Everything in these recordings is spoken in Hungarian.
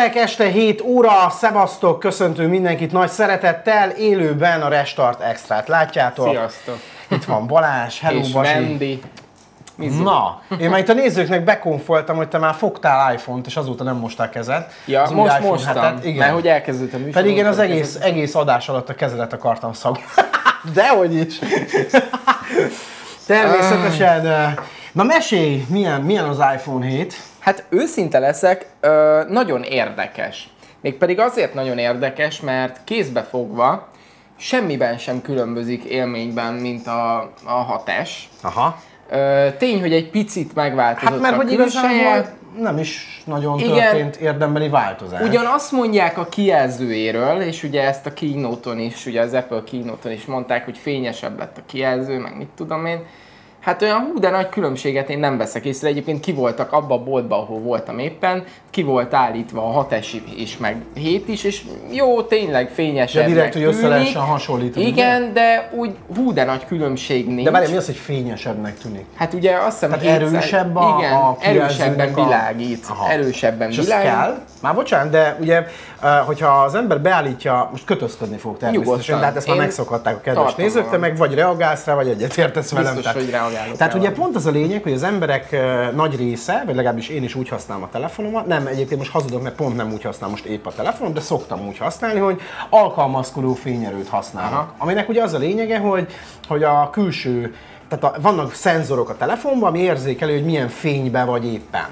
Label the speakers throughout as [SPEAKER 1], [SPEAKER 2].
[SPEAKER 1] Péntek este 7 óra, szevasztok, köszöntünk mindenkit nagy szeretettel, élőben a Restart Extrát látjátok.
[SPEAKER 2] Sziasztok!
[SPEAKER 1] Itt van Balázs, hello
[SPEAKER 2] És
[SPEAKER 1] Basi.
[SPEAKER 2] Mizu.
[SPEAKER 1] Na, én már itt a nézőknek bekonfoltam, hogy te már fogtál iPhone-t, és azóta nem mostál kezed.
[SPEAKER 2] Ja,
[SPEAKER 1] Az
[SPEAKER 2] most mostan,
[SPEAKER 1] hetet, igen.
[SPEAKER 2] mert hogy elkezdődött a műsor.
[SPEAKER 1] Pedig én az egész,
[SPEAKER 2] kezdődött.
[SPEAKER 1] egész adás alatt a kezedet akartam szagni. Dehogy is. Természetesen. Na mesélj, milyen, milyen az iPhone 7?
[SPEAKER 2] Hát őszinte leszek, ö, nagyon érdekes. Mégpedig azért nagyon érdekes, mert kézbe fogva semmiben sem különbözik élményben, mint a, a 6S.
[SPEAKER 1] Aha.
[SPEAKER 2] Ö, tény, hogy egy picit megváltozott
[SPEAKER 1] Hát mert
[SPEAKER 2] a
[SPEAKER 1] hogy
[SPEAKER 2] külseje.
[SPEAKER 1] igazából nem is nagyon
[SPEAKER 2] Igen.
[SPEAKER 1] történt érdembeli változás.
[SPEAKER 2] Ugyan azt mondják a kijelzőjéről, és ugye ezt a keynote-on is, ugye az Apple keynote-on is mondták, hogy fényesebb lett a kijelző, meg mit tudom én. Hát olyan hú, de nagy különbséget én nem veszek észre. Egyébként ki voltak abba a boltba, ahol voltam éppen, ki volt állítva a 6 is, meg 7 is, és jó, tényleg fényesebb.
[SPEAKER 1] direkt, hogy össze lehessen hasonlítani.
[SPEAKER 2] Igen, de úgy hú, de nagy különbség nincs.
[SPEAKER 1] De várj, mi az, hogy fényesebbnek tűnik?
[SPEAKER 2] Hát ugye azt hiszem
[SPEAKER 1] Tehát erősebb a-
[SPEAKER 2] Igen,
[SPEAKER 1] a
[SPEAKER 2] erősebben
[SPEAKER 1] a-
[SPEAKER 2] világít.
[SPEAKER 1] Aha.
[SPEAKER 2] Erősebben
[SPEAKER 1] És
[SPEAKER 2] világít.
[SPEAKER 1] kell? Már bocsánat, de ugye, eh, hogyha az ember beállítja, most kötözködni fog természetesen, de hát ezt már
[SPEAKER 2] Én
[SPEAKER 1] megszokhatták a kedves nézők, te meg vagy reagálsz rá, vagy egyetértesz velem.
[SPEAKER 2] Biztos, hogy reagálok
[SPEAKER 1] Tehát
[SPEAKER 2] rá
[SPEAKER 1] ugye pont az a lényeg, hogy az emberek nagy része, vagy legalábbis én is úgy használom a telefonomat, nem egyébként most hazudok, mert pont nem úgy használom most épp a telefonom, de szoktam úgy használni, hogy alkalmazkodó fényerőt használok.
[SPEAKER 2] Aha.
[SPEAKER 1] Aminek ugye az a lényege, hogy, hogy a külső, tehát a, vannak szenzorok a telefonban, ami érzékeli, hogy milyen fénybe vagy éppen.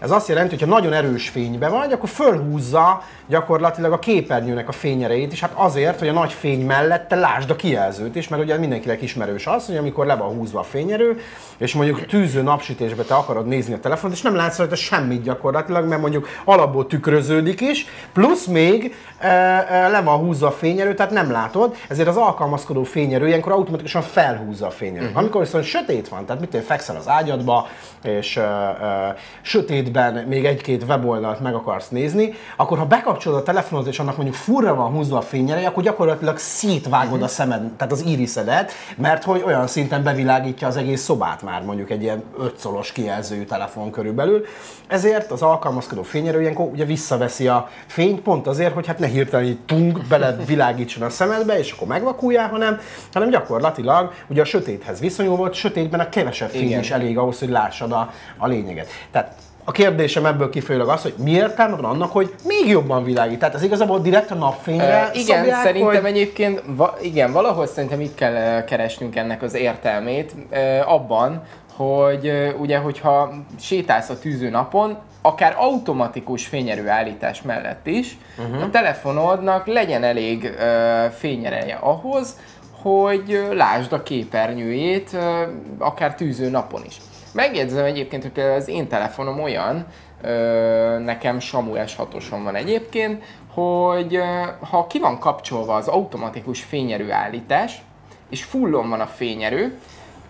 [SPEAKER 1] Ez azt jelenti, hogy ha nagyon erős fénybe vagy, akkor fölhúzza gyakorlatilag a képernyőnek a fényerejét is, hát azért, hogy a nagy fény mellett te lásd a kijelzőt is, mert ugye mindenkinek ismerős az, hogy amikor le van húzva a fényerő, és mondjuk tűző napsütésbe te akarod nézni a telefont, és nem látsz rajta semmit gyakorlatilag, mert mondjuk alapból tükröződik is, plusz még e, e, le van húzva a fényerő, tehát nem látod, ezért az alkalmazkodó fényerő ilyenkor automatikusan felhúzza a fényerőt. Uh-huh. Amikor viszont sötét van, tehát mit fekszel az ágyadba, és e, e, sötétben még egy-két weboldalt meg akarsz nézni, akkor ha bekapcsolod a telefonot, és annak mondjuk furra van húzva a fényereje, akkor gyakorlatilag szétvágod a szemed, tehát az iriszedet, mert hogy olyan szinten bevilágítja az egész szobát már mondjuk egy ilyen 5 szolos kijelzőjű telefon körülbelül. Ezért az alkalmazkodó fényerő ilyenkor ugye visszaveszi a fényt, pont azért, hogy hát ne hirtelen így tunk, bele világítson a szemedbe, és akkor megvakuljál, hanem, hanem gyakorlatilag ugye a sötéthez viszonyul volt, sötétben a kevesebb fény
[SPEAKER 2] Igen.
[SPEAKER 1] is elég ahhoz, hogy lássad a, a lényeget. Tehát a kérdésem ebből kifolyólag az, hogy mi értelme van annak, hogy még jobban világít. Tehát ez igazából direkt a napfényre
[SPEAKER 2] Ö, igen,
[SPEAKER 1] szabják,
[SPEAKER 2] szerintem
[SPEAKER 1] hogy...
[SPEAKER 2] egyébként, va, igen, valahol szerintem itt kell keresnünk ennek az értelmét, ö, abban, hogy ugye, hogyha sétálsz a tűző napon, akár automatikus fényerőállítás mellett is, uh-huh. a telefonodnak legyen elég ö, fényereje ahhoz, hogy lásd a képernyőjét, ö, akár tűző napon is. Megjegyzem egyébként, hogy például az én telefonom olyan, ö, nekem Samu S6-osom van egyébként, hogy ö, ha ki van kapcsolva az automatikus fényerőállítás, és fullon van a fényerő,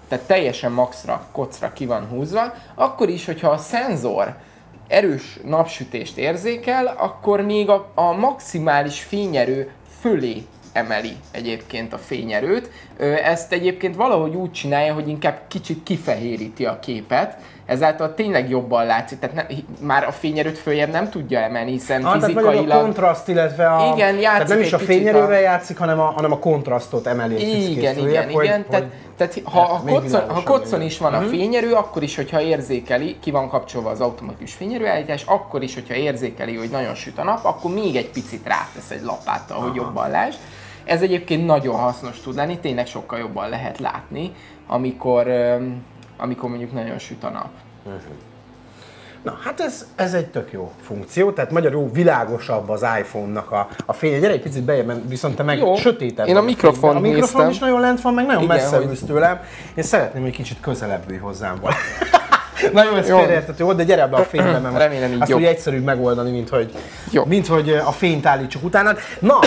[SPEAKER 2] tehát teljesen maxra, kocra ki van húzva, akkor is, hogyha a szenzor erős napsütést érzékel, akkor még a, a maximális fényerő fölé emeli egyébként a fényerőt. Ezt egyébként valahogy úgy csinálja, hogy inkább kicsit kifehéríti a képet, ezáltal tényleg jobban látszik, tehát ne, már a fényerőt följebb nem tudja emelni, hiszen
[SPEAKER 1] Ah, tehát magyarul a
[SPEAKER 2] fizikailag...
[SPEAKER 1] kontraszt, illetve a...
[SPEAKER 2] Igen, játszik
[SPEAKER 1] tehát nem is a fényerővel
[SPEAKER 2] a-
[SPEAKER 1] játszik, hanem a, hanem a kontrasztot emeli
[SPEAKER 2] igen, igen,
[SPEAKER 1] hogy,
[SPEAKER 2] igen.
[SPEAKER 1] Hogy,
[SPEAKER 2] Tehát, tehát ha, a
[SPEAKER 1] még
[SPEAKER 2] kocon, ha kocon is van a
[SPEAKER 1] Mhm.
[SPEAKER 2] fényerő, akkor is, hogyha érzékeli, ki van kapcsolva az automatikus fényerőállítás, akkor is, hogyha érzékeli, hogy nagyon süt a nap, akkor még egy picit rátesz egy lapáttal, hogy jobban lásd. Ez egyébként nagyon hasznos tud lenni, tényleg sokkal jobban lehet látni, amikor, amikor mondjuk nagyon süt a nap.
[SPEAKER 1] Na, hát ez, ez egy tök jó funkció, tehát magyarul világosabb az iPhone-nak a, a fénye. Gyere egy picit bejebb, mert viszont te meg
[SPEAKER 2] Jó.
[SPEAKER 1] sötétebb
[SPEAKER 2] Én a mikrofont
[SPEAKER 1] fényben. A mikrofon
[SPEAKER 2] néztem.
[SPEAKER 1] is nagyon lent van, meg nagyon
[SPEAKER 2] Igen,
[SPEAKER 1] messze
[SPEAKER 2] hogy-
[SPEAKER 1] tőlem. Én szeretném, hogy kicsit közelebb hozzám vagy. Na jó, ez
[SPEAKER 2] Jó.
[SPEAKER 1] félreértető volt, de gyere be a fénybe, mert
[SPEAKER 2] Remélem így
[SPEAKER 1] azt
[SPEAKER 2] jobb.
[SPEAKER 1] ugye egyszerűbb megoldani, mint hogy,
[SPEAKER 2] Jó.
[SPEAKER 1] mint hogy a fényt állítsuk utána. Na,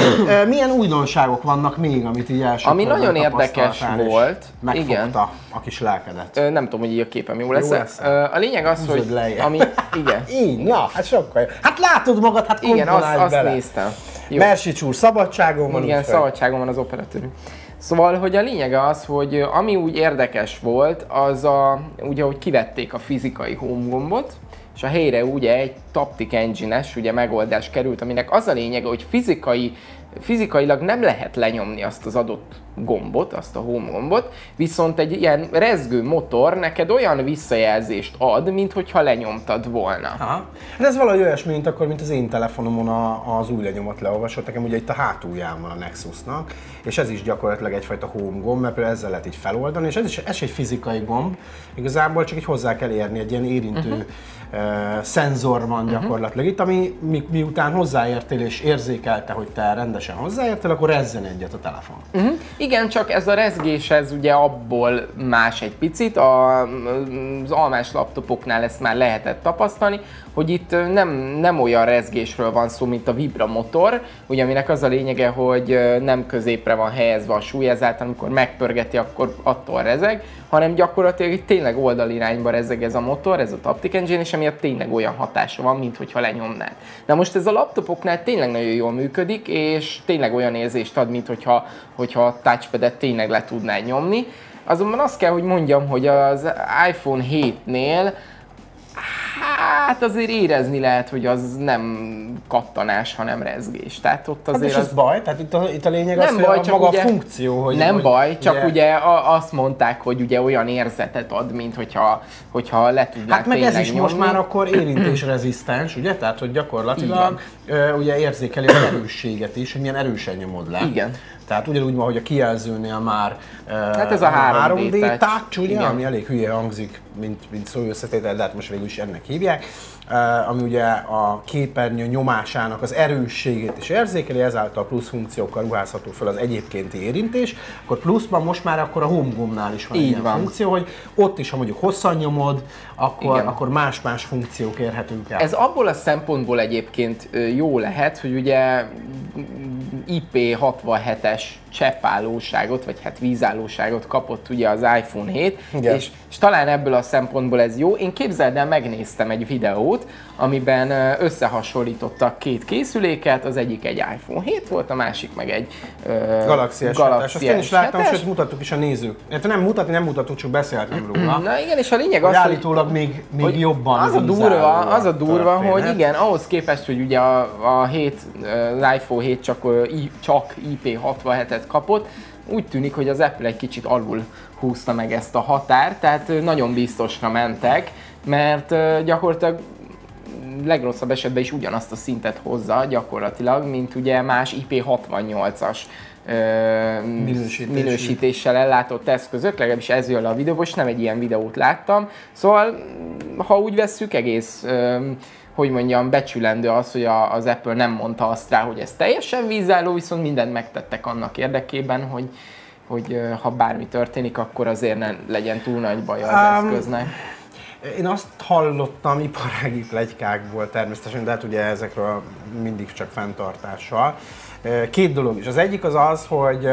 [SPEAKER 1] milyen újdonságok vannak még, amit így első
[SPEAKER 2] Ami nagyon érdekes volt,
[SPEAKER 1] megfogta
[SPEAKER 2] igen.
[SPEAKER 1] a kis lelkedet.
[SPEAKER 2] Ö, Nem tudom, hogy így a képem jó lesz.
[SPEAKER 1] lesz.
[SPEAKER 2] Ö, A lényeg az,
[SPEAKER 1] Húzod
[SPEAKER 2] hogy
[SPEAKER 1] lejjebb.
[SPEAKER 2] ami, igen,
[SPEAKER 1] Így, na, hát sokkal jobb. Hát látod magad, hát
[SPEAKER 2] igen, azt,
[SPEAKER 1] komponálj
[SPEAKER 2] azt
[SPEAKER 1] bele.
[SPEAKER 2] néztem. Jó.
[SPEAKER 1] Mersics úr szabadságon van,
[SPEAKER 2] Igen, szabadságon van az operatőrünk. Szóval, hogy a lényege az, hogy ami úgy érdekes volt, az a, ugye, hogy kivették a fizikai home gombot, és a helyre ugye egy Taptic Engine-es ugye megoldás került, aminek az a lényege, hogy fizikai fizikailag nem lehet lenyomni azt az adott gombot, azt a home gombot, viszont egy ilyen rezgő motor neked olyan visszajelzést ad, mint hogyha lenyomtad volna.
[SPEAKER 1] Aha. Hát ez valahogy olyasmi, mint akkor, mint az én telefonomon a, az új lenyomat leolvasott, nekem ugye itt a hátulján van a Nexusnak, és ez is gyakorlatilag egyfajta home gomb, mert például ezzel lehet így feloldani, és ez is, ez is egy fizikai gomb, igazából csak így hozzá kell érni egy ilyen érintő uh-huh szenzor van gyakorlatilag itt, ami mi, miután hozzáértél és érzékelte, hogy te rendesen hozzáértél, akkor rezzen egyet a telefon.
[SPEAKER 2] Uh-huh. Igen, csak ez a rezgés, ez ugye abból más egy picit, a, az almás laptopoknál ezt már lehetett tapasztalni, hogy itt nem, nem olyan rezgésről van szó, mint a vibramotor, ugye aminek az a lényege, hogy nem középre van helyezve a súly, ezáltal amikor megpörgeti, akkor attól rezeg, hanem gyakorlatilag itt tényleg oldalirányba rezeg ez a motor, ez a Taptic Engine, és emiatt tényleg olyan hatása van, mint hogyha lenyomnád. Na most ez a laptopoknál tényleg nagyon jól működik, és tényleg olyan érzést ad, mint hogyha, hogyha a touchpadet tényleg le tudnád nyomni. Azonban azt kell, hogy mondjam, hogy az iPhone 7-nél Hát azért érezni lehet, hogy az nem kattanás, hanem rezgés. Tehát ott
[SPEAKER 1] azért
[SPEAKER 2] hát
[SPEAKER 1] az... baj? Tehát itt a, itt a lényeg nem az, baj, hogy a maga ugye, a funkció, hogy...
[SPEAKER 2] Nem
[SPEAKER 1] hogy,
[SPEAKER 2] baj, csak ugye, ugye azt mondták, hogy ugye olyan érzetet ad, mint hogyha, hogyha le tudnák
[SPEAKER 1] Hát meg ez is nyomni. most már akkor érintésrezisztens, ugye? Tehát, hogy gyakorlatilag ugye érzékeli az erősséget is, hogy milyen erősen nyomod le.
[SPEAKER 2] Igen.
[SPEAKER 1] Tehát ugyanúgy van, hogy a kijelzőnél már
[SPEAKER 2] hát ez a 3D,
[SPEAKER 1] 3D touch, ugye, ami elég hülye hangzik, mint, mint szó összetétel, de hát most végül is ennek hívják, ami ugye a képernyő nyomásának az erősségét is érzékeli, ezáltal plusz funkciókkal ruházható fel az egyébkénti érintés, akkor pluszban most már akkor a home gombnál is van Így ilyen van. funkció, hogy ott is, ha mondjuk hosszan nyomod, akkor, akkor más-más funkciók érhetünk el.
[SPEAKER 2] Ez abból a szempontból egyébként jó lehet, hogy ugye IP67-es cseppállóságot, vagy hát vízállóságot kapott ugye az iPhone 7, Igen. és, és talán ebből a szempontból ez jó. Én képzeld el, megnéztem egy videót, amiben összehasonlítottak két készüléket, az egyik egy iPhone 7 volt, a másik meg egy
[SPEAKER 1] Galaxy S7. Azt én is láttam, sőt mutattuk is a nézők. Hát nem mutatni, nem mutattuk, csak beszéltem róla.
[SPEAKER 2] Na igen, és a lényeg az,
[SPEAKER 1] hogy... Állítólag még, még hogy jobban
[SPEAKER 2] az a durva, az a durva, hogy igen, ahhoz képest, hogy ugye a, a 7, az iPhone 7 csak, csak IP67-et kapott, úgy tűnik, hogy az Apple egy kicsit alul húzta meg ezt a határt, tehát nagyon biztosra mentek, mert gyakorlatilag legrosszabb esetben is ugyanazt a szintet hozza gyakorlatilag, mint ugye más IP68-as Minősítés. minősítéssel ellátott eszközök, legalábbis ez jön le a videóból, és nem egy ilyen videót láttam. Szóval, ha úgy vesszük, egész hogy mondjam, becsülendő az, hogy a, az Apple nem mondta azt rá, hogy ez teljesen vízálló, viszont mindent megtettek annak érdekében, hogy, hogy ha bármi történik, akkor azért ne legyen túl nagy baj az um, eszköznek.
[SPEAKER 1] Én azt hallottam iparági plegykákból természetesen, de hát ugye ezekről mindig csak fenntartással, Két dolog is. Az egyik az az, hogy,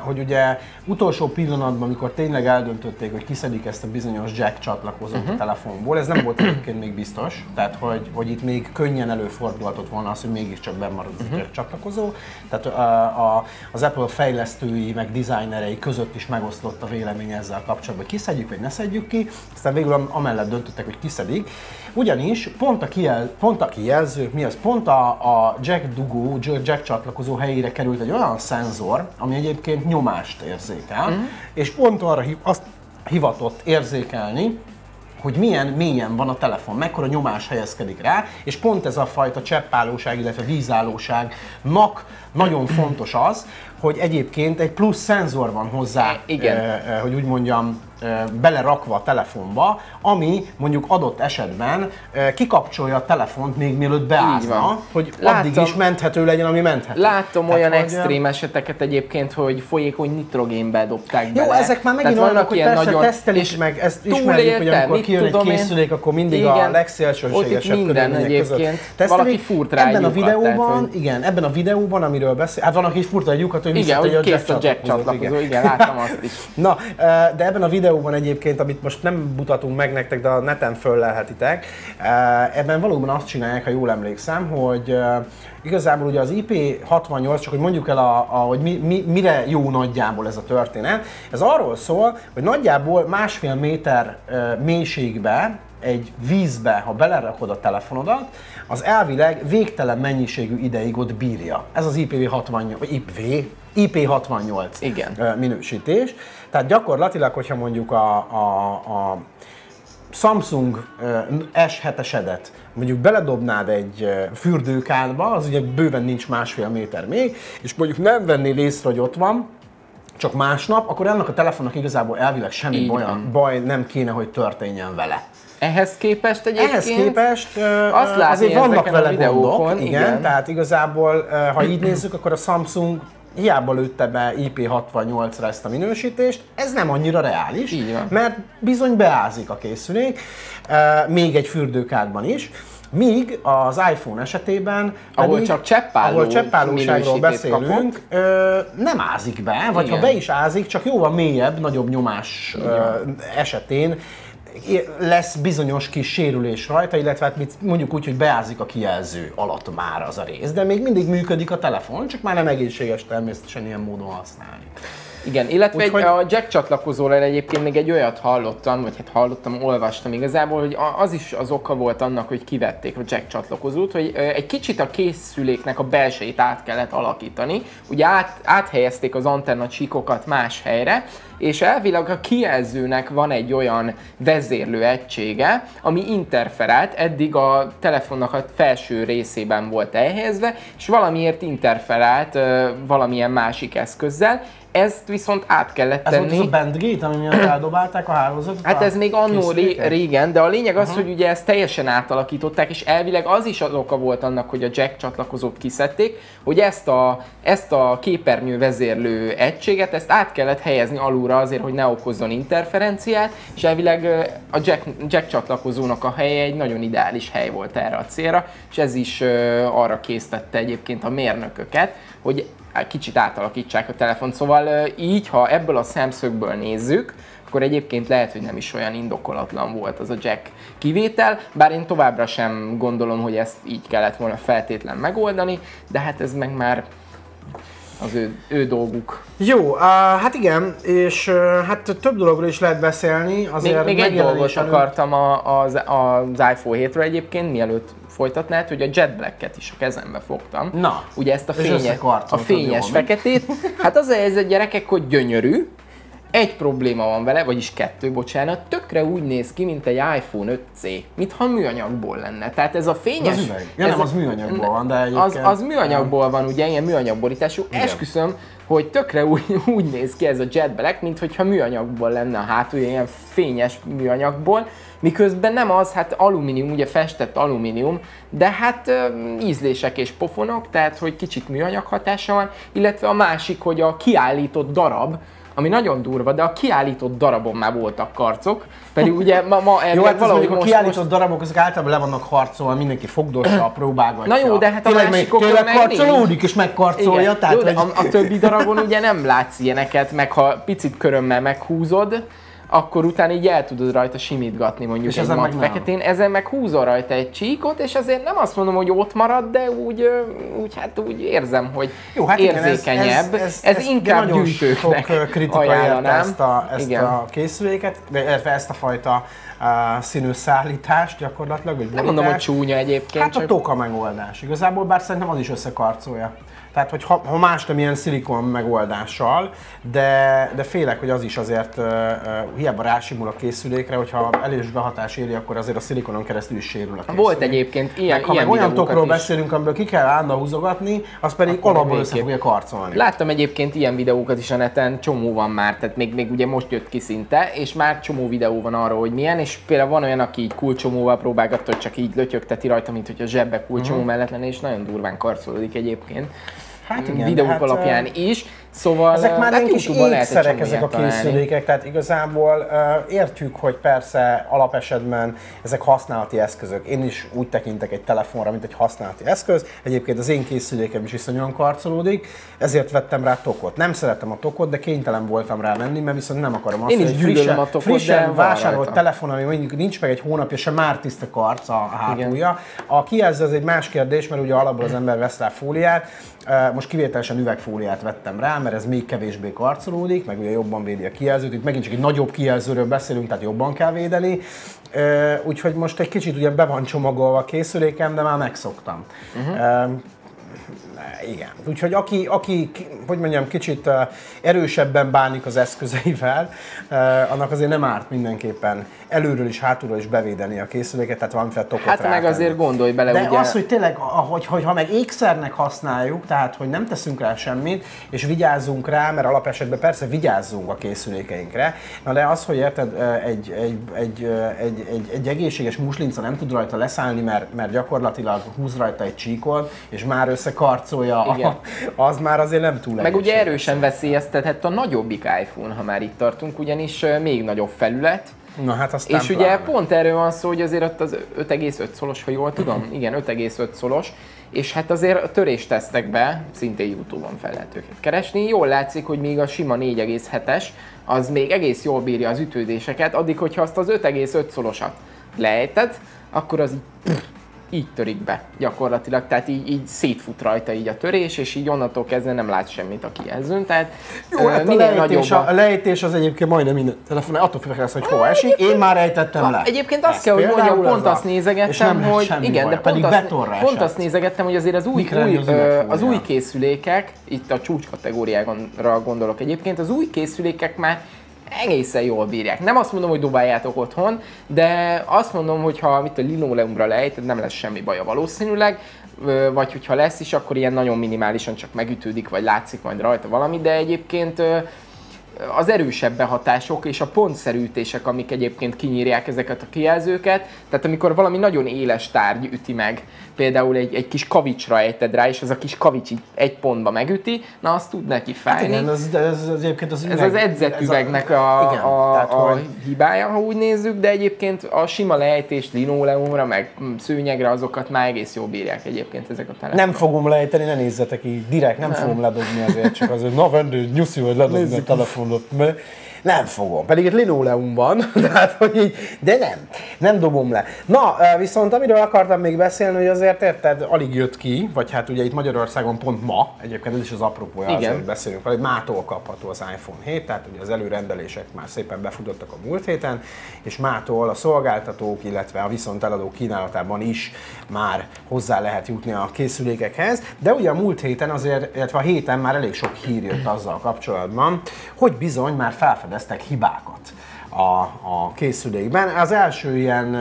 [SPEAKER 1] hogy ugye utolsó pillanatban, amikor tényleg eldöntötték, hogy kiszedik ezt a bizonyos jack csatlakozót uh-huh. a telefonból, ez nem volt egyébként még biztos, tehát hogy, hogy itt még könnyen előfordulhatott volna az, hogy mégiscsak bemarad az uh-huh. csatlakozó. Tehát a, a, az Apple fejlesztői, meg designerei között is megosztott a vélemény ezzel kapcsolatban, hogy kiszedjük, vagy ne szedjük ki. Aztán végül amellett döntöttek, hogy kiszedik. Ugyanis pont a, kijel, pont a kijelző, mi az? Pont a, a jack dugó, jack csatlakozó helyére került egy olyan szenzor, ami egyébként nyomást érzékel, mm. és pont arra azt hivatott érzékelni, hogy milyen mélyen van a telefon, mekkora nyomás helyezkedik rá, és pont ez a fajta cseppállóság, illetve vízállóságnak nagyon fontos az, hogy egyébként egy plusz szenzor van hozzá,
[SPEAKER 2] Igen.
[SPEAKER 1] Eh, hogy úgy mondjam, belerakva a telefonba, ami mondjuk adott esetben kikapcsolja a telefont még mielőtt beázna, hogy Láttam, addig is menthető legyen, ami menthető.
[SPEAKER 2] Látom Tehát olyan hogy, extrém eseteket egyébként, hogy folyékony nitrogénbe dobták
[SPEAKER 1] bele. Jó, ezek már megint Tehát olyanok, hogy persze nagyon, tesztelik meg, ezt ismerjük, hogy amikor kijön egy készülék, akkor mindig igen, a legszélsőségesebb
[SPEAKER 2] minden egyébként. Valaki furt rá ebben a
[SPEAKER 1] videóban, igen, ebben a videóban, amiről beszél, hát van, aki furt egy lyukat, hogy
[SPEAKER 2] igen, hogy a jack csatlakozó, igen, láttam azt is.
[SPEAKER 1] Na, de ebben a videóban videóban egyébként, amit most nem mutatunk meg nektek, de a neten föllelhetitek, eh, ebben valóban azt csinálják, ha jól emlékszem, hogy eh, igazából ugye az IP68, csak hogy mondjuk el, a, a, hogy mi, mi, mire jó nagyjából ez a történet, ez arról szól, hogy nagyjából másfél méter eh, mélységbe egy vízbe, ha belerakod a telefonodat, az elvileg végtelen mennyiségű ideig ott bírja. Ez az IPv68, vagy IPv, IP68
[SPEAKER 2] Igen.
[SPEAKER 1] minősítés. Tehát gyakorlatilag, hogyha mondjuk a, a, a Samsung ö, S7-esedet mondjuk beledobnád egy fürdőkádba, az ugye bőven nincs másfél méter még, és mondjuk nem vennél észre, hogy ott van, csak másnap, akkor ennek a telefonnak igazából elvileg semmi baj, baj nem kéne, hogy történjen vele.
[SPEAKER 2] Ehhez képest egyébként...
[SPEAKER 1] Ehhez képest ö,
[SPEAKER 2] azt látni
[SPEAKER 1] azért vannak vele
[SPEAKER 2] videókon,
[SPEAKER 1] gondok, igen,
[SPEAKER 2] igen.
[SPEAKER 1] tehát igazából, ö, ha így nézzük, akkor a Samsung hiába lőtte be IP68-ra ezt a minősítést, ez nem annyira reális,
[SPEAKER 2] van.
[SPEAKER 1] mert bizony beázik a készülék, ö, még egy fürdőkádban is, Míg az iPhone esetében,
[SPEAKER 2] Ahol
[SPEAKER 1] pedig-
[SPEAKER 2] csak cseppálló
[SPEAKER 1] ahol cseppállóságról beszélünk, ö, nem ázik be, vagy
[SPEAKER 2] Igen.
[SPEAKER 1] ha be is ázik, csak jóval mélyebb, nagyobb nyomás ö, esetén lesz bizonyos kis sérülés rajta, illetve hát mondjuk úgy, hogy beázik a kijelző alatt már az a rész, de még mindig működik a telefon, csak már nem egészséges természetesen ilyen módon használni.
[SPEAKER 2] Igen, illetve
[SPEAKER 1] Úgyhogy-
[SPEAKER 2] egy, a jack csatlakozóra egyébként még egy olyat hallottam, vagy hát hallottam, olvastam igazából, hogy az is az oka volt annak, hogy kivették a jack csatlakozót, hogy egy kicsit a készüléknek a belsejét át kellett alakítani. Ugye át, áthelyezték az antenna csíkokat más helyre, és elvileg a kijelzőnek van egy olyan vezérlő egysége, ami interferált, eddig a telefonnak a felső részében volt elhelyezve, és valamiért interferált ö, valamilyen másik eszközzel, ezt viszont át kellett
[SPEAKER 1] Ez volt
[SPEAKER 2] tenni.
[SPEAKER 1] az a bandgate, ami miatt eldobálták a hálózatot?
[SPEAKER 2] Hát ez még annó régen, de a lényeg az, hogy ugye ezt teljesen átalakították, és elvileg az is az oka volt annak, hogy a jack csatlakozót kiszedték, hogy ezt a, ezt a képernyő vezérlő egységet, ezt át kellett helyezni alulra azért, hogy ne okozzon interferenciát, és elvileg a jack, jack csatlakozónak a helye egy nagyon ideális hely volt erre a célra, és ez is arra késztette egyébként a mérnököket, hogy kicsit átalakítsák a telefont. Szóval így, ha ebből a szemszögből nézzük, akkor egyébként lehet, hogy nem is olyan indokolatlan volt az a jack kivétel, bár én továbbra sem gondolom, hogy ezt így kellett volna feltétlen megoldani, de hát ez meg már az ő, ő dolguk.
[SPEAKER 1] Jó, uh, hát igen, és uh, hát több dologról is lehet beszélni.
[SPEAKER 2] Még,
[SPEAKER 1] Azért
[SPEAKER 2] még egy dolgot akartam a, az, az iPhone 7-ről egyébként, mielőtt folytatnád, hogy a Jet Black-et is a kezembe fogtam.
[SPEAKER 1] Na,
[SPEAKER 2] Ugye ezt a, fényes, a fényes feketét. Hát az a helyzet gyerekek, hogy gyönyörű, egy probléma van vele, vagyis kettő, bocsánat, tökre úgy néz ki, mint egy iPhone 5C, mintha műanyagból lenne. Tehát ez a fényes...
[SPEAKER 1] Az üveg. Ja,
[SPEAKER 2] ez
[SPEAKER 1] nem,
[SPEAKER 2] a-
[SPEAKER 1] az műanyagból van, de
[SPEAKER 2] az,
[SPEAKER 1] egyébként-
[SPEAKER 2] az műanyagból van, ugye, ilyen műanyagborítású. Esküszöm, hogy tökre úgy, úgy néz ki ez a Jet Black, mintha műanyagból lenne a hátulja, ilyen fényes műanyagból, miközben nem az, hát alumínium, ugye festett alumínium, de hát ízlések és pofonok, tehát hogy kicsit műanyag hatása van, illetve a másik, hogy a kiállított darab, ami nagyon durva, de a kiállított darabon már voltak karcok, pedig ugye ma, ma
[SPEAKER 1] Jó,
[SPEAKER 2] elvileg
[SPEAKER 1] hát
[SPEAKER 2] valahogy
[SPEAKER 1] mondjuk a
[SPEAKER 2] most,
[SPEAKER 1] kiállított
[SPEAKER 2] most
[SPEAKER 1] darabok, azok általában le vannak harcolva, mindenki fogdossal próbálgatja.
[SPEAKER 2] Na jó, de hát a
[SPEAKER 1] tényleg,
[SPEAKER 2] másikokon
[SPEAKER 1] tényleg
[SPEAKER 2] meg
[SPEAKER 1] karcolódik és megkarcolja,
[SPEAKER 2] Igen.
[SPEAKER 1] tehát
[SPEAKER 2] Jó, de
[SPEAKER 1] hogy-
[SPEAKER 2] a, a többi darabon ugye nem látsz ilyeneket, meg ha picit körömmel meghúzod, akkor utána így el tudod rajta simítgatni mondjuk
[SPEAKER 1] És
[SPEAKER 2] egy
[SPEAKER 1] ezen meg nem.
[SPEAKER 2] feketén, ezen meg húzol rajta egy csíkot, és azért nem azt mondom, hogy ott marad, de úgy, úgy hát úgy érzem, hogy
[SPEAKER 1] Jó, hát igen, ez-
[SPEAKER 2] érzékenyebb.
[SPEAKER 1] ez, ez, ez,
[SPEAKER 2] inkább
[SPEAKER 1] nagyon
[SPEAKER 2] gyűjtőknek
[SPEAKER 1] sok kritika
[SPEAKER 2] ajánlanám.
[SPEAKER 1] ezt a, ezt
[SPEAKER 2] Igen.
[SPEAKER 1] a készüléket, illetve ezt a fajta uh, színű szállítást gyakorlatilag, vagy
[SPEAKER 2] Nem mondom, hogy csúnya egyébként,
[SPEAKER 1] Hát a
[SPEAKER 2] csak
[SPEAKER 1] toka megoldás. Igazából bár szerintem az is összekarcolja. Tehát, hogy ha, ha más nem ilyen szilikon megoldással, de, de félek, hogy az is azért uh, uh, hiába rásimul a készülékre, hogyha elérős behatás éri, akkor azért a szilikonon keresztül is sérül a készülék.
[SPEAKER 2] volt egyébként ilyen,
[SPEAKER 1] Meg, ha
[SPEAKER 2] ilyen
[SPEAKER 1] meg olyan tokról
[SPEAKER 2] is.
[SPEAKER 1] beszélünk, amiből ki kell állandóan húzogatni, az pedig
[SPEAKER 2] Akkor
[SPEAKER 1] alapból össze fogja karcolni.
[SPEAKER 2] Láttam egyébként ilyen videókat is a neten, csomó van már, tehát még, még ugye most jött ki szinte, és már csomó videó van arról, hogy milyen, és például van olyan, aki így kulcsomóval próbálgatta, csak így lötyögteti rajta, mint hogy a zsebbe kulcsomó
[SPEAKER 1] Mhm.
[SPEAKER 2] mellett lenne, és nagyon durván karcolódik egyébként.
[SPEAKER 1] Hát igen,
[SPEAKER 2] videók
[SPEAKER 1] de hát,
[SPEAKER 2] alapján is, szóval
[SPEAKER 1] Ezek már
[SPEAKER 2] hát
[SPEAKER 1] kis ékszerek ezek a
[SPEAKER 2] ilyet találni.
[SPEAKER 1] készülékek, tehát igazából uh, értjük, hogy persze alapesetben ezek használati eszközök. Én is úgy tekintek egy telefonra, mint egy használati eszköz. Egyébként az én készülékem is iszonyúan karcolódik, ezért vettem rá tokot. Nem szeretem a tokot, de kénytelen voltam rá venni, mert viszont nem akarom azt,
[SPEAKER 2] Én is
[SPEAKER 1] hogy frissen,
[SPEAKER 2] a tokot,
[SPEAKER 1] frissen vásárolt telefon, ami mondjuk nincs meg egy hónapja, se már tiszta karc a hátulja. A kijelző az egy más kérdés, mert ugye alapból az ember vesz rá fóliát, most kivételesen üvegfóliát vettem rá, mert ez még kevésbé karcolódik, meg ugye jobban védi a kijelzőt. Itt megint csak egy nagyobb kijelzőről beszélünk, tehát jobban kell védeni. Úgyhogy most egy kicsit ugye be van csomagolva a készülékem, de már megszoktam. Uh-huh igen. Úgyhogy aki, aki, hogy mondjam, kicsit erősebben bánik az eszközeivel, annak azért nem árt mindenképpen előről is, hátulról is bevédeni a készüléket, tehát valamiféle tokot
[SPEAKER 2] Hát meg azért gondolj bele,
[SPEAKER 1] De
[SPEAKER 2] ugye...
[SPEAKER 1] az, hogy tényleg, hogy, hogy ha meg ékszernek használjuk, tehát hogy nem teszünk rá semmit, és vigyázzunk rá, mert alapesetben persze vigyázzunk a készülékeinkre, na de az, hogy érted, egy, egy, egy, egy, egy, egy egészséges muslinca nem tud rajta leszállni, mert, mert gyakorlatilag húz rajta egy csíkot, és már összekarcolja, Igen. az már azért nem túl
[SPEAKER 2] Meg ugye erősen veszélyeztetett a nagyobbik iPhone, ha már itt tartunk, ugyanis még nagyobb felület,
[SPEAKER 1] Na hát aztán
[SPEAKER 2] És ugye pláne. pont erről van szó, hogy azért ott az 5,5 szolos, ha jól tudom, igen, 5,5 szolos, és hát azért a töréstesztekbe szintén Youtube-on fel lehet őket keresni. Jól látszik, hogy még a sima 4,7-es, az még egész jól bírja az ütődéseket, addig, hogyha azt az 5,5 szolosat lejted, akkor az így így törik be gyakorlatilag, tehát így, így szétfut rajta így a törés, és így onnantól kezdve nem lát semmit a kijelzőn, tehát
[SPEAKER 1] Jó, hát a lejtés, nagyobb a... lejtés az egyébként majdnem minden telefon, attól függ, hogy hova esik, én már ejtettem le.
[SPEAKER 2] Egyébként azt kell, hogy mondjam, pont azt nézegettem, hogy igen, de pont, azt, pont azt nézegettem, hogy azért az új, új, az új készülékek, itt a csúcs kategóriára gondolok egyébként, az új készülékek már egészen jól bírják. Nem azt mondom, hogy dobáljátok otthon, de azt mondom, hogy ha mit a linoleumra lejt, nem lesz semmi baja valószínűleg, vagy hogyha lesz is, akkor ilyen nagyon minimálisan csak megütődik, vagy látszik majd rajta valami, de egyébként az erősebb behatások és a pontszerűtések, amik egyébként kinyírják ezeket a kijelzőket. Tehát amikor valami nagyon éles tárgy üti meg, például egy, egy kis kavicsra ejted rá, és az a kis kavics egy pontba megüti, na azt tud neki fájni. Hát
[SPEAKER 1] igen, ez, ez, ez, egyébként az
[SPEAKER 2] üveg, ez az edzett ez üvegnek a, a, igen, a, a hogy... hibája, ha úgy nézzük, de egyébként a sima lejtést linoleumra, meg szőnyegre azokat már egész jól bírják egyébként ezek a telefonok.
[SPEAKER 1] Nem fogom lejteni, ne nézzetek így, direkt nem, nem. fogom ledobni azért, csak azért, na vendő, nyuszi, hogy ledobni a telefonot, mert nem fogom. Pedig itt linoleum van, tehát, hogy így, de nem, nem dobom le. Na, viszont amiről akartam még beszélni, hogy azért érted, alig jött ki, vagy hát ugye itt Magyarországon pont ma, egyébként ez is az apropója, Igen. azért beszélünk hogy mától kapható az iPhone 7, tehát ugye az előrendelések már szépen befutottak a múlt héten, és mától a szolgáltatók, illetve a viszont eladó kínálatában is már hozzá lehet jutni a készülékekhez, de ugye a múlt héten azért, illetve a héten már elég sok hír jött azzal kapcsolatban, hogy bizony már felfedezték felfedeztek hibákat a, a készülékben. Az első ilyen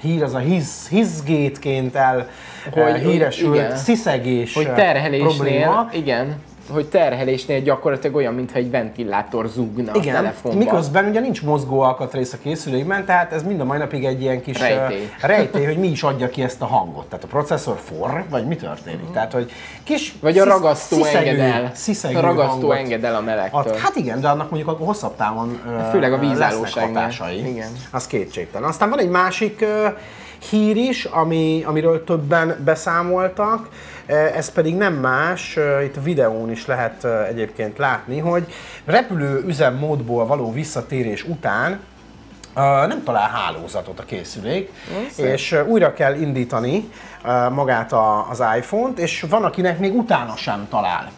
[SPEAKER 1] hír az a hiz, hizgétként el hogy, híresült igen, sziszegés
[SPEAKER 2] hogy terhelésnél, probléma. Igen hogy terhelésnél gyakorlatilag olyan, mintha egy ventilátor zúgna Igen, a telefonban.
[SPEAKER 1] miközben ugye nincs mozgó alkatrész a készülékben, tehát ez mind a mai napig egy ilyen kis rejtély. rejtély, hogy mi is adja ki ezt a hangot. Tehát a processzor for, vagy mi történik? Uh-huh. Tehát, hogy kis
[SPEAKER 2] Vagy a ragasztó engedel. A ragasztó engedel a melegtől. Ad,
[SPEAKER 1] hát igen, de annak mondjuk a hosszabb távon
[SPEAKER 2] Főleg a vízállóságnál.
[SPEAKER 1] Igen. Az kétségtelen. Aztán van egy másik hír is, ami, amiről többen beszámoltak, ez pedig nem más, itt a videón is lehet egyébként látni, hogy repülő üzemmódból való visszatérés után nem talál hálózatot a készülék, Szép. és újra kell indítani magát az iPhone-t, és van, akinek még utána sem talál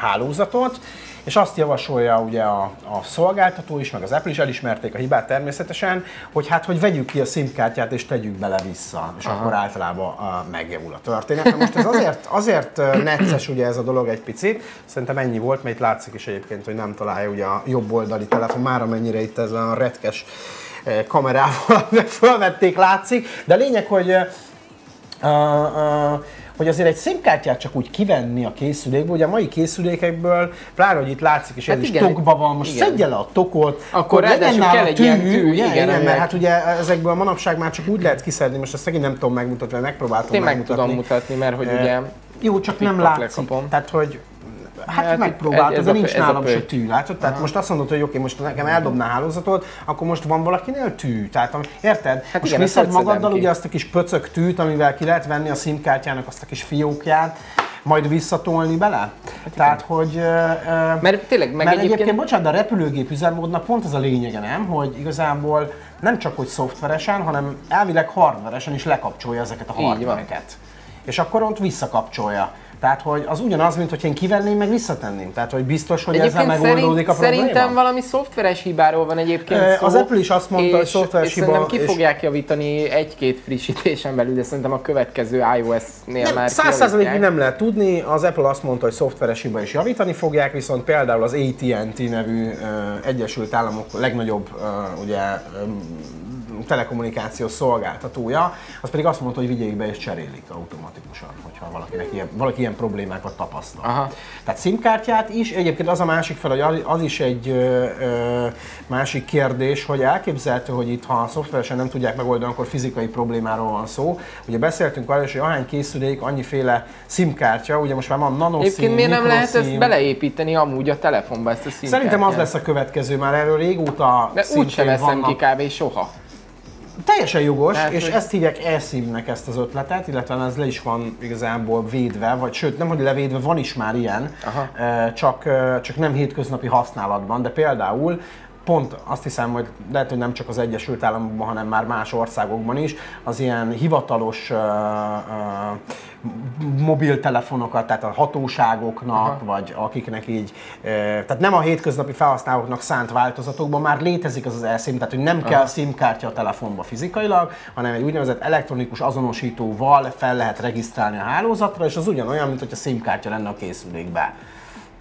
[SPEAKER 1] hálózatot, és azt javasolja ugye a, a szolgáltató is, meg az Apple is elismerték a hibát természetesen, hogy hát, hogy vegyük ki a SIM kártyát és tegyük bele vissza, és Aha. akkor általában a, megjavul a történet. Na most ez azért, azért necces ugye ez a dolog egy picit, szerintem ennyi volt, mert itt látszik is egyébként, hogy nem találja ugye a jobb oldali telefon, már amennyire itt ez a retkes kamerával fölvették, látszik, de a lényeg, hogy uh, uh, hogy azért egy SIM-kártyát csak úgy kivenni a készülékből, ugye a mai készülékekből, pláne, hogy itt látszik, és hát ez igen, is tokba van, most igen. szedje le a tokot,
[SPEAKER 2] akkor, akkor legyen nála egy tű, ilyen tű,
[SPEAKER 1] ugye, igen, igen, mert hát ugye ezekből a manapság már csak úgy lehet kiszedni, most ezt megint nem tudom megmutatni, mert megpróbáltam
[SPEAKER 2] Én meg tudom mutatni, mert hogy ugye
[SPEAKER 1] jó, csak nem látszik. Lekapom. Tehát, hogy Hát, hát megpróbáltad, de nincs nálam se tű, látod? Tehát most azt mondod, hogy oké, most nekem eldobná hálózatot, akkor most van valakinél tű. Tehát érted? Hát most igen, viszed magaddal ugye azt a kis pöcök tűt, amivel ki lehet venni a SIM-kártyának azt a kis fiókját, majd visszatolni bele? Hát Tehát, hogy...
[SPEAKER 2] Uh, mert tényleg,
[SPEAKER 1] meg mert egyébként... egyébként, bocsánat, de a repülőgép üzemmódnak pont az a lényege, nem? Hogy igazából nem csak hogy szoftveresen, hanem elvileg hardveresen is lekapcsolja ezeket a hardvereket. És akkor ott visszakapcsolja. Tehát, hogy az ugyanaz, mint hogy én kivenném, meg visszatenném. Tehát, hogy biztos, hogy ezzel megoldódik a probléma.
[SPEAKER 2] Szerintem valami szoftveres hibáról van egyébként szó.
[SPEAKER 1] az Apple is azt mondta, hogy
[SPEAKER 2] és,
[SPEAKER 1] szoftveres
[SPEAKER 2] és
[SPEAKER 1] hiba,
[SPEAKER 2] szerintem ki
[SPEAKER 1] és-
[SPEAKER 2] fogják javítani egy-két frissítésen belül, de szerintem a következő iOS-nél
[SPEAKER 1] Nem,
[SPEAKER 2] már
[SPEAKER 1] száz százalékig
[SPEAKER 2] kijavítják.
[SPEAKER 1] nem lehet tudni, az Apple azt mondta, hogy szoftveres hiba is javítani fogják, viszont például az AT&T nevű ö, Egyesült Államok legnagyobb ö, ugye, ö, telekommunikációs szolgáltatója, az pedig azt mondta, hogy vigyék be és cserélik automatikusan, hogyha valakinek ilyen, valaki ilyen problémákat tapasztal.
[SPEAKER 2] Aha.
[SPEAKER 1] Tehát SIM-kártyát is, egyébként az a másik fel, hogy az- is egy ö, ö, másik kérdés, hogy elképzelhető, hogy itt, ha szoftveresen nem tudják megoldani, akkor fizikai problémáról van szó. Ugye beszéltünk arról is, hogy ahány készülék, annyiféle SIM-kártya, ugye most már van nano
[SPEAKER 2] Egyébként miért nem lehet ezt beleépíteni amúgy a telefonba, ezt a színkártyát?
[SPEAKER 1] Szerintem az lesz a következő, már erről régóta
[SPEAKER 2] De úgysem veszem ki kb. soha.
[SPEAKER 1] Teljesen jogos,
[SPEAKER 2] Tehát,
[SPEAKER 1] és
[SPEAKER 2] hogy-
[SPEAKER 1] ezt hívják eSIM-nek ezt az ötletet, illetve ez le is van igazából védve, vagy sőt, nem hogy levédve, van is már ilyen,
[SPEAKER 2] Aha.
[SPEAKER 1] eh, csak, eh, csak nem hétköznapi használatban, de például pont azt hiszem, hogy lehet, hogy nem csak az Egyesült Államokban, hanem már más országokban is, az ilyen hivatalos uh, uh, mobiltelefonokat, tehát a hatóságoknak,
[SPEAKER 2] Aha.
[SPEAKER 1] vagy akiknek így, uh, tehát nem a hétköznapi felhasználóknak szánt változatokban már létezik az az eSIM, tehát hogy nem kell SIM-kártya a telefonba fizikailag, hanem egy úgynevezett elektronikus azonosítóval fel lehet regisztrálni a hálózatra, és az ugyanolyan, mint hogy a SIM-kártya lenne a készülékbe.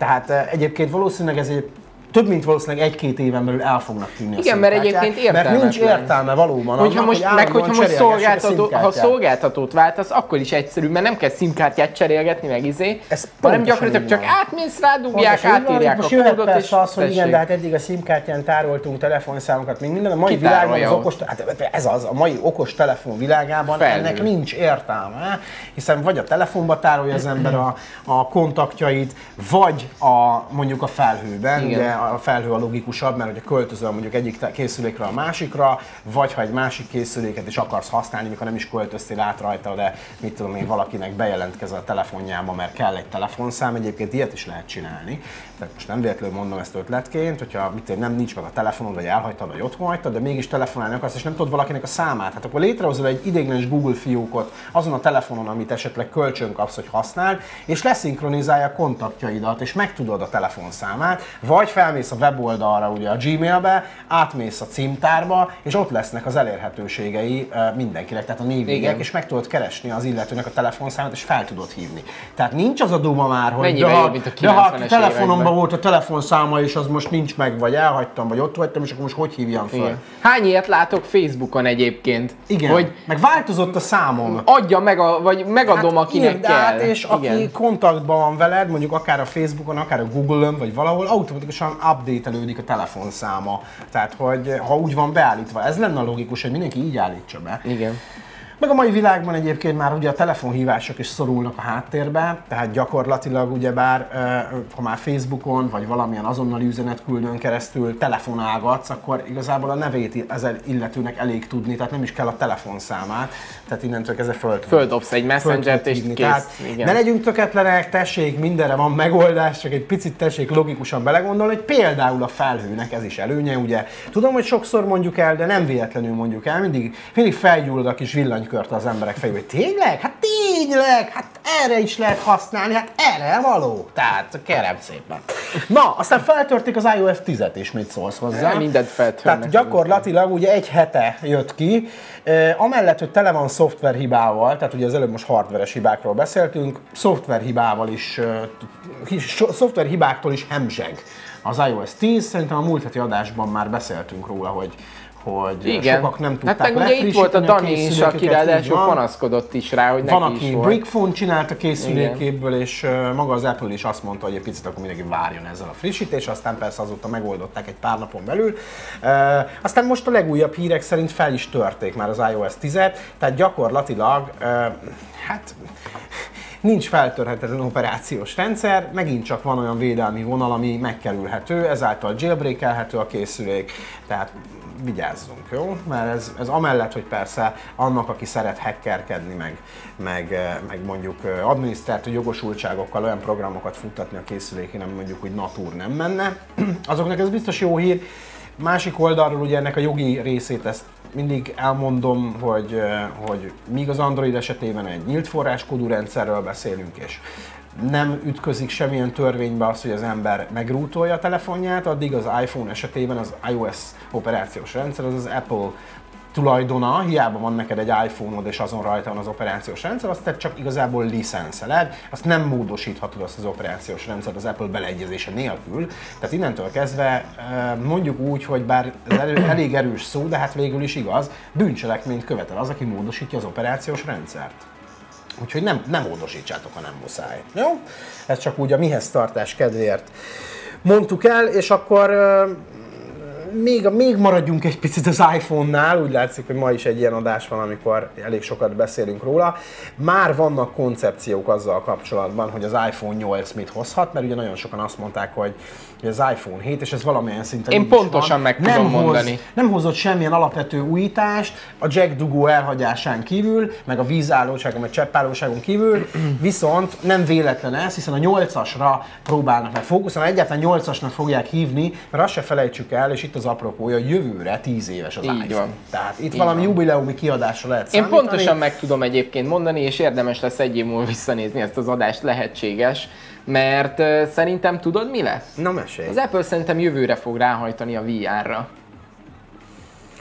[SPEAKER 1] Tehát eh, egyébként valószínűleg ez egy több mint valószínűleg egy-két éven belül el fognak tűnni
[SPEAKER 2] Igen,
[SPEAKER 1] a
[SPEAKER 2] mert egyébként
[SPEAKER 1] Mert nincs értelme valóban
[SPEAKER 2] Hogyha
[SPEAKER 1] annak,
[SPEAKER 2] most,
[SPEAKER 1] hogy
[SPEAKER 2] meg hogyha most
[SPEAKER 1] cserélgessük a
[SPEAKER 2] szolgáltató, ha szolgáltatót váltasz, akkor is egyszerű, mert nem kell SIM-kártyát cserélgetni, meg izé,
[SPEAKER 1] Ez
[SPEAKER 2] hanem gyakorlatilag csak átmész, rádugják,
[SPEAKER 1] így van,
[SPEAKER 2] átírják
[SPEAKER 1] most
[SPEAKER 2] a
[SPEAKER 1] jöhet
[SPEAKER 2] kódot,
[SPEAKER 1] persze az, hogy igen, de hát eddig a SIM-kártyán tároltunk telefonszámokat, még minden, a mai világban az okos, hát ez az, a mai okos telefon világában
[SPEAKER 2] Felhő.
[SPEAKER 1] ennek nincs értelme, hiszen vagy a telefonba tárolja az ember a, a kontaktjait, vagy a, mondjuk a felhőben, ugye a felhő a logikusabb, mert hogyha költözöl mondjuk egyik készülékről a másikra, vagy ha egy másik készüléket is akarsz használni, mikor nem is költöztél át rajta, de mit tudom én, valakinek bejelentkezel a telefonjába, mert kell egy telefonszám, egyébként ilyet is lehet csinálni. Tehát most nem véletlenül mondom ezt ötletként, hogyha mit nem nincs meg a telefonod, vagy elhagytad, vagy otthon hagytad, de mégis telefonálni akarsz, és nem tudod valakinek a számát. Hát akkor létrehozol egy ideiglenes Google fiókot azon a telefonon, amit esetleg kölcsön kapsz, hogy használ, és leszinkronizálja a kontaktjaidat, és megtudod a telefonszámát, vagy felmész a weboldalra, ugye a Gmailbe, átmész a címtárba, és ott lesznek az elérhetőségei mindenkinek, tehát a névjegyek, és meg tudod keresni az illetőnek a telefonszámát, és fel tudod hívni. Tehát nincs az a duma már, hogy
[SPEAKER 2] Mennyivel
[SPEAKER 1] de ha,
[SPEAKER 2] jobb, mint a
[SPEAKER 1] de ha
[SPEAKER 2] 90-es
[SPEAKER 1] telefonomban volt a telefonszáma, és az most nincs meg, vagy elhagytam, vagy ott hagytam, és akkor most hogy hívjam föl?
[SPEAKER 2] Igen. Hány ilyet látok Facebookon egyébként?
[SPEAKER 1] Igen.
[SPEAKER 2] Hogy
[SPEAKER 1] Meg változott a számom.
[SPEAKER 2] adja meg, a, vagy megadom, akinek
[SPEAKER 1] írd
[SPEAKER 2] kell.
[SPEAKER 1] át, Hát és
[SPEAKER 2] Igen.
[SPEAKER 1] aki kontaktban van veled, mondjuk akár a Facebookon, akár a Google-ön, vagy valahol, automatikusan update-elődik a telefonszáma. Tehát, hogy ha úgy van beállítva, ez lenne a logikus, hogy mindenki így állítsa be.
[SPEAKER 2] Igen.
[SPEAKER 1] Meg a mai világban egyébként már ugye a telefonhívások is szorulnak a háttérbe, tehát gyakorlatilag ugyebár, ha már Facebookon vagy valamilyen azonnali üzenetküldőn keresztül telefonálgatsz, akkor igazából a nevét ezzel illetőnek elég tudni, tehát nem is kell a telefonszámát, tehát innentől kezdve föl tudod-
[SPEAKER 2] Földobsz egy messengert és kész.
[SPEAKER 1] Tehát
[SPEAKER 2] Igen.
[SPEAKER 1] ne legyünk töketlenek, tessék, mindenre van megoldás, csak egy picit tessék logikusan belegondolni, hogy például a felhőnek ez is előnye, ugye. Tudom, hogy sokszor mondjuk el, de nem véletlenül mondjuk el, mindig, mindig felgyúrod a kis villanykört az emberek fejébe, hogy tényleg? Hát tényleg, hát erre is lehet használni, hát erre való. Tehát kérem szépen. Na, aztán feltörték az iOS 10-et is, mit szólsz hozzá?
[SPEAKER 2] Mindent feltörnek.
[SPEAKER 1] Tehát gyakorlatilag ugye egy hete jött ki, amellett, hogy tele van szoftver hibával, tehát ugye az előbb most hardveres hibákról beszéltünk, szoftver hibával is, eh, hi- so- szoftver hibáktól is hemzseg az iOS 10, szerintem a múlt heti adásban már beszéltünk róla, hogy hogy
[SPEAKER 2] Igen.
[SPEAKER 1] sokak nem tudták
[SPEAKER 2] hát meg ugye itt volt a Dani is,
[SPEAKER 1] készüléküket,
[SPEAKER 2] aki ráadásul panaszkodott is rá, hogy
[SPEAKER 1] Van,
[SPEAKER 2] neki
[SPEAKER 1] aki
[SPEAKER 2] is.
[SPEAKER 1] Brickphone csinált a készülékéből, és ö, maga az Apple is azt mondta, hogy egy picit akkor mindenki várjon ezzel a frissítés, aztán persze azóta megoldották egy pár napon belül. Ö, aztán most a legújabb hírek szerint fel is törték már az iOS 10-et, tehát gyakorlatilag, hát nincs feltörhetetlen operációs rendszer, megint csak van olyan védelmi vonal, ami megkerülhető, ezáltal jailbreakelhető a készülék, tehát vigyázzunk, jó? Mert ez, ez amellett, hogy persze annak, aki szeret hackerkedni, meg, meg, eh, meg mondjuk eh, adminisztrátor jogosultságokkal olyan programokat futtatni a készülékén, ami mondjuk úgy natúr nem menne, azoknak ez biztos jó hír. Másik oldalról ugye ennek a jogi részét ezt mindig elmondom, hogy, eh, hogy míg az Android esetében egy nyílt forráskódú rendszerről beszélünk, és nem ütközik semmilyen törvénybe az, hogy az ember megrútolja a telefonját, addig az iPhone esetében az iOS operációs rendszer, az az Apple tulajdona, hiába van neked egy iPhone-od és azon rajta van az operációs rendszer, azt te csak igazából licenszeled, azt nem módosíthatod azt az operációs rendszert az Apple beleegyezése nélkül. Tehát innentől kezdve mondjuk úgy, hogy bár ez elég erős szó, de hát végül is igaz, bűncselekményt követel az, aki módosítja az operációs rendszert. Úgyhogy nem, nem módosítsátok, ha nem muszáj. Jó? Ez csak úgy a mihez tartás kedvéért mondtuk el, és akkor még, még maradjunk egy picit az iPhone-nál, úgy látszik, hogy ma is egy ilyen adás van, amikor elég sokat beszélünk róla. Már vannak koncepciók azzal kapcsolatban, hogy az iPhone 8 mit hozhat, mert ugye nagyon sokan azt mondták, hogy az iPhone 7, és ez valamilyen szinten
[SPEAKER 2] Én pontosan meg tudom
[SPEAKER 1] nem
[SPEAKER 2] mondani.
[SPEAKER 1] Hoz, nem hozott semmilyen alapvető újítást, a jack dugó elhagyásán kívül, meg a vízállóságon, meg cseppállóságon kívül, viszont nem véletlen ez, hiszen a 8-asra próbálnak meg fókuszálni, egyáltalán 8-asnak fogják hívni, mert azt se felejtsük el, és itt az apropója, hogy jövőre 10 éves az
[SPEAKER 2] Így
[SPEAKER 1] iPhone.
[SPEAKER 2] van.
[SPEAKER 1] Tehát itt
[SPEAKER 2] Így
[SPEAKER 1] valami
[SPEAKER 2] van.
[SPEAKER 1] jubileumi kiadásra lehet
[SPEAKER 2] Én
[SPEAKER 1] számítani.
[SPEAKER 2] pontosan meg tudom egyébként mondani, és érdemes lesz egy év múlva visszanézni ezt az adást, lehetséges, mert uh, szerintem tudod mi lesz?
[SPEAKER 1] Na mesélj.
[SPEAKER 2] Az Apple szerintem jövőre fog ráhajtani a VR-ra.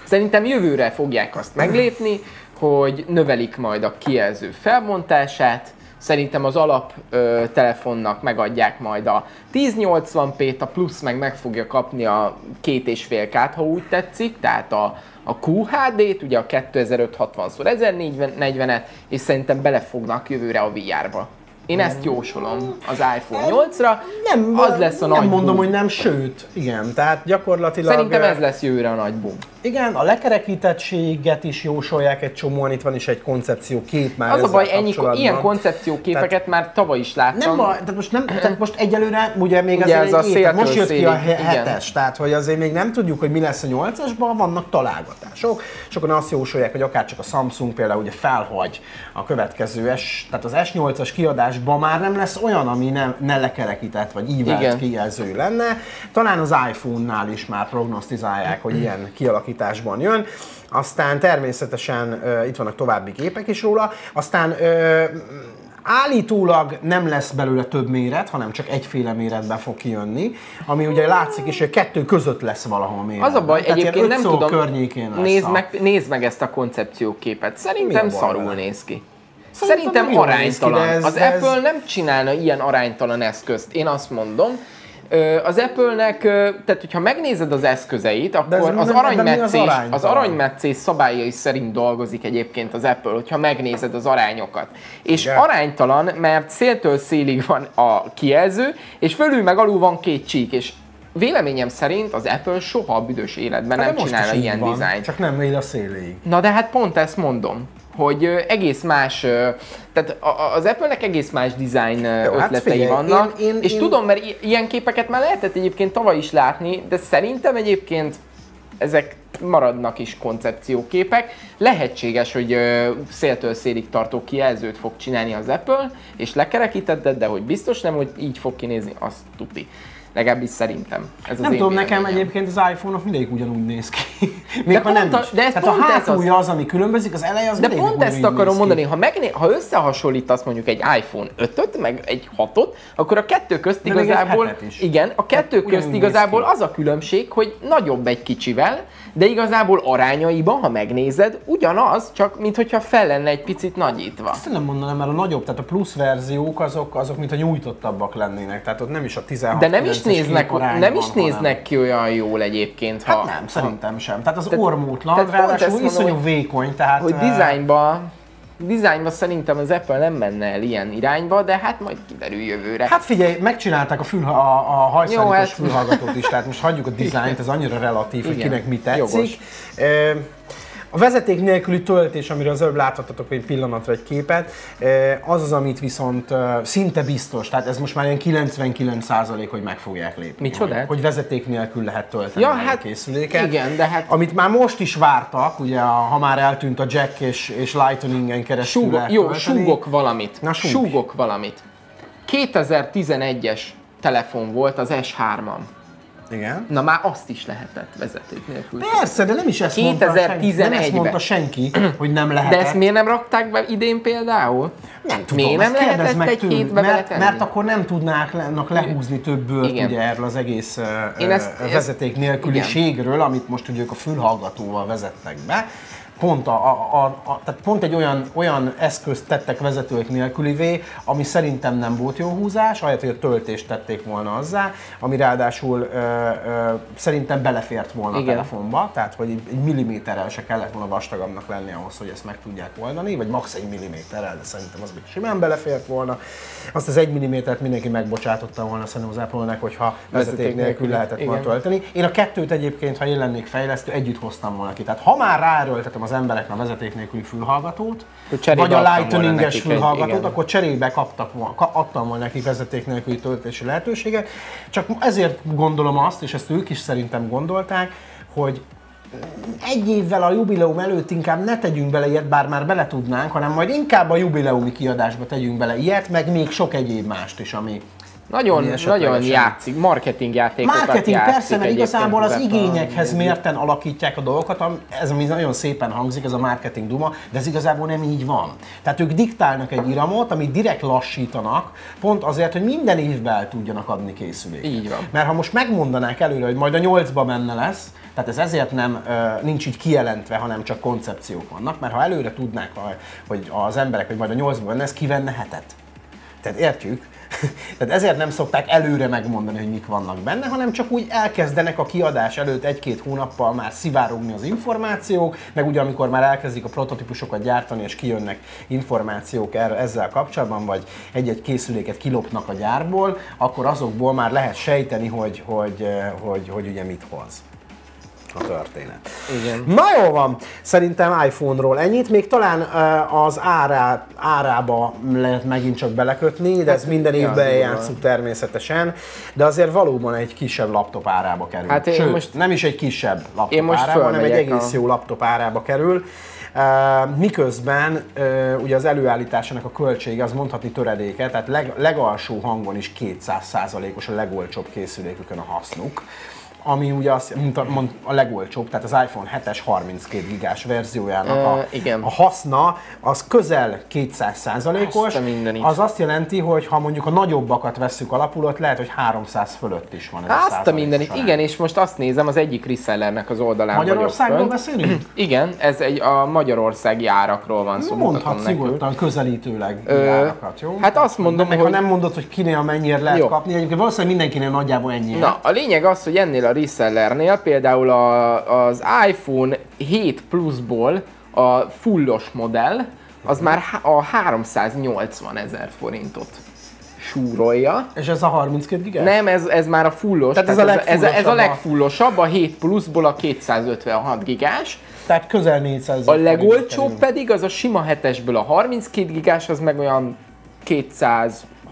[SPEAKER 2] Szerintem jövőre fogják azt meglépni, hogy növelik majd a kijelző felbontását, Szerintem az alap ö, telefonnak megadják majd a 1080p-t, a plusz meg meg fogja kapni a két és fél k ha úgy tetszik, tehát a, a QHD-t, ugye a 2560x1040-et, és szerintem bele fognak jövőre a VR-ba. Én ezt jósolom az iPhone 8-ra,
[SPEAKER 1] Nem,
[SPEAKER 2] az lesz a
[SPEAKER 1] nem
[SPEAKER 2] nagy
[SPEAKER 1] mondom,
[SPEAKER 2] boom.
[SPEAKER 1] hogy nem, sőt, igen, tehát gyakorlatilag...
[SPEAKER 2] Szerintem ez lesz jövőre a nagy boom.
[SPEAKER 1] Igen, a lekerekítettséget is jósolják egy csomóan, itt van is egy koncepció kép már
[SPEAKER 2] Az a baj, ennyi, ilyen koncepcióképeket már tavaly is láttam.
[SPEAKER 1] Nem tehát most, nem, tehát most egyelőre ugye még
[SPEAKER 2] Ugye
[SPEAKER 1] azért
[SPEAKER 2] ez a
[SPEAKER 1] egy tehát most jött ki a
[SPEAKER 2] szélig,
[SPEAKER 1] he-
[SPEAKER 2] igen.
[SPEAKER 1] hetes, tehát hogy azért még nem tudjuk, hogy mi lesz a nyolcasban, vannak találgatások. Sokan azt jósolják, hogy akár csak a Samsung például ugye felhagy a következő S, tehát az S8-as kiadásban már nem lesz olyan, ami nem, ne lekerekített vagy ívelt kijelző lenne. Talán az iPhone-nál is már prognosztizálják, hogy ilyen kialakításban jön. Aztán természetesen uh, itt vannak további képek is róla. Aztán uh, Állítólag nem lesz belőle több méret, hanem csak egyféle méretben fog kijönni, ami ugye látszik is, hogy kettő között lesz valahol méret.
[SPEAKER 2] Az a baj, egyébként nem tudom,
[SPEAKER 1] környékén lesz
[SPEAKER 2] nézd
[SPEAKER 1] a-
[SPEAKER 2] meg, nézd meg ezt a koncepcióképet. Szerintem szarul
[SPEAKER 1] vele?
[SPEAKER 2] néz ki.
[SPEAKER 1] Szerintem
[SPEAKER 2] Szerintem
[SPEAKER 1] ki,
[SPEAKER 2] aránytalan.
[SPEAKER 1] de ez-
[SPEAKER 2] az
[SPEAKER 1] ez-
[SPEAKER 2] Apple nem csinálna ilyen aránytalan eszközt, én azt mondom. Az Apple-nek, tehát hogyha megnézed az eszközeit, akkor az
[SPEAKER 1] az
[SPEAKER 2] aranymetszés,
[SPEAKER 1] aránytalan?
[SPEAKER 2] az aranymetszés szabályai szerint dolgozik egyébként az Apple, hogyha megnézed az arányokat. És
[SPEAKER 1] Igen.
[SPEAKER 2] aránytalan, mert széltől szélig van a kijelző, és fölül meg alul van két csík, és véleményem szerint az Apple soha a büdös életben
[SPEAKER 1] Hát
[SPEAKER 2] nem csinálna ilyen dizájnt.
[SPEAKER 1] Csak nem él a széléig.
[SPEAKER 2] Na de hát pont ezt mondom, hogy egész más, tehát az Apple-nek egész más design
[SPEAKER 1] hát
[SPEAKER 2] ötletei
[SPEAKER 1] figyelj,
[SPEAKER 2] vannak,
[SPEAKER 1] én- én-
[SPEAKER 2] és
[SPEAKER 1] én-
[SPEAKER 2] tudom, mert ilyen képeket már lehetett egyébként tavaly is látni, de szerintem egyébként ezek maradnak is koncepcióképek. Lehetséges, hogy ö, széltől szélig tartó kijelzőt fog csinálni az Apple, és lekerekítetted, de hogy biztos nem, hogy így fog kinézni, azt tuti. Legalábbis szerintem. Ez az
[SPEAKER 1] Nem tudom, nekem egyébként az iPhone-ok mindig ugyanúgy néz ki. Még
[SPEAKER 2] De
[SPEAKER 1] ha nem
[SPEAKER 2] pont a-
[SPEAKER 1] is.
[SPEAKER 2] de ez
[SPEAKER 1] Tehát a
[SPEAKER 2] pont ez
[SPEAKER 1] hátulja az, ami különbözik, az eleje az
[SPEAKER 2] De pont ezt akarom mondani, ha, megné- ha összehasonlítasz mondjuk egy iPhone 5-öt, meg egy 6-ot, akkor a kettő közt igazából, igen, a kettő közt igazából az a különbség, hogy nagyobb egy kicsivel, de igazából arányaiban, ha megnézed, ugyanaz, csak mintha fel lenne egy picit nagyítva.
[SPEAKER 1] Azt nem mondanám, mert a nagyobb, tehát a plusz verziók azok, azok mint a nyújtottabbak lennének, tehát ott nem is a 16
[SPEAKER 2] De nem is
[SPEAKER 1] 9-es
[SPEAKER 2] néznek,
[SPEAKER 1] arányban,
[SPEAKER 2] nem is
[SPEAKER 1] hanem-
[SPEAKER 2] néznek ki olyan jól egyébként, ha,
[SPEAKER 1] Hát nem, szerintem sem. Tehát az
[SPEAKER 2] Tehát-
[SPEAKER 1] ormótlan,
[SPEAKER 2] ezt
[SPEAKER 1] ráadásul iszonyú vékony, tehát...
[SPEAKER 2] hogy
[SPEAKER 1] eh,
[SPEAKER 2] dizájnba, szerintem az Apple nem menne el ilyen irányba, de hát majd kiderül jövőre.
[SPEAKER 1] Hát figyelj, megcsinálták a, fülha, a, a hajszárítós
[SPEAKER 2] hát-
[SPEAKER 1] fülhallgatót is, tehát most hagyjuk a dizájnt, ez annyira relatív, hogy
[SPEAKER 2] Igen,
[SPEAKER 1] kinek mi tetszik.
[SPEAKER 2] jogos.
[SPEAKER 1] Ö, A vezeték nélküli töltés, amiről az előbb láthattatok egy pillanatra egy képet, ö, az az, amit viszont ö, szinte biztos, tehát ez most már ilyen 99% hogy meg fogják lépni.
[SPEAKER 2] Micsodát?
[SPEAKER 1] Hogy, hogy vezeték nélkül lehet tölteni
[SPEAKER 2] Ja,
[SPEAKER 1] a
[SPEAKER 2] hát
[SPEAKER 1] készüléket.
[SPEAKER 2] igen, de hát-
[SPEAKER 1] Amit már most is vártak, ugye a, ha már eltűnt a jack és, és lightningen keresztül lehet
[SPEAKER 2] jó,
[SPEAKER 1] tölteni.
[SPEAKER 2] súgok valamit.
[SPEAKER 1] Na, súgj.
[SPEAKER 2] súgok valamit. 2011-es telefon volt az S3-am.
[SPEAKER 1] Igen.
[SPEAKER 2] Na már azt is lehetett vezeték nélkül.
[SPEAKER 1] Persze, de nem is ezt mondta senki. Nem ezt
[SPEAKER 2] 2011-ben.
[SPEAKER 1] mondta senki, hogy nem lehet.
[SPEAKER 2] De ezt miért nem rakták be idén például?
[SPEAKER 1] Nem tudom,
[SPEAKER 2] Miért nem lehetett
[SPEAKER 1] meg
[SPEAKER 2] egy
[SPEAKER 1] tőlük,
[SPEAKER 2] hétbe
[SPEAKER 1] mert,
[SPEAKER 2] beletenni?
[SPEAKER 1] mert akkor nem tudnák le, lehúzni több
[SPEAKER 2] Igen.
[SPEAKER 1] ugye erről az egész Én
[SPEAKER 2] ezt-
[SPEAKER 1] vezeték nélküliségről, amit most ugye ők a fülhallgatóval vezettek be. Pont, a, a, a, tehát pont egy olyan, olyan eszközt tettek vezetők nélkülivé, ami szerintem nem volt jó húzás, ahelyett, hogy a töltést tették volna azzá, ami ráadásul ö, ö, szerintem belefért volna
[SPEAKER 2] Igen.
[SPEAKER 1] a telefonba, tehát hogy egy, milliméterrel se kellett volna vastagabbnak lenni ahhoz, hogy ezt meg tudják oldani, vagy max. egy milliméterrel, de szerintem az még simán belefért volna. Azt az egy millimétert mindenki megbocsátotta volna szerintem az Apple-nek, hogyha vezeték nélkül lehetett volna tölteni. Én a kettőt egyébként, ha én lennék fejlesztő, együtt hoztam volna ki. Tehát ha már ráerőltetem az emberekre a vezeték nélküli fülhallgatót, vagy a Lightning-es
[SPEAKER 2] egy-
[SPEAKER 1] fülhallgatót,
[SPEAKER 2] igen.
[SPEAKER 1] akkor cserébe kaptak volna, adtam volna neki vezeték nélküli töltési lehetőséget. Csak ezért gondolom azt, és ezt ők is szerintem gondolták, hogy egy évvel a jubileum előtt inkább ne tegyünk bele ilyet, bár már bele tudnánk, hanem majd inkább a jubileumi kiadásba tegyünk bele ilyet, meg még sok egyéb mást is, ami,
[SPEAKER 2] Nagyon, nagyon játszik, marketing játékokat
[SPEAKER 1] Marketing
[SPEAKER 2] játszik
[SPEAKER 1] persze, mert igazából az igényekhez mérten alakítják a dolgokat, am- ez ami nagyon szépen hangzik, ez a marketing duma, de ez igazából nem így van. Tehát ők diktálnak egy iramot, amit direkt lassítanak, pont azért, hogy minden évben el tudjanak adni készüléket.
[SPEAKER 2] Így van.
[SPEAKER 1] Mert ha most megmondanák előre, hogy majd a 8-ba benne lesz, tehát ez ezért nem, nincs így kijelentve, hanem csak koncepciók vannak, mert ha előre tudnák, hogy az emberek, hogy majd a 8-ba benne lesz, kivenne hetet. Tehát értjük? Tehát ezért nem szokták előre megmondani, hogy mik vannak benne, hanem csak úgy elkezdenek a kiadás előtt egy-két hónappal már szivárogni az információk, meg ugye amikor már elkezdik a prototípusokat gyártani és kijönnek információk erre, ezzel kapcsolatban, vagy egy-egy készüléket kilopnak a gyárból, akkor azokból már lehet sejteni, hogy, hogy, eh, hogy, hogy ugye mit hoz a történet.
[SPEAKER 2] Igen.
[SPEAKER 1] Na jó van, szerintem iPhone-ról ennyit, még talán az árá, árába lehet megint csak belekötni, de ez minden
[SPEAKER 2] ja,
[SPEAKER 1] évben játszunk természetesen, de azért valóban egy kisebb laptop árába kerül.
[SPEAKER 2] Hát én
[SPEAKER 1] Sőt,
[SPEAKER 2] most-
[SPEAKER 1] nem is egy kisebb laptop
[SPEAKER 2] Én most
[SPEAKER 1] árába, hanem egy egész
[SPEAKER 2] a-
[SPEAKER 1] jó laptop árába kerül. Miközben ugye az előállításának a költsége az mondhatni töredéke, tehát leg, legalsó hangon is 200%-os a legolcsóbb készülékükön a hasznuk ami ugye az, mint a, mond, a legolcsóbb, tehát az iPhone 7-es 32 gigás verziójának a,
[SPEAKER 2] igen.
[SPEAKER 1] a haszna az közel 200 os
[SPEAKER 2] Azt a mindenit.
[SPEAKER 1] Az azt jelenti, hogy ha mondjuk a nagyobbakat vesszük alapul, ott lehet, hogy 300 fölött is van ez a
[SPEAKER 2] Azt a
[SPEAKER 1] százalékos
[SPEAKER 2] mindenit, igen, és most azt nézem, az egyik resellernek az oldalán
[SPEAKER 1] Magyarországról beszélünk?
[SPEAKER 2] Igen, ez egy a magyarországi árakról van szó.
[SPEAKER 1] Mondhatsz nyugodtan közelítőleg
[SPEAKER 2] Ö,
[SPEAKER 1] árakat, jó?
[SPEAKER 2] hát azt mondom,
[SPEAKER 1] Meg,
[SPEAKER 2] hogy-
[SPEAKER 1] ha nem mondod, hogy kinél mennyire lehet
[SPEAKER 2] Jó.
[SPEAKER 1] kapni, egyébként valószínűleg mindenkinél nagyjából ennyi.
[SPEAKER 2] Na, a lényeg az, hogy ennél a resellernél például a, az iPhone 7 Plus-ból a fullos modell, az már há- a 380 ezer forintot súrolja.
[SPEAKER 1] És ez a 32 gigás?
[SPEAKER 2] Nem, ez, ez már a fullos.
[SPEAKER 1] Tehát ez a
[SPEAKER 2] ez, ez, ez a
[SPEAKER 1] legfullosabb a-
[SPEAKER 2] legfullosabb, a 7 Plus-ból a 256 gigás.
[SPEAKER 1] Tehát közel 400
[SPEAKER 2] A legolcsóbb pedig az a sima 7-esből a 32 gigás, az meg olyan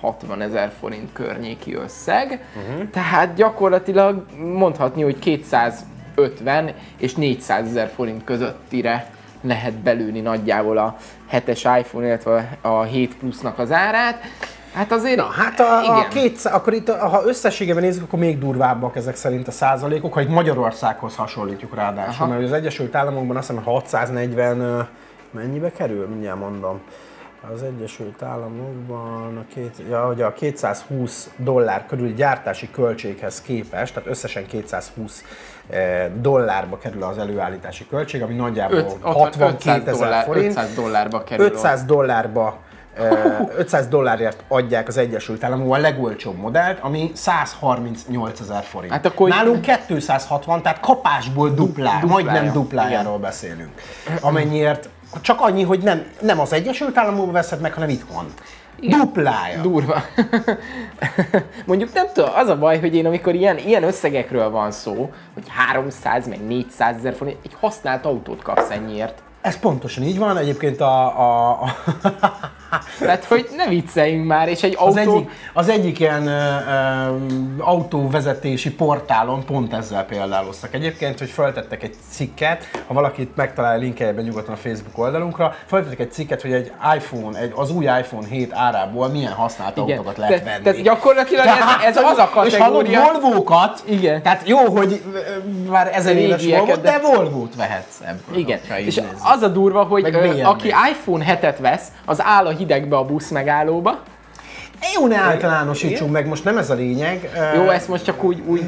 [SPEAKER 2] 260 ezer forint környéki összeg. Uh-huh. Tehát gyakorlatilag mondhatni, hogy 250 és 400 ezer forint közöttire lehet belőni nagyjából a 7-es iPhone, illetve a 7 Plus-nak az árát. Hát azért...
[SPEAKER 1] Na, hát a, a
[SPEAKER 2] igen.
[SPEAKER 1] két, akkor itt, a- ha összességében nézzük, akkor még durvábbak ezek szerint a százalékok, ha itt Magyarországhoz hasonlítjuk ráadásul,
[SPEAKER 2] Aha.
[SPEAKER 1] mert az Egyesült Államokban azt hiszem 640, ö, mennyibe kerül? Mindjárt mondom. Az Egyesült Államokban a, két, ja, ugye a 220 dollár körül gyártási költséghez képest, tehát összesen 220 eh, dollárba kerül az előállítási költség, ami nagyjából
[SPEAKER 2] Öt-
[SPEAKER 1] 62
[SPEAKER 2] 500
[SPEAKER 1] ezer forint.
[SPEAKER 2] 500 dollárba kerül.
[SPEAKER 1] 500 dollárba ö, 500 dollárért adják az Egyesült Államokban a legolcsóbb modellt, ami 138 ezer forint.
[SPEAKER 2] Hát akkor-
[SPEAKER 1] Nálunk 260, tehát kapásból duplá,
[SPEAKER 2] duplája,
[SPEAKER 1] majdnem duplájáról beszélünk. Amennyiért csak annyi, hogy nem, nem az Egyesült Államokban veszed meg, hanem itthon. Duplája.
[SPEAKER 2] Durva. Mondjuk nem tudom, az a baj, hogy én amikor ilyen, ilyen összegekről van szó, hogy 300 meg 400 ezer forint, egy használt autót kapsz ennyiért.
[SPEAKER 1] Ez pontosan így van, egyébként a, a, a
[SPEAKER 2] Tehát, hogy ne vicceljünk már, és egy autó...
[SPEAKER 1] Az egyik, az egyik ilyen ö, ö, autóvezetési portálon pont ezzel példáloztak. Egyébként, hogy feltettek egy cikket, ha valakit megtalál, linkelje be nyugodtan a Facebook oldalunkra, feltettek egy cikket, hogy egy iPhone, egy, az új iPhone 7 árából milyen használt
[SPEAKER 2] Igen.
[SPEAKER 1] autókat lehet venni.
[SPEAKER 2] Tehát gyakorlatilag ez, ez az a
[SPEAKER 1] És hallod,
[SPEAKER 2] kategória...
[SPEAKER 1] Volvo-kat,
[SPEAKER 2] Igen.
[SPEAKER 1] tehát jó, hogy már ezer éves Volvo,
[SPEAKER 2] de-
[SPEAKER 1] de Volvo-t vehetsz ebből.
[SPEAKER 2] Igen, és. Az a durva, hogy ö, aki iPhone 7-et vesz, az áll a hidegbe a busz megállóba.
[SPEAKER 1] Jó, ne általánosítsunk meg, most nem ez a lényeg.
[SPEAKER 2] Jó, ezt most csak úgy, úgy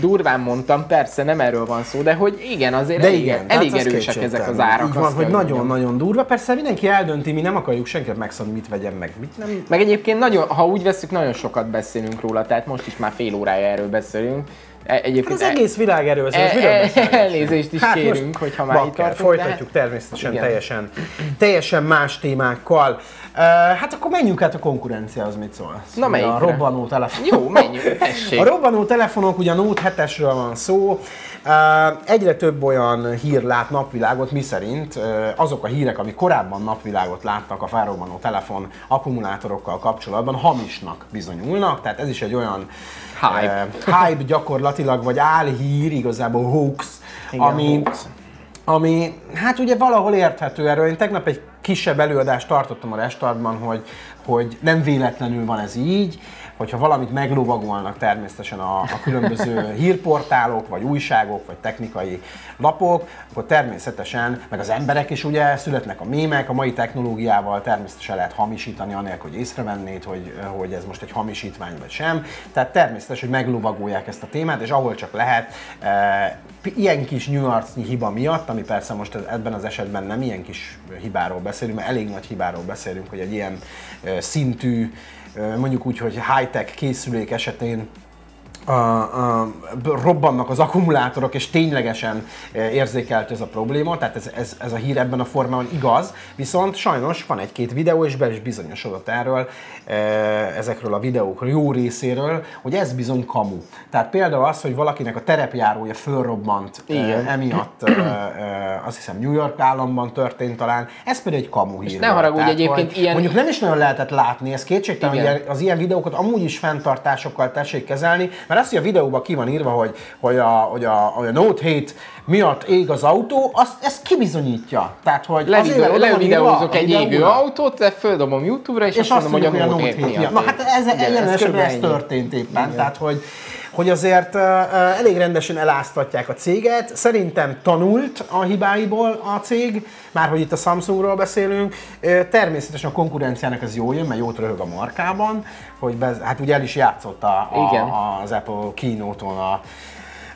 [SPEAKER 2] durván mondtam, persze nem erről van szó, de hogy igen, azért
[SPEAKER 1] De
[SPEAKER 2] elég,
[SPEAKER 1] igen,
[SPEAKER 2] elég
[SPEAKER 1] az
[SPEAKER 2] erősek ezek az árak.
[SPEAKER 1] Így van, hogy nagyon-nagyon durva. Persze mindenki eldönti, mi nem akarjuk senkit megszabni, mit vegyen meg, mit nem.
[SPEAKER 2] Meg egyébként nagyon, ha úgy veszük, nagyon sokat beszélünk róla, tehát most is már fél órája erről beszélünk. E- Egyébként
[SPEAKER 1] Az egész világ erről szól,
[SPEAKER 2] e- e- elnézést is kérünk, hogyha már itt tartunk, de
[SPEAKER 1] Folytatjuk természetesen
[SPEAKER 2] Igen.
[SPEAKER 1] teljesen, teljesen más témákkal. Uh, hát akkor menjünk át a konkurenciához, mit szólsz?
[SPEAKER 2] Na,
[SPEAKER 1] Ugye A
[SPEAKER 2] melyikre?
[SPEAKER 1] robbanó telefon.
[SPEAKER 2] Jó, menjünk, tessék.
[SPEAKER 1] A robbanó telefonok, ugye a Note 7-esről van szó, egyre több olyan hír lát napvilágot, miszerint azok a hírek, amik korábban napvilágot láttak a felrobbanó telefon akkumulátorokkal kapcsolatban, hamisnak bizonyulnak, tehát ez is egy olyan
[SPEAKER 2] Hype.
[SPEAKER 1] uh, hype gyakorlatilag, vagy álhír, igazából hoax,
[SPEAKER 2] Igen,
[SPEAKER 1] ami,
[SPEAKER 2] hoax.
[SPEAKER 1] ami hát ugye valahol érthető erről. Én tegnap egy kisebb előadást tartottam a Restartban, hogy, hogy nem véletlenül van ez így, hogyha valamit meglovagolnak természetesen a, a különböző hírportálok, vagy újságok, vagy technikai lapok, akkor természetesen, meg az emberek is ugye születnek a mémek, a mai technológiával természetesen lehet hamisítani, anélkül, hogy észrevennéd, hogy, hogy ez most egy hamisítvány vagy sem. Tehát természetes, hogy meglovagolják ezt a témát, és ahol csak lehet, e, ilyen kis nyuarcnyi hiba miatt, ami persze most ebben az esetben nem ilyen kis hibáról beszélünk, mert elég nagy hibáról beszélünk, hogy egy ilyen e, szintű, mondjuk úgy, hogy high-tech készülék esetén a, a, robbannak az akkumulátorok, és ténylegesen e, érzékelt ez a probléma, tehát ez, ez, ez a hír ebben a formában igaz, viszont sajnos van egy-két videó, és be is bizonyosodott erről, e, ezekről a videókról, jó részéről, hogy ez bizony kamu. Tehát például az, hogy valakinek a terepjárója fölrobbant e,
[SPEAKER 2] Igen.
[SPEAKER 1] emiatt, azt hiszem New York államban történt talán, ez például egy kamu hír.
[SPEAKER 2] ne
[SPEAKER 1] volt.
[SPEAKER 2] haragudj,
[SPEAKER 1] Tehát,
[SPEAKER 2] egyébként
[SPEAKER 1] hogy
[SPEAKER 2] ilyen-
[SPEAKER 1] Mondjuk nem is nagyon lehetett látni, ez kétségtelen, hogy az ilyen videókat amúgy is fenntartásokkal tessék kezelni, mert az, hogy a videóban ki van írva, hogy, hogy, a, hogy, a, hogy a Note 7 miatt ég az autó, azt, ezt kibizonyítja. Tehát, hogy
[SPEAKER 2] Levideo,
[SPEAKER 1] írva
[SPEAKER 2] levideózok
[SPEAKER 1] a
[SPEAKER 2] egy égő autót, de földobom YouTube-ra, és,
[SPEAKER 1] és
[SPEAKER 2] azt mondom, hogy a Note 7
[SPEAKER 1] ja.
[SPEAKER 2] miatt.
[SPEAKER 1] Na hát ez,
[SPEAKER 2] Igen,
[SPEAKER 1] ilyen esetben
[SPEAKER 2] körülbelül
[SPEAKER 1] ez történt éppen, tehát hogy hogy azért elég rendesen eláztatják a céget. Szerintem tanult a hibáiból a cég, már hogy itt a Samsungról beszélünk. Természetesen a konkurenciának ez jó jön, mert jót röhög a markában, hogy be, hát ugye el is játszott a,
[SPEAKER 2] Igen.
[SPEAKER 1] a, az Apple keynote-on a,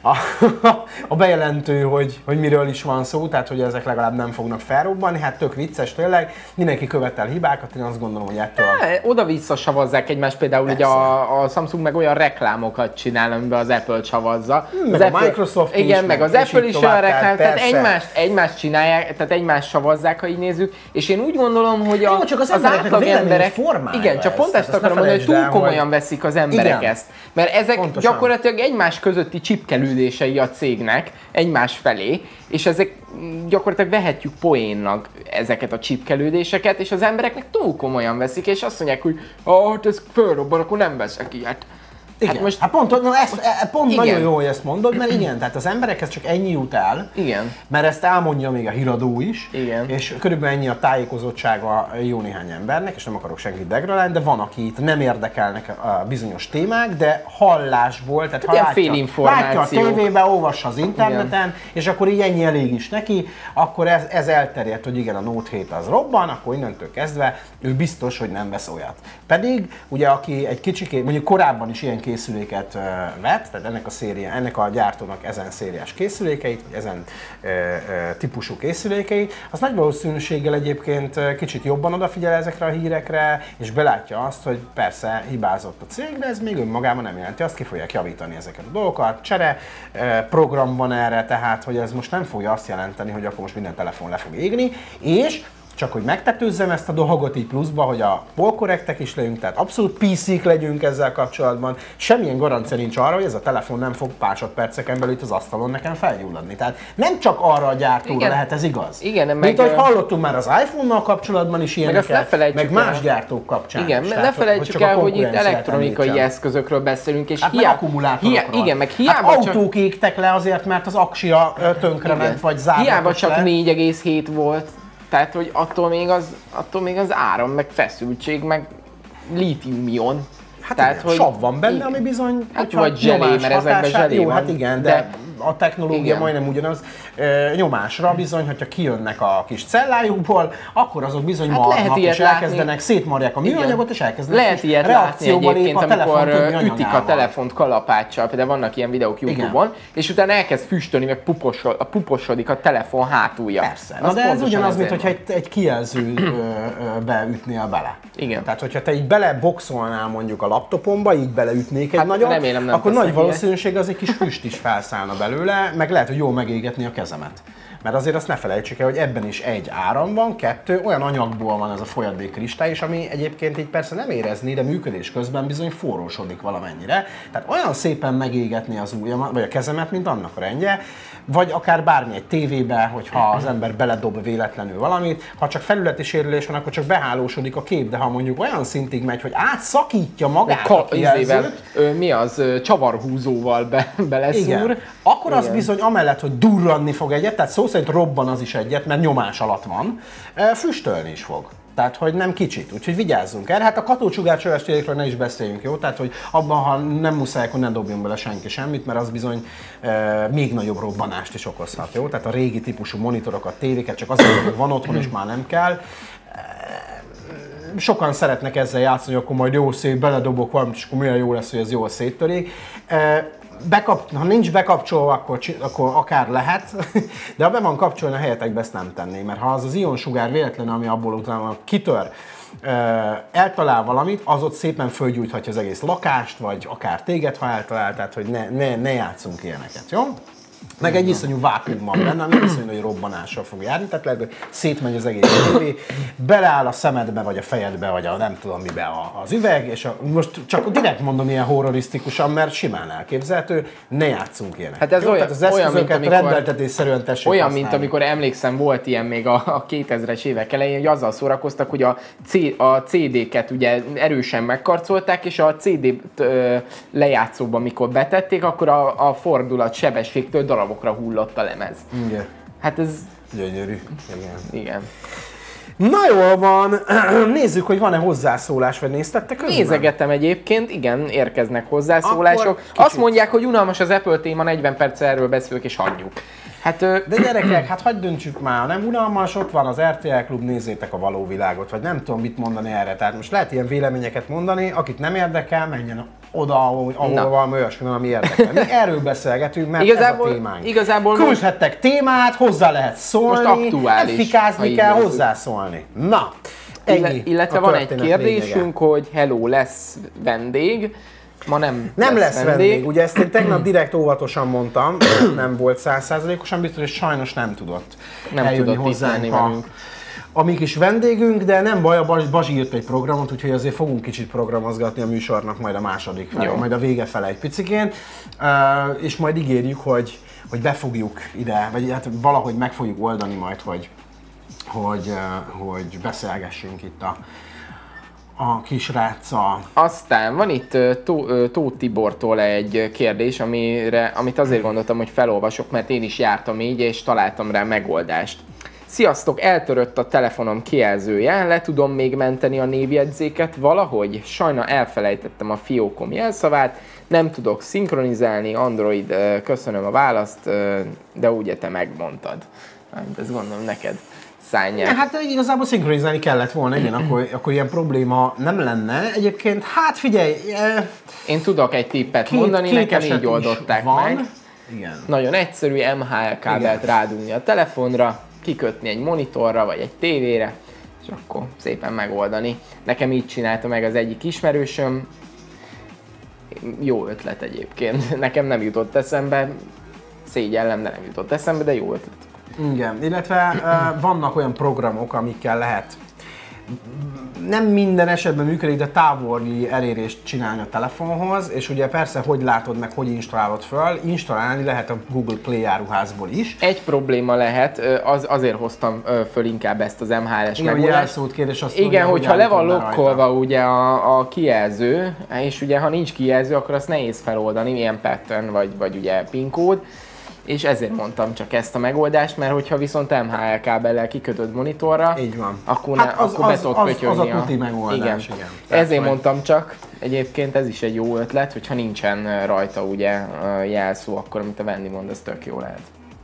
[SPEAKER 1] a, a bejelentő, hogy, hogy miről is van szó, tehát hogy ezek legalább nem fognak felrobbanni, hát tök vicces tényleg, mindenki követel hibákat, én azt gondolom, hogy ettől
[SPEAKER 2] E, Oda-vissza savazzák egymást, például ugye a, a Samsung meg olyan reklámokat csinál, amiben az Apple savazza.
[SPEAKER 1] meg
[SPEAKER 2] az
[SPEAKER 1] a Microsoft
[SPEAKER 2] Igen,
[SPEAKER 1] is,
[SPEAKER 2] meg az Apple is olyan
[SPEAKER 1] tehát
[SPEAKER 2] reklám, tehát
[SPEAKER 1] persze.
[SPEAKER 2] egymást, egymást csinálják, tehát egymást savazzák, ha így nézzük, és én úgy gondolom, hogy a,
[SPEAKER 1] Jó, csak az
[SPEAKER 2] az átlag emberek, igen, csak pont
[SPEAKER 1] tehát
[SPEAKER 2] ezt
[SPEAKER 1] ne
[SPEAKER 2] akarom mondani, hogy túl komolyan veszik az emberek ezt. Mert ezek gyakorlatilag egymás közötti csipkelődései a cégnek, egymás felé, és ezek gyakorlatilag vehetjük poénnak ezeket a csipkelődéseket, és az embereknek túl komolyan veszik, és azt mondják, hogy ah, hát ez fölrobban, akkor nem veszek ilyet.
[SPEAKER 1] Igen.
[SPEAKER 2] Hát most
[SPEAKER 1] hát pont, na ezt, e- pont
[SPEAKER 2] Igen.
[SPEAKER 1] nagyon jó, hogy ezt mondod, mert igen, tehát az emberekhez csak ennyi jut el,
[SPEAKER 2] Igen.
[SPEAKER 1] mert ezt elmondja még a híradó is,
[SPEAKER 2] Igen.
[SPEAKER 1] és körülbelül ennyi a tájékozottsága jó néhány embernek, és nem akarok senkit degradálni, de van, akit nem érdekelnek a bizonyos témák, de hallásból, tehát ha
[SPEAKER 2] ilyen
[SPEAKER 1] látja, látja a tévébe, olvassa az interneten, és akkor így ennyi elég is neki, akkor ez, ez elterjedt, hogy igen, a Note 7 az robban, akkor innentől kezdve ő biztos, hogy nem vesz olyat. Pedig ugye aki egy kicsikét, mondjuk korábban is ilyen készüléket vett, tehát ennek a széria, ennek a gyártónak ezen szériás készülékeit, vagy ezen típusú készülékeit, az nagy valószínűséggel egyébként kicsit jobban odafigyel ezekre a hírekre, és belátja azt, hogy persze hibázott a cég, de ez még önmagában nem jelenti, azt ki fogják javítani ezeket a dolgokat. Csere program van erre, tehát hogy ez most nem fogja azt jelenteni, hogy akkor most minden telefon le fog égni, és csak hogy megtetőzzem ezt a dolgot így pluszba, hogy a polkorrektek is legyünk, tehát abszolút PC-k legyünk ezzel kapcsolatban. Semmilyen garancia nincs arra, hogy ez a telefon nem fog másodperceken belül itt az asztalon nekem felgyulladni. Tehát nem csak arra a gyártóra
[SPEAKER 2] Igen.
[SPEAKER 1] lehet ez igaz.
[SPEAKER 2] Igen,
[SPEAKER 1] Mint
[SPEAKER 2] meg,
[SPEAKER 1] ahogy hallottunk már az iPhone-nal kapcsolatban is ilyeneket,
[SPEAKER 2] felejtsük
[SPEAKER 1] meg más
[SPEAKER 2] el.
[SPEAKER 1] gyártók kapcsán
[SPEAKER 2] Igen,
[SPEAKER 1] is.
[SPEAKER 2] ne
[SPEAKER 1] Tehát,
[SPEAKER 2] felejtsük
[SPEAKER 1] csak
[SPEAKER 2] el, hogy itt elektronikai
[SPEAKER 1] említsem.
[SPEAKER 2] eszközökről beszélünk, és
[SPEAKER 1] Hát meg
[SPEAKER 2] hiába,
[SPEAKER 1] akkumulátorokról.
[SPEAKER 2] igen, meg
[SPEAKER 1] hát
[SPEAKER 2] hiába csak,
[SPEAKER 1] autók égtek le azért, mert az aksia tönkrement, vagy zárva.
[SPEAKER 2] hiába csak 4,7 volt, tehát hogy attól még az, attól még az áram, meg feszültség, meg lítium-ion.
[SPEAKER 1] Hát
[SPEAKER 2] Tehát,
[SPEAKER 1] igen,
[SPEAKER 2] hogy-
[SPEAKER 1] sav van benne,
[SPEAKER 2] igen.
[SPEAKER 1] ami bizony...
[SPEAKER 2] Hát vagy zselé, mert ezekben zselé
[SPEAKER 1] Jó,
[SPEAKER 2] van.
[SPEAKER 1] hát igen, de,
[SPEAKER 2] De-
[SPEAKER 1] a technológia
[SPEAKER 2] Igen.
[SPEAKER 1] majdnem ugyanaz. Nyomásra bizony, hogyha kijönnek a kis cellájukból, akkor azok bizony
[SPEAKER 2] Hát lehet
[SPEAKER 1] és
[SPEAKER 2] ilyet
[SPEAKER 1] elkezdenek,
[SPEAKER 2] látni.
[SPEAKER 1] szétmarják a műanyagot, és elkezdenek
[SPEAKER 2] Lehet ilyet látni egyébként,
[SPEAKER 1] a
[SPEAKER 2] amikor ütik a telefont kalapáccsal, például vannak ilyen videók YouTube-on, és utána elkezd füstölni, meg puposod, a puposodik a telefon hátulja.
[SPEAKER 1] Persze. Na de ez ugyanaz, mint hogyha egy, egy kijelzőbe ütnél bele.
[SPEAKER 2] Igen.
[SPEAKER 1] Tehát, hogyha te így beleboxolnál mondjuk a laptopomba, így beleütnék egy
[SPEAKER 2] Hát
[SPEAKER 1] nagyon, akkor nagy valószínűség az egy kis füst is felszállna belőle, meg lehet, hogy jól megégetni a kezemet. Mert azért azt ne felejtsük el, hogy ebben is egy áram van, kettő, olyan anyagból van ez a folyadék kristály, és ami egyébként így persze nem érezni, de működés közben bizony forrósodik valamennyire. Tehát olyan szépen megégetni az ujjamat, vagy a kezemet, mint annak rendje, vagy akár bármi egy tévébe, hogyha az ember beledob véletlenül valamit, ha csak felületi sérülés van, akkor csak behálósodik a kép, de ha mondjuk olyan szintig megy, hogy átszakítja magát a
[SPEAKER 2] Ka- izével,
[SPEAKER 1] kijelzőt,
[SPEAKER 2] ö, mi az, ö, csavarhúzóval be, beleszúr.
[SPEAKER 1] igen. Akkor az
[SPEAKER 2] Igen.
[SPEAKER 1] bizony amellett, hogy durranni fog egyet, tehát szó szerint robban az is egyet, mert nyomás alatt van, füstölni is fog. Tehát, hogy nem kicsit, úgyhogy vigyázzunk erre. Hát a katócsugár csövestérekről ne is beszéljünk, jó? Tehát, hogy abban, ha nem muszáj, akkor ne dobjon bele senki semmit, mert az bizony e, még nagyobb robbanást is okozhat, jó? Tehát a régi típusú monitorokat, tévéket csak azért, hogy van otthon és már nem kell. sokan szeretnek ezzel játszani, akkor majd jó szép, beledobok valamit, és akkor milyen jó lesz, hogy ez jól széttörik. Bekap, ha nincs bekapcsolva, akkor, akkor akár lehet, de ha be van kapcsolva, a helyetekbe ezt nem tenném, mert ha az az ionsugár véletlen, ami abból utána kitör, eltalál valamit, az ott szépen fölgyújthatja az egész lakást, vagy akár téged, ha eltalál, tehát hogy ne, ne, ne játszunk ilyeneket, jó? Meg egy iszonyú vákum van benne, ami iszonyú nagy robbanással fog járni, tehát lehet, hogy szétmegy az egész tévé, beleáll a szemedbe, vagy a fejedbe, vagy a nem tudom mibe a- az üveg, és a, most csak direkt mondom ilyen horrorisztikusan, mert simán elképzelhető, ne játszunk ilyenek.
[SPEAKER 2] Hát ez
[SPEAKER 1] Jó?
[SPEAKER 2] olyan-
[SPEAKER 1] az
[SPEAKER 2] olyan, mint amikor-
[SPEAKER 1] rendeltetésszerűen tessék
[SPEAKER 2] Olyan,
[SPEAKER 1] használni.
[SPEAKER 2] mint amikor emlékszem, volt ilyen még a, a 2000-es évek elején, hogy azzal szórakoztak, hogy a, C, a CD-ket ugye erősen megkarcolták, és a CD lejátszóba, mikor betették, akkor a, a fordulat sebességtől darabokra hullott a lemez.
[SPEAKER 1] Igen.
[SPEAKER 2] Hát ez,
[SPEAKER 1] Gyönyörű. Igen.
[SPEAKER 2] igen.
[SPEAKER 1] Na jól van, nézzük, hogy van-e hozzászólás, vagy néztettek közben?
[SPEAKER 2] Nézegettem egyébként, igen, érkeznek hozzászólások. Azt mondják, hogy unalmas az Apple téma, 40 perc erről beszélünk és hagyjuk. Hát
[SPEAKER 1] De gyerekek, hát hagyd döntsük már, nem unalmas, ott van az RTL Klub, nézzétek a való világot, vagy nem tudom mit mondani erre. Tehát most lehet ilyen véleményeket mondani, akit nem érdekel, menjen oda, ahol, ahol
[SPEAKER 2] Na.
[SPEAKER 1] valami olyasmi ami érdekel. Mi erről beszélgetünk, mert ez
[SPEAKER 2] Igazából-
[SPEAKER 1] a témánk.
[SPEAKER 2] igazából
[SPEAKER 1] Küldhettek témát, hozzá lehet szólni,
[SPEAKER 2] Most aktuális,
[SPEAKER 1] fikázni kell,
[SPEAKER 2] nézzük.
[SPEAKER 1] hozzászólni. Na, ennyi
[SPEAKER 2] illetve van egy kérdésünk,
[SPEAKER 1] lényege.
[SPEAKER 2] hogy hello, lesz vendég. Ma nem,
[SPEAKER 1] Nem lesz vendég. Ugye ezt én tegnap direkt óvatosan mondtam, nem volt százszázalékosan biztos, és sajnos nem tudott
[SPEAKER 2] Nem
[SPEAKER 1] eljönni
[SPEAKER 2] tudott
[SPEAKER 1] hozzánk
[SPEAKER 2] lenni
[SPEAKER 1] a,
[SPEAKER 2] velünk.
[SPEAKER 1] a mi kis vendégünk, de nem baj, a Baz- Bazsi írt egy programot, úgyhogy azért fogunk kicsit programozgatni a műsornak majd a második felé,
[SPEAKER 2] Jó.
[SPEAKER 1] majd a vége fele egy picikén, uh, és majd ígérjük, hogy, hogy befogjuk ide, vagy hát valahogy meg fogjuk oldani majd, hogy, hogy, uh, hogy beszélgessünk itt a, a kis ráccal.
[SPEAKER 2] Aztán van itt ö, Tó, Tóth Tibortól egy kérdés, amire, amit azért gondoltam, hogy felolvasok, mert én is jártam így, és találtam rá megoldást. Sziasztok, eltörött a telefonom kijelzője, le tudom még menteni a névjegyzéket valahogy? Sajna elfelejtettem a fiókom jelszavát, nem tudok szinkronizálni, Android, köszönöm a választ, de ugye te megmondtad. Hát ezt gondolom neked szállják.
[SPEAKER 1] Hát igazából szinkronizálni kellett volna, igen, akkor, akkor ilyen probléma nem lenne. Egyébként, hát figyelj, eh,
[SPEAKER 2] Én tudok egy tippet
[SPEAKER 1] két,
[SPEAKER 2] mondani,
[SPEAKER 1] két
[SPEAKER 2] nekem így oldották
[SPEAKER 1] van.
[SPEAKER 2] meg.
[SPEAKER 1] Igen.
[SPEAKER 2] Nagyon egyszerű MHL kábelt rádugni a telefonra, kikötni egy monitorra vagy egy tévére, és akkor szépen megoldani. Nekem így csinálta meg az egyik ismerősöm. Jó ötlet egyébként. Nekem nem jutott eszembe. Szégyellem, de nem jutott eszembe, de jó ötlet.
[SPEAKER 1] Igen, illetve uh, vannak olyan programok, amikkel lehet nem minden esetben működik, de távoli elérést csinálni a telefonhoz, és ugye persze, hogy látod meg, hogy installálod föl, installálni lehet a Google Play áruházból is.
[SPEAKER 2] Egy probléma lehet, az, azért hoztam föl inkább ezt az MHS
[SPEAKER 1] Igen,
[SPEAKER 2] megoldást.
[SPEAKER 1] jelszót kér, és azt
[SPEAKER 2] Igen,
[SPEAKER 1] mondja,
[SPEAKER 2] hogyha
[SPEAKER 1] hogy
[SPEAKER 2] le van lokkolva
[SPEAKER 1] rajta.
[SPEAKER 2] ugye a, a kijelző, és ugye ha nincs kijelző, akkor azt nehéz feloldani, ilyen pattern vagy, vagy ugye PIN kód, és ezért mondtam csak ezt a megoldást, mert hogyha viszont MHL kábellel kikötöd monitorra,
[SPEAKER 1] Így van.
[SPEAKER 2] akkor,
[SPEAKER 1] Hát az-
[SPEAKER 2] akkor be
[SPEAKER 1] az-
[SPEAKER 2] tudod
[SPEAKER 1] az-
[SPEAKER 2] pötyögni
[SPEAKER 1] az a tuti megoldás, igen. Tehát,
[SPEAKER 2] Ezért
[SPEAKER 1] hogy-
[SPEAKER 2] mondtam csak, egyébként ez is egy jó ötlet, hogyha nincsen rajta ugye jelszó, akkor amit a Vendi mond, az tök jó lehet.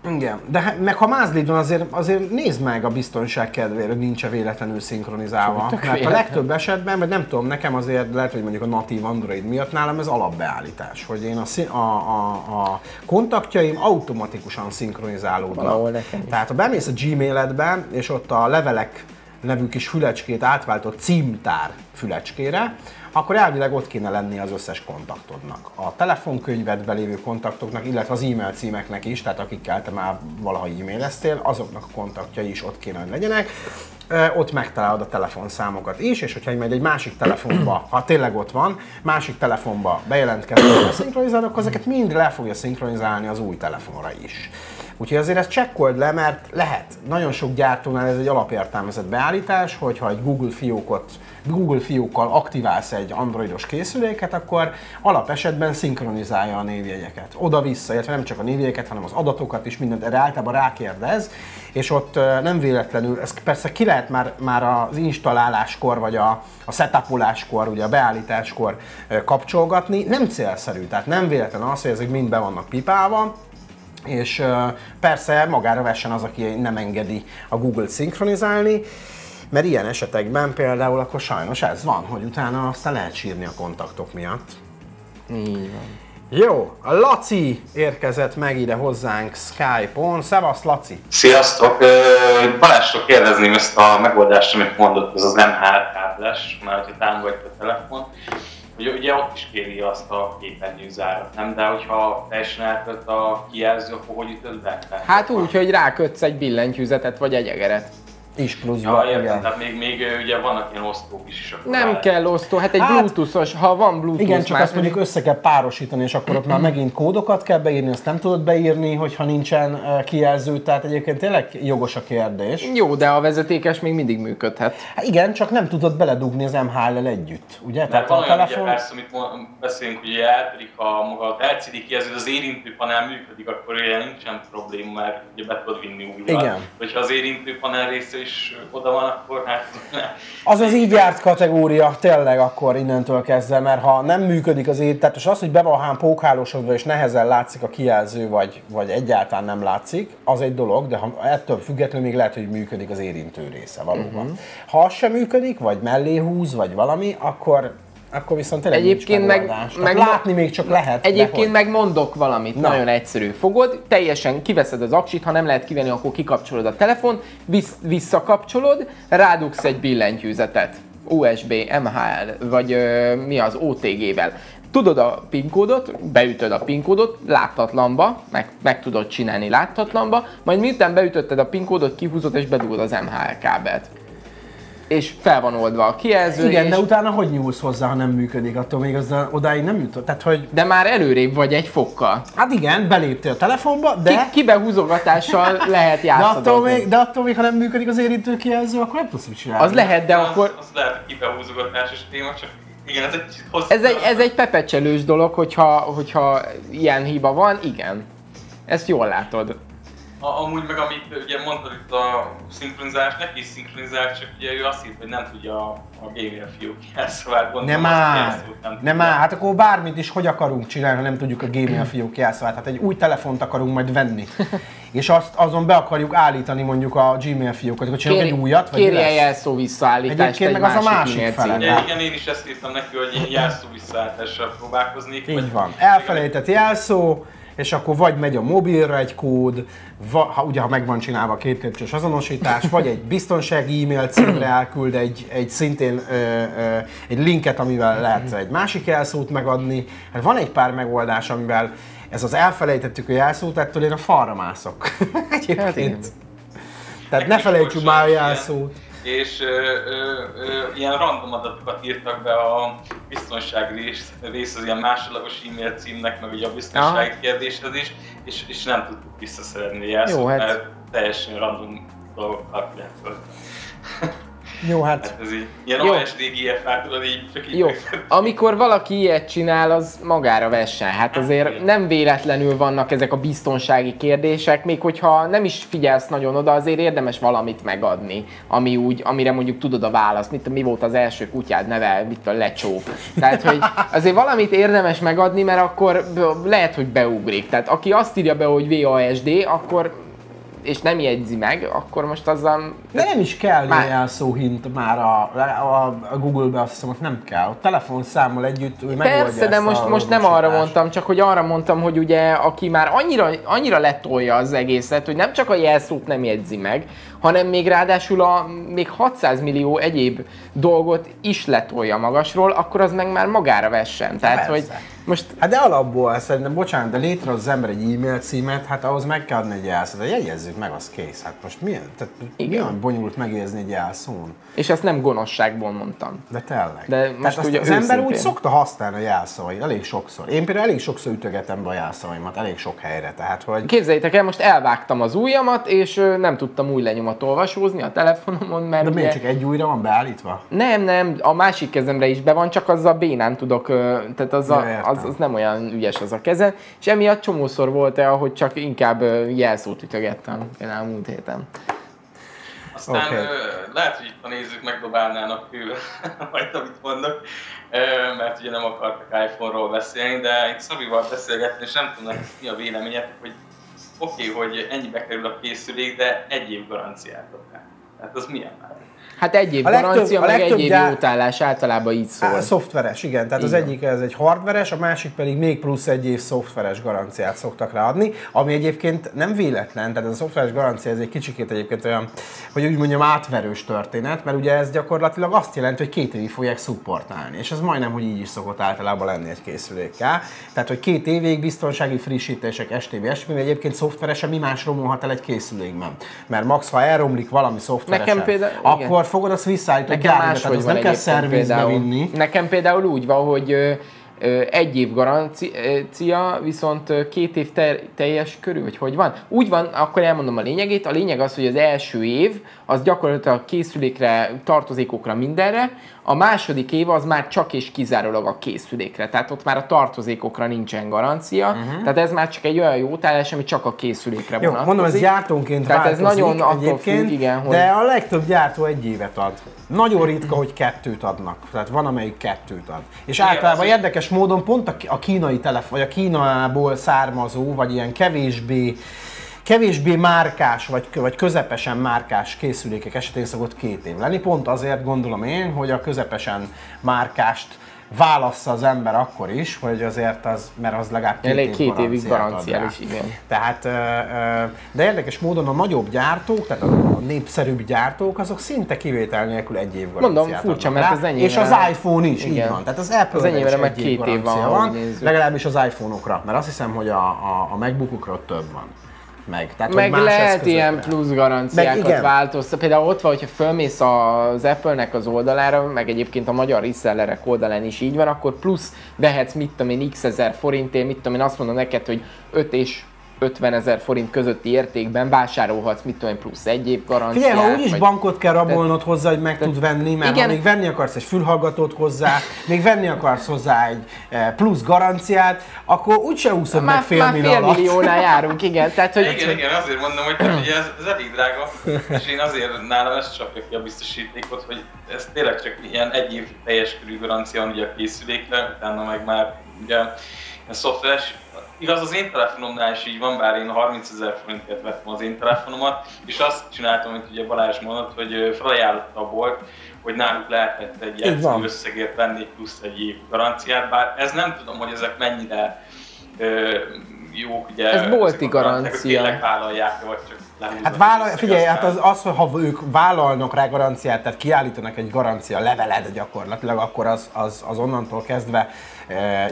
[SPEAKER 1] Igen, de hát- meg ha mázlid van, azért, azért nézd meg a biztonság kedvére, hogy nincs-e véletlenül szinkronizálva.
[SPEAKER 2] Tök
[SPEAKER 1] Mert a legtöbb esetben, vagy nem tudom, nekem azért lehet, hogy mondjuk a natív Android miatt nálam ez alapbeállítás, hogy én a, a, a, a kontaktjaim automatikusan szinkronizálódnak.
[SPEAKER 2] Valahol nekem is.
[SPEAKER 1] Tehát ha bemész a Gmailedbe, és ott a levelek nevű kis fülecskét átváltott címtár fülecskére, akkor elvileg ott kéne lenni az összes kontaktodnak. A telefonkönyvedben lévő kontaktoknak, illetve az e-mail címeknek is, tehát akikkel te már valaha e-maileztél, azoknak a kontaktjai is ott kéne, hogy legyenek. Ott megtalálod a telefonszámokat is, és hogyha megy egy másik telefonba, ha tényleg ott van, másik telefonba bejelentkezel, szinkronizálod, akkor ezeket mind le fogja szinkronizálni az új telefonra is. Úgyhogy azért ezt csekkold le, mert lehet. Nagyon sok gyártónál ez egy alapértelmezett beállítás, hogyha egy Google fiókot Google fiókkal aktiválsz egy androidos készüléket, akkor alapesetben szinkronizálja a névjegyeket. Oda-vissza, illetve nem csak a névjegyeket, hanem az adatokat is, mindent erre általában rákérdez, és ott nem véletlenül, ez persze ki lehet már, már az installáláskor, vagy a, a setupoláskor, ugye a beállításkor kapcsolgatni, nem célszerű, tehát nem véletlen az, hogy ezek mind be vannak pipálva, és persze magára vessen az, aki nem engedi a Google-t szinkronizálni, mert ilyen esetekben például akkor sajnos ez van, hogy utána aztán lehet sírni a kontaktok miatt.
[SPEAKER 2] Így van.
[SPEAKER 1] Jó, a Laci érkezett meg ide hozzánk Skype-on. Szevasz, Laci!
[SPEAKER 3] Sziasztok! Ö, Balázstól kérdezném ezt a megoldást, amit mondott, ez az M3 kábles, mert hogyha támogatja a telefon, hogy ugye ott is kéri azt a képernyőzárat, nem? De hogyha teljesen eltölt a kijelző, akkor hogy ütöd be?
[SPEAKER 2] Hát úgy, hogy rákötsz egy billentyűzetet vagy egy egeret.
[SPEAKER 1] Is pluszba.
[SPEAKER 3] Ja, értem,
[SPEAKER 1] igen.
[SPEAKER 3] tehát még, még ugye vannak ilyen osztók is, akkor
[SPEAKER 2] Nem
[SPEAKER 3] rá-
[SPEAKER 2] kell osztó, hát egy
[SPEAKER 1] Hát-
[SPEAKER 2] bluetoothos, ha van bluetooth
[SPEAKER 1] Igen, csak
[SPEAKER 2] már
[SPEAKER 1] azt mondjuk össze kell párosítani, és akkor ott már megint kódokat kell beírni, azt nem tudod beírni, hogyha nincsen kijelző, tehát egyébként tényleg jogos a kérdés.
[SPEAKER 2] Jó, de a vezetékes még mindig működhet.
[SPEAKER 1] Hát igen, csak nem tudod beledugni az MHL-el együtt, ugye?
[SPEAKER 3] Tehát van olyan ugye persze, amit beszélünk, hogy ugye eltörik a maga a LCD kijelző, az érintőpanel működik, akkor ugye nincsen probléma, mert ugye be tudod vinni újra.
[SPEAKER 1] Igen.
[SPEAKER 3] Hogyha az érintőpanel része is oda van, akkor hát
[SPEAKER 1] Az az így járt kategória, tényleg akkor innentől kezdve, mert ha nem működik az ér, tehát az, hogy be van hán pókhálósodva és nehezen látszik a kijelző, vagy, vagy egyáltalán nem látszik, az egy dolog, de ha ettől függetlenül még lehet, hogy működik az érintő része valóban. Uh-huh. Ha az sem működik, vagy mellé húz, vagy valami, akkor akkor viszont tényleg
[SPEAKER 2] Egyébként meg- meg-
[SPEAKER 1] látni még csak lehet.
[SPEAKER 2] Egyébként meg mondok valamit,
[SPEAKER 1] Na.
[SPEAKER 2] nagyon egyszerű. Fogod, teljesen kiveszed az aksit, ha nem lehet kivenni, akkor kikapcsolod a telefon, vissz, visszakapcsolod, rádugsz egy billentyűzetet. USB, MHL, vagy ö, mi az OTG-vel. Tudod a PIN kódot, beütöd a PIN kódot láthatlanba, meg, meg tudod csinálni láthatlanba, majd miután beütötted a PIN kódot, kihúzod és bedugod az MHL kábelt. És fel van oldva a kijelző,
[SPEAKER 1] Igen,
[SPEAKER 2] és...
[SPEAKER 1] de utána hogy nyúlsz hozzá, ha nem működik? Attól még az odáig nem jutott. Tehát, hogy
[SPEAKER 2] de már előrébb vagy egy fokkal.
[SPEAKER 1] hát igen, beléptél a telefonba, de...
[SPEAKER 2] Ki, kibehúzogatással lehet
[SPEAKER 1] De
[SPEAKER 2] játszani.
[SPEAKER 1] attól, még, de attól még, ha nem működik az érintő kijelző, akkor nem tudsz mit csinálni.
[SPEAKER 2] Az lehet, de
[SPEAKER 3] az,
[SPEAKER 2] akkor
[SPEAKER 3] az lehet, hogy kibehúzogatásos téma, csak igen, ez egy hosszú.
[SPEAKER 2] ez egy, ez egy pepecselős dolog, hogyha, hogyha ilyen hiba van, igen. Ezt jól látod.
[SPEAKER 3] A, amúgy meg amit ugye mondtad itt a szinkronizálás, neki is szinkronizál, csak ugye ő azt hitt, hogy nem tudja a, a gamer fiók jelszavát, gondolom,
[SPEAKER 1] Nem áll, nem áll. Hát akkor bármit is hogy akarunk csinálni, ha nem tudjuk a Gmail fiók jelszavát. Hát egy új telefont akarunk majd venni. És azt azon be akarjuk állítani mondjuk a Gmail fiókot, akkor csinálunk egy újat, vagy mi
[SPEAKER 2] kérje
[SPEAKER 1] lesz?
[SPEAKER 2] jelszó visszaállítást
[SPEAKER 1] Egyébként
[SPEAKER 2] egy
[SPEAKER 1] meg az a
[SPEAKER 2] másik,
[SPEAKER 1] fele.
[SPEAKER 3] Igen, igen, én is ezt írtam neki, hogy ilyen jelszó visszaállítással próbálkoznék.
[SPEAKER 1] Így van. Elfelejtett jelszó, és akkor vagy megy a mobilra egy kód, va, ha, ugye ha meg van csinálva a két lépcsős azonosítás, vagy egy biztonsági e-mail címre elküld egy, egy szintén ö, ö, egy linket, amivel lehet egy másik jelszót megadni. Hát van egy pár megoldás, amivel ez az elfelejtettük a jelszót, ettől én a falra mászok.
[SPEAKER 2] Hát.
[SPEAKER 1] Egyébként. Tehát ne felejtsük már a jelszót.
[SPEAKER 3] És ö, ö, ö, ilyen random adatokat írtak be a biztonsági rész, rész az ilyen másodlagos e-mail címnek, meg ugye a biztonsági
[SPEAKER 2] Aha.
[SPEAKER 3] kérdéshez is, és, és nem tudtuk visszaszeredni a jelszót,
[SPEAKER 2] Jó, hát-
[SPEAKER 3] mert teljesen random dolgokkal lehet
[SPEAKER 1] Jó, hát
[SPEAKER 3] Hát ez így, ilyen
[SPEAKER 2] Jó.
[SPEAKER 3] ASD-GFR, tudod így, csak így
[SPEAKER 2] Jó, amikor valaki ilyet csinál, az magára vessen. Hát azért
[SPEAKER 3] igen.
[SPEAKER 2] nem véletlenül vannak ezek a biztonsági kérdések, még hogyha nem is figyelsz nagyon oda, azért érdemes valamit megadni, ami úgy, amire mondjuk tudod a választ, mit, mi volt az első kutyád neve, mit a lecsó. Tehát, hogy azért valamit érdemes megadni, mert akkor lehet, hogy beugrik. Tehát aki azt írja be, hogy VASD, akkor és nem jegyzi meg, akkor most azzal
[SPEAKER 1] De nem is kell
[SPEAKER 2] Már-
[SPEAKER 1] jelszóhint már a, a, a Google-be, azt hiszem, ott nem kell. A telefonszámmal együtt ő
[SPEAKER 2] Persze, de most, most nem arra mondtam, csak hogy arra mondtam, hogy ugye aki már annyira, annyira letolja az egészet, hogy nem csak a jelszót nem jegyzi meg, hanem még ráadásul a még 600 millió egyéb dolgot is letolja magasról, akkor az meg már magára vessen. Tehát,
[SPEAKER 1] persze.
[SPEAKER 2] hogy most
[SPEAKER 1] Hát de alapból szerintem, bocsánat, de létrehoz az ember egy e-mail címet, hát ahhoz meg kell adni egy jelszót. De jegyezzük meg, az kész. Hát most milyen, tehát
[SPEAKER 2] Igen.
[SPEAKER 1] milyen bonyolult megjegyezni egy jelszón?
[SPEAKER 2] és ezt nem gonoszságból mondtam.
[SPEAKER 1] De tényleg.
[SPEAKER 2] De most
[SPEAKER 1] Tehát
[SPEAKER 2] ugye
[SPEAKER 1] az ember
[SPEAKER 2] őszintén.
[SPEAKER 1] úgy szokta használni a jelszavait, elég sokszor. Én például elég sokszor ütögetem be a jelszavaimat, elég sok helyre, tehát hogy...
[SPEAKER 2] Képzeljétek el, most elvágtam az ujjamat, és nem tudtam új lenyomat olvasózni a telefonomon, mert
[SPEAKER 1] De
[SPEAKER 2] ugye...
[SPEAKER 1] csak egy újra van beállítva?
[SPEAKER 2] Nem, nem, a másik kezemre is be van, csak azzal bénán tudok, tehát az, a,
[SPEAKER 1] Ja.
[SPEAKER 2] Az, az nem olyan ügyes az a kezem, és emiatt csomószor volt el, hogy csak inkább jelszót ütögettem, például múlt héten.
[SPEAKER 3] Aztán okay. lehet, hogy itt a nézők megdobálnának majd amit mondok, mert ugye nem akartak iPhone-ról beszélni, de itt Szabival beszélgetni, és nem tudom, mi a véleményetek, hogy oké, okay, hogy ennyibe kerül a készülék, de egy év garanciát adnak. Tehát az milyen már?
[SPEAKER 2] Hát egy év
[SPEAKER 1] A legtöbb-
[SPEAKER 2] garancia,
[SPEAKER 1] a
[SPEAKER 2] meg
[SPEAKER 1] legtöbb
[SPEAKER 2] egy év
[SPEAKER 1] gyár-
[SPEAKER 2] jótállás általában így szól.
[SPEAKER 1] Á, szoftveres, igen. Tehát az
[SPEAKER 2] Igen.
[SPEAKER 1] egyik ez egy hardveres, a másik pedig még plusz egy év szoftveres garanciát szoktak ráadni, ami egyébként nem véletlen, tehát a szoftveres garancia ez egy kicsikét egyébként olyan, hogy úgy mondjam átverős történet, mert ugye ez gyakorlatilag azt jelenti, hogy két évig fogják szupportálni, és ez majdnem, hogy így is szokott általában lenni egy készülékkel. Tehát, hogy két évig biztonsági frissítések, STB, STB, egyébként szoftveresen mi más romolhat el egy készülékben. Mert max, ha elromlik valami szoftveresen,
[SPEAKER 2] Nekem például-
[SPEAKER 1] akkor fogod azt visszaállítani
[SPEAKER 2] Nekem máshogy van
[SPEAKER 1] nem kell szervizbe
[SPEAKER 2] például.
[SPEAKER 1] vinni.
[SPEAKER 2] Nekem például úgy van, hogy egy év garancia, viszont két év te- teljes körül, hogy hogy van. Úgy van, akkor elmondom a lényegét. A lényeg az, hogy az első év az gyakorlatilag készülékre, tartozékokra, mindenre, a második év az már csak és kizárólag a készülékre. Tehát ott már a tartozékokra nincsen garancia. Uh-huh. Tehát ez már csak egy olyan jótállás, ami csak a készülékre
[SPEAKER 1] Jó,
[SPEAKER 2] vonatkozik.
[SPEAKER 1] mondom, ez gyártónként
[SPEAKER 2] Tehát ez nagyon attól függ, igen, hogy-
[SPEAKER 1] de a legtöbb gyártó egy évet ad. Nagyon ritka, hogy kettőt adnak. Tehát van, amelyik kettőt ad. És
[SPEAKER 3] Igen,
[SPEAKER 1] általában
[SPEAKER 3] az-
[SPEAKER 1] érdekes módon pont a, a kínai telefon, vagy a Kínából származó, vagy ilyen kevésbé kevésbé márkás, vagy, vagy közepesen márkás készülékek esetén szokott két év lenni. Pont azért gondolom én, hogy a közepesen márkást válassza az ember akkor is, hogy azért az, mert az legalább két,
[SPEAKER 2] Elég
[SPEAKER 1] év
[SPEAKER 2] két évig garanciális, igen.
[SPEAKER 1] Tehát, de érdekes módon a nagyobb gyártók, tehát a népszerűbb gyártók, azok szinte kivétel nélkül egy év garanciát
[SPEAKER 2] Mondom, furcsa, mert az enyémre-
[SPEAKER 1] És az iPhone is, így
[SPEAKER 2] Igen.
[SPEAKER 1] van. Tehát az apple
[SPEAKER 2] Az enyémre meg két év van,
[SPEAKER 1] van, legalábbis az iPhone-okra, mert azt hiszem, hogy a, a, a MacBookokra ott több van. Meg, tehát,
[SPEAKER 2] Meg
[SPEAKER 1] hogy más
[SPEAKER 2] lehet ilyen plusz garanciákat
[SPEAKER 1] Meg
[SPEAKER 2] változtatni. Például ott van, hogyha fölmész az Apple-nek az oldalára, meg egyébként a magyar resellerek oldalán is így van, akkor plusz vehetsz, mit tudom én, x ezer forintért, mit tudom én, azt mondom neked, hogy 5 és 50 ezer forint közötti értékben vásárolhatsz, mit tudom én, plusz egy év garanciát.
[SPEAKER 1] Figyelj, ha úgyis
[SPEAKER 2] vagy-
[SPEAKER 1] bankot kell rabolnod hozzá, hogy meg tud venni, mert
[SPEAKER 2] Igen.
[SPEAKER 1] ha még venni akarsz egy fülhallgatót hozzá, még venni akarsz hozzá egy eh, plusz garanciát, akkor úgyse úszod meg
[SPEAKER 2] már,
[SPEAKER 1] fél
[SPEAKER 2] már
[SPEAKER 1] millió
[SPEAKER 2] fél
[SPEAKER 1] alatt.
[SPEAKER 2] milliónál járunk, igen. Tehát, hogy
[SPEAKER 3] Igen, igen, azért mondom, hogy ugye ez, ez elég drága, és én azért nálam ezt csapja ki a biztosítékot, hogy ez tényleg csak ilyen egy év teljes körű garancia van ugye a készülékre, utána meg már ugye a szoftveres. Igaz, az én telefonomnál is így van, bár én 30 ezer forintért vettem az én telefonomat, és azt csináltam, amit ugye Balázs mondott, hogy felajánlotta a bolt, hogy náluk lehetett egy egyszerű összegért venni plusz egy év garanciát, bár ez nem tudom, hogy ezek mennyire ö, jók, ugye
[SPEAKER 2] Ez bolti garancia.
[SPEAKER 3] Tényleg vállalják, vagy csak.
[SPEAKER 1] Hát vállal, figyelj, hát az, az, ha ők vállalnak rá garanciát, tehát kiállítanak egy garancia leveled gyakorlatilag, akkor az, az, az onnantól kezdve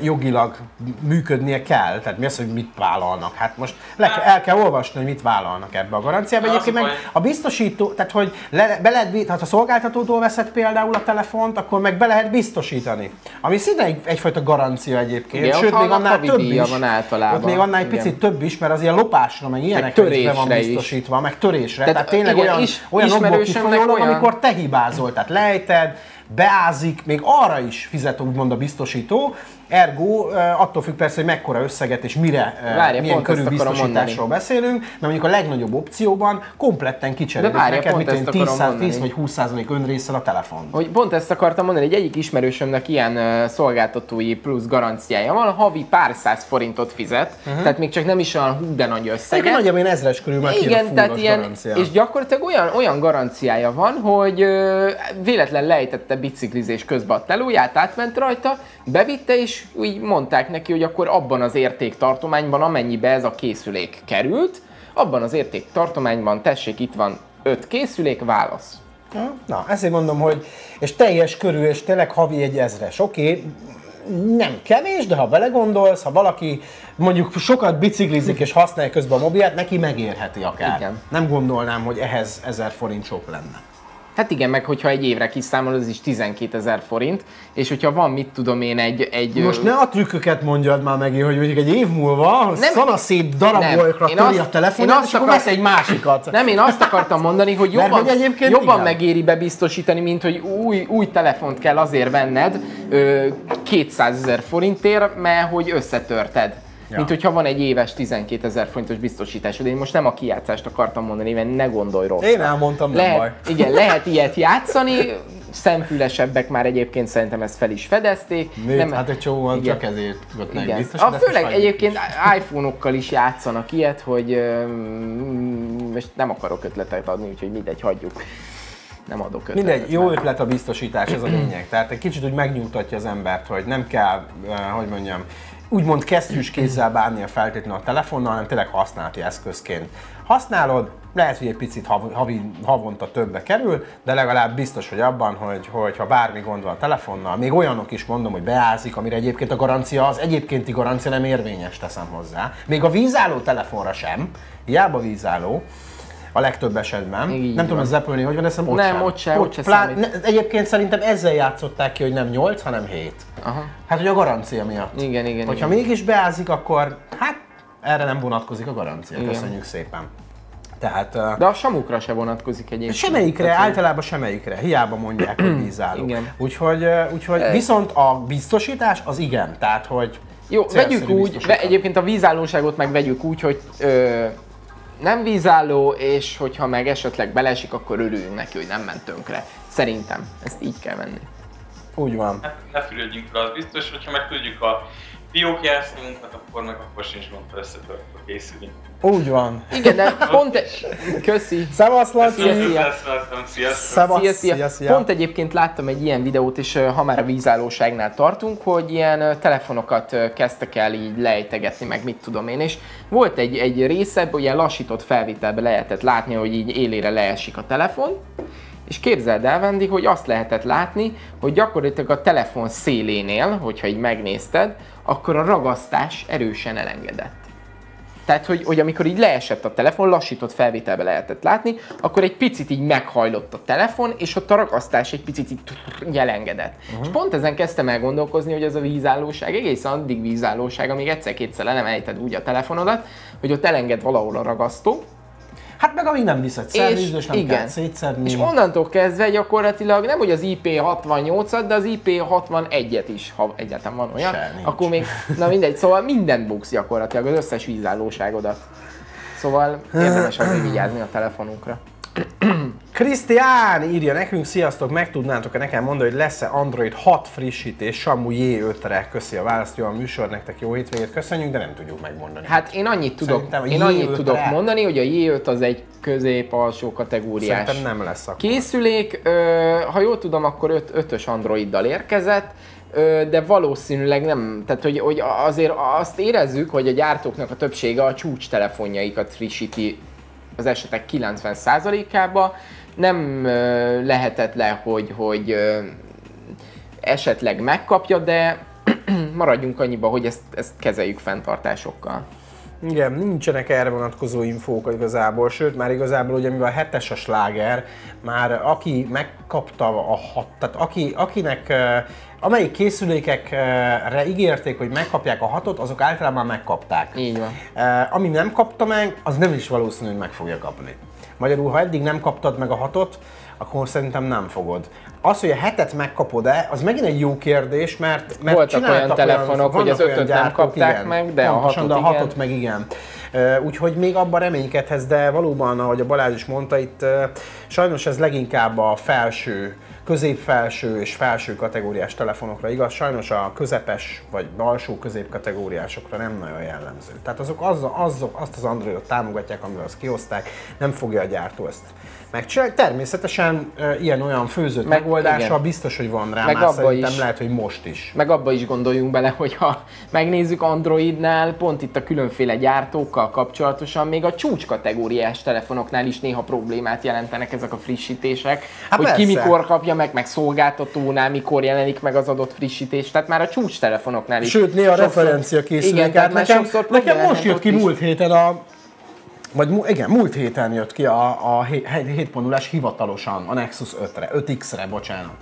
[SPEAKER 1] jogilag működnie kell. Tehát mi az, hogy mit vállalnak? Hát most le, ke- el kell olvasni, hogy mit vállalnak ebbe a garanciába. Egyébként
[SPEAKER 3] a
[SPEAKER 1] meg a biztosító, tehát hogy le, be lehet, tehát ha a szolgáltatótól veszed például a telefont, akkor meg be lehet biztosítani. Ami szinte egy, egyfajta garancia egyébként,
[SPEAKER 2] Igen, ott
[SPEAKER 1] sőt még annál több is.
[SPEAKER 2] van általában.
[SPEAKER 1] Ott még annál egy
[SPEAKER 2] Igen.
[SPEAKER 1] picit több is, mert az ilyen lopásra, meg ilyenekre is be van
[SPEAKER 2] törésre is.
[SPEAKER 1] biztosítva, meg törésre.
[SPEAKER 2] Tehát
[SPEAKER 1] Tehát, tényleg
[SPEAKER 2] igen,
[SPEAKER 1] olyan,
[SPEAKER 2] is-
[SPEAKER 1] olyan okból kifolyólag,
[SPEAKER 2] olyan-
[SPEAKER 1] amikor te hibázol, tehát lejted, beázik, még arra is fizet úgymond a biztosító, ergo eh, attól függ persze, hogy mekkora összeget és mire, eh,
[SPEAKER 2] Várja,
[SPEAKER 1] milyen
[SPEAKER 2] pont ezt
[SPEAKER 1] körű
[SPEAKER 2] akarom
[SPEAKER 1] biztosításról beszélünk, mert mondjuk a legnagyobb opcióban kompletten kicserélik
[SPEAKER 2] várja,
[SPEAKER 1] neked,
[SPEAKER 2] pont
[SPEAKER 1] mint
[SPEAKER 2] ezt
[SPEAKER 1] olyan 10,
[SPEAKER 2] akarom
[SPEAKER 1] 10
[SPEAKER 2] mondani.
[SPEAKER 1] vagy 20 százalék önrészsel a telefon.
[SPEAKER 2] Hogy pont ezt akartam mondani, hogy egyik ismerősömnek ilyen ö, szolgáltatói plusz garanciája van, havi pár száz forintot fizet, uh-huh. tehát még csak nem is olyan hú de nagy
[SPEAKER 1] Egyébként
[SPEAKER 2] összeget.
[SPEAKER 1] nagyjából ilyen ezres körül már
[SPEAKER 2] Igen, tehát ilyen,
[SPEAKER 1] garancia.
[SPEAKER 2] és gyakorlatilag olyan, olyan garanciája van, hogy ö, véletlen lejtette biciklizés közben a telóját, átment rajta, bevitte, és úgy mondták neki, hogy akkor abban az értéktartományban, amennyibe ez a készülék került, abban az értéktartományban, tessék, itt van öt készülék, válasz.
[SPEAKER 1] Na, ezért mondom, hogy és teljes körül, és tényleg havi egy ezres. Oké, okay, nem kevés, de ha belegondolsz, ha valaki mondjuk sokat biciklizik és használja közben a mobilt, neki megérheti akár.
[SPEAKER 2] Igen.
[SPEAKER 1] Nem gondolnám, hogy ehhez 1000 forint sok lenne.
[SPEAKER 2] Hát igen, meg hogyha egy évre kiszámol, az is 12 ezer forint, és hogyha van, mit tudom én, egy... egy
[SPEAKER 1] Most ne a trükköket mondjad már meg, hogy mondjuk egy év múlva
[SPEAKER 2] Nem.
[SPEAKER 1] szana szép.
[SPEAKER 2] Én
[SPEAKER 1] töri a
[SPEAKER 2] azt
[SPEAKER 1] és akkor
[SPEAKER 2] akar-
[SPEAKER 1] vesz egy másikat.
[SPEAKER 2] Nem, én azt akartam mondani, hogy
[SPEAKER 1] Mert
[SPEAKER 2] jobban,
[SPEAKER 1] hogy egyébként
[SPEAKER 2] jobban
[SPEAKER 1] igen.
[SPEAKER 2] megéri bebiztosítani, mint hogy új, új telefont kell azért venned ö, 200 ezer forintért, mert hogy összetörted.
[SPEAKER 1] Ja.
[SPEAKER 2] Mint hogyha van egy éves 12 ezer forintos biztosításod. Én most nem a kijátszást akartam mondani, mert ne gondolj rossz.
[SPEAKER 1] Én elmondtam, nem
[SPEAKER 2] lehet,
[SPEAKER 1] baj.
[SPEAKER 2] Igen, lehet ilyet játszani, szemfülesebbek már egyébként szerintem ezt fel is fedezték.
[SPEAKER 1] Nőtt, hát egy csomóan
[SPEAKER 2] igen.
[SPEAKER 1] csak ezért kötnek
[SPEAKER 2] Igen.
[SPEAKER 1] biztos.
[SPEAKER 2] a, főleg egyébként
[SPEAKER 1] is.
[SPEAKER 2] iPhone-okkal is játszanak ilyet, hogy öm, most nem akarok ötletet adni, úgyhogy mindegy, hagyjuk. Nem adok ötletet.
[SPEAKER 1] Mindegy, jó ötlet a biztosítás, ez a lényeg. Tehát egy kicsit úgy megnyugtatja az embert, hogy nem kell, hogy mondjam, úgymond kesztyűs kézzel bánni a feltétlenül a telefonnal, hanem tényleg használati eszközként. Használod, lehet, hogy egy picit hav, havi, havonta többbe kerül, de legalább biztos vagy abban, hogy, hogy ha bármi gond van a telefonnal, még olyanok is mondom, hogy beázik, amire egyébként a garancia, az egyébkénti garancia nem érvényes, teszem hozzá. Még a vízálló telefonra sem, hiába vízálló, a legtöbb esetben.
[SPEAKER 2] Így
[SPEAKER 1] nem tudom, az Apple-nél hogy van, hiszem, ott
[SPEAKER 2] Nem,
[SPEAKER 1] sem.
[SPEAKER 2] ott se, ott se
[SPEAKER 1] plá- ne, Egyébként szerintem ezzel játszották ki, hogy nem 8, hanem 7.
[SPEAKER 2] Aha.
[SPEAKER 1] Hát, hogy a garancia miatt.
[SPEAKER 2] Igen, igen,
[SPEAKER 1] Hogyha
[SPEAKER 2] igen.
[SPEAKER 1] mégis beázik, akkor hát erre nem vonatkozik a garancia.
[SPEAKER 2] Igen.
[SPEAKER 1] Köszönjük szépen. Tehát
[SPEAKER 2] De a samukra se vonatkozik egyébként.
[SPEAKER 1] semmelyikre,
[SPEAKER 2] Tehát,
[SPEAKER 1] általában semmelyikre. Hiába mondják, hogy vízálló.
[SPEAKER 2] Igen.
[SPEAKER 1] Úgyhogy, úgyhogy viszont a biztosítás az igen. Tehát, hogy
[SPEAKER 2] Jó, vegyük úgy, ve, egyébként a vízállóságot meg vegyük úgy, hogy ö, nem vízálló, és hogyha meg esetleg belesik, akkor örüljünk neki, hogy nem ment tönkre. Szerintem. Ezt így kell venni.
[SPEAKER 1] Úgy van.
[SPEAKER 3] Hát ne fürödjünk fel, az biztos, hogyha meg tudjuk a fiókjelszínunkat, akkor meg akkor sincs gond, ha összetört a készülünk.
[SPEAKER 1] Úgy van.
[SPEAKER 2] Igen, de pont... Köszi.
[SPEAKER 1] Szevasz, Laci!
[SPEAKER 2] Szia, szia.
[SPEAKER 3] Sziasztok!
[SPEAKER 2] Szia, szia.
[SPEAKER 1] szia, szia.
[SPEAKER 2] Pont egyébként láttam egy ilyen videót, és ha már a vízállóságnál tartunk, hogy ilyen telefonokat kezdtek el így lejtegetni, meg mit tudom én, és volt egy, egy része, hogy ilyen lassított felvételben lehetett látni, hogy így élére leesik a telefon, és képzeld el, Vendi, hogy azt lehetett látni, hogy gyakorlatilag a telefon szélénél, hogyha így megnézted, akkor a ragasztás erősen elengedett. Tehát, hogy, hogy amikor így leesett a telefon, lassított felvételbe lehetett látni, akkor egy picit így meghajlott a telefon, és ott a ragasztás egy picit így, elengedett. Uh-huh. És pont ezen kezdtem el gondolkozni, hogy ez a vízállóság, egészen addig vízállóság, amíg egyszer-kétszer le nem ejted úgy a telefonodat, hogy ott elenged valahol a ragasztó,
[SPEAKER 1] Hát meg amíg nem viszed szervizbe, és nem
[SPEAKER 2] igen.
[SPEAKER 1] kell szétszedni.
[SPEAKER 2] és onnantól kezdve gyakorlatilag nem hogy az IP68-at, de az IP61-et is, ha egyáltalán van olyan,
[SPEAKER 1] Se, nincs.
[SPEAKER 2] akkor még, na mindegy, szóval mindent buksz gyakorlatilag, az összes vízállóságodat. Szóval érdemes azért vigyázni a telefonunkra.
[SPEAKER 1] Krisztián írja nekünk, sziasztok, meg tudnátok-e nekem mondani, hogy lesz-e Android 6 frissítés Samu J5-re? Köszi a választ, jó a műsor, nektek jó hétvégét köszönjük, de nem tudjuk megmondani.
[SPEAKER 2] Hát én annyit tudok, én annyit
[SPEAKER 1] J5-re
[SPEAKER 2] tudok mondani, hogy a J5 az egy közép-alsó kategóriás
[SPEAKER 1] Szerintem nem lesz akkor.
[SPEAKER 2] készülék. Ö, ha jól tudom, akkor 5 ös Androiddal érkezett, de valószínűleg nem, tehát hogy, hogy azért azt érezzük, hogy a gyártóknak a többsége a csúcs telefonjaikat frissíti az esetek 90%-ába nem lehetett le, hogy, hogy esetleg megkapja, de maradjunk annyiba, hogy ezt, ezt kezeljük fenntartásokkal.
[SPEAKER 1] Igen, nincsenek erre vonatkozó infók igazából, sőt már igazából ugye mivel hetes a sláger, már aki megkapta a hat, tehát aki, akinek, amelyik készülékekre ígérték, hogy megkapják a hatot, azok általában megkapták.
[SPEAKER 2] Így van.
[SPEAKER 1] Ami nem kapta meg, az nem is valószínű, hogy meg fogja kapni. Magyarul, ha eddig nem kaptad meg a hatot, akkor szerintem nem fogod. Az, hogy a hetet megkapod-e, az megint egy jó kérdés, mert, mert
[SPEAKER 2] Voltak olyan telefonok, hogy
[SPEAKER 1] vannak
[SPEAKER 2] az
[SPEAKER 1] olyan
[SPEAKER 2] ötöt nem
[SPEAKER 1] gyártók,
[SPEAKER 2] kapták
[SPEAKER 1] igen,
[SPEAKER 2] meg, de a hatot
[SPEAKER 1] de a
[SPEAKER 2] igen.
[SPEAKER 1] hatot meg igen. Úgyhogy még abban reménykedhetsz, de valóban, ahogy a Balázs is mondta, itt sajnos ez leginkább a felső, középfelső és felső kategóriás telefonokra igaz, sajnos a közepes vagy alsó középkategóriásokra nem nagyon jellemző. Tehát azok, azok, azok azt az Androidot támogatják, amivel azt kihozták, nem fogja a gyártó ezt megcsinálni. Természetesen ilyen-olyan főzött
[SPEAKER 2] Meg-
[SPEAKER 1] megoldása
[SPEAKER 2] igen.
[SPEAKER 1] biztos, hogy van rá,
[SPEAKER 2] Meg
[SPEAKER 1] már
[SPEAKER 2] abba
[SPEAKER 1] szerintem
[SPEAKER 2] is.
[SPEAKER 1] lehet, hogy most is.
[SPEAKER 2] Meg abba is gondoljunk bele, hogy ha megnézzük Androidnál, pont itt a különféle gyártókkal kapcsolatosan, még a csúcskategóriás telefonoknál is néha problémát jelentenek ezek a frissítések,
[SPEAKER 1] Hát
[SPEAKER 2] hogy ki
[SPEAKER 1] persze.
[SPEAKER 2] mikor kapja meg, meg szolgáltatónál mikor jelenik meg az adott frissítés, tehát már a csúcs telefonoknál is.
[SPEAKER 1] Sőt, néha
[SPEAKER 2] sokszor-
[SPEAKER 1] referencia
[SPEAKER 2] tehát
[SPEAKER 1] Hát
[SPEAKER 2] már
[SPEAKER 1] nekem,
[SPEAKER 2] sokszor
[SPEAKER 1] nekem most jött ki múlt héten a vagy igen, múlt héten jött ki a, a 7.0-es hivatalosan a Nexus 5-re, 5X-re, bocsánat.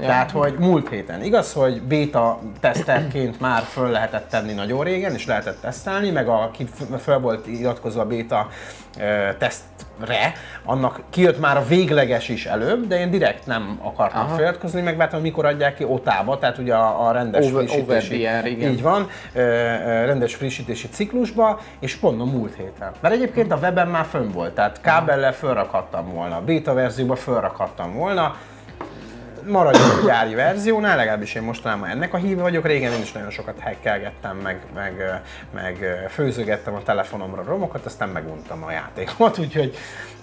[SPEAKER 1] Ja. Tehát, hogy múlt héten. Igaz, hogy beta teszterként már föl lehetett tenni nagyon régen, és lehetett tesztelni, meg a, ki f- föl volt iratkozva a beta ö, tesztre, annak kijött már a végleges is előbb, de én direkt nem akartam
[SPEAKER 2] Aha.
[SPEAKER 1] feliratkozni, megvártam, mikor adják ki otába, tehát ugye a, a rendes
[SPEAKER 2] Over-
[SPEAKER 1] frissítési,
[SPEAKER 2] over air, igen.
[SPEAKER 1] így van, ö, ö, rendes frissítési ciklusba, és pont a múlt héten. Mert egyébként a weben már fönn volt, tehát kábellel fölrakhattam volna, beta verzióba fölrakhattam volna, maradjunk a gyári verziónál, legalábbis én mostanában ennek a híve vagyok, régen én is nagyon sokat hackelgettem, meg, meg, meg főzögettem a telefonomra romokat, aztán meguntam a játékomat, úgyhogy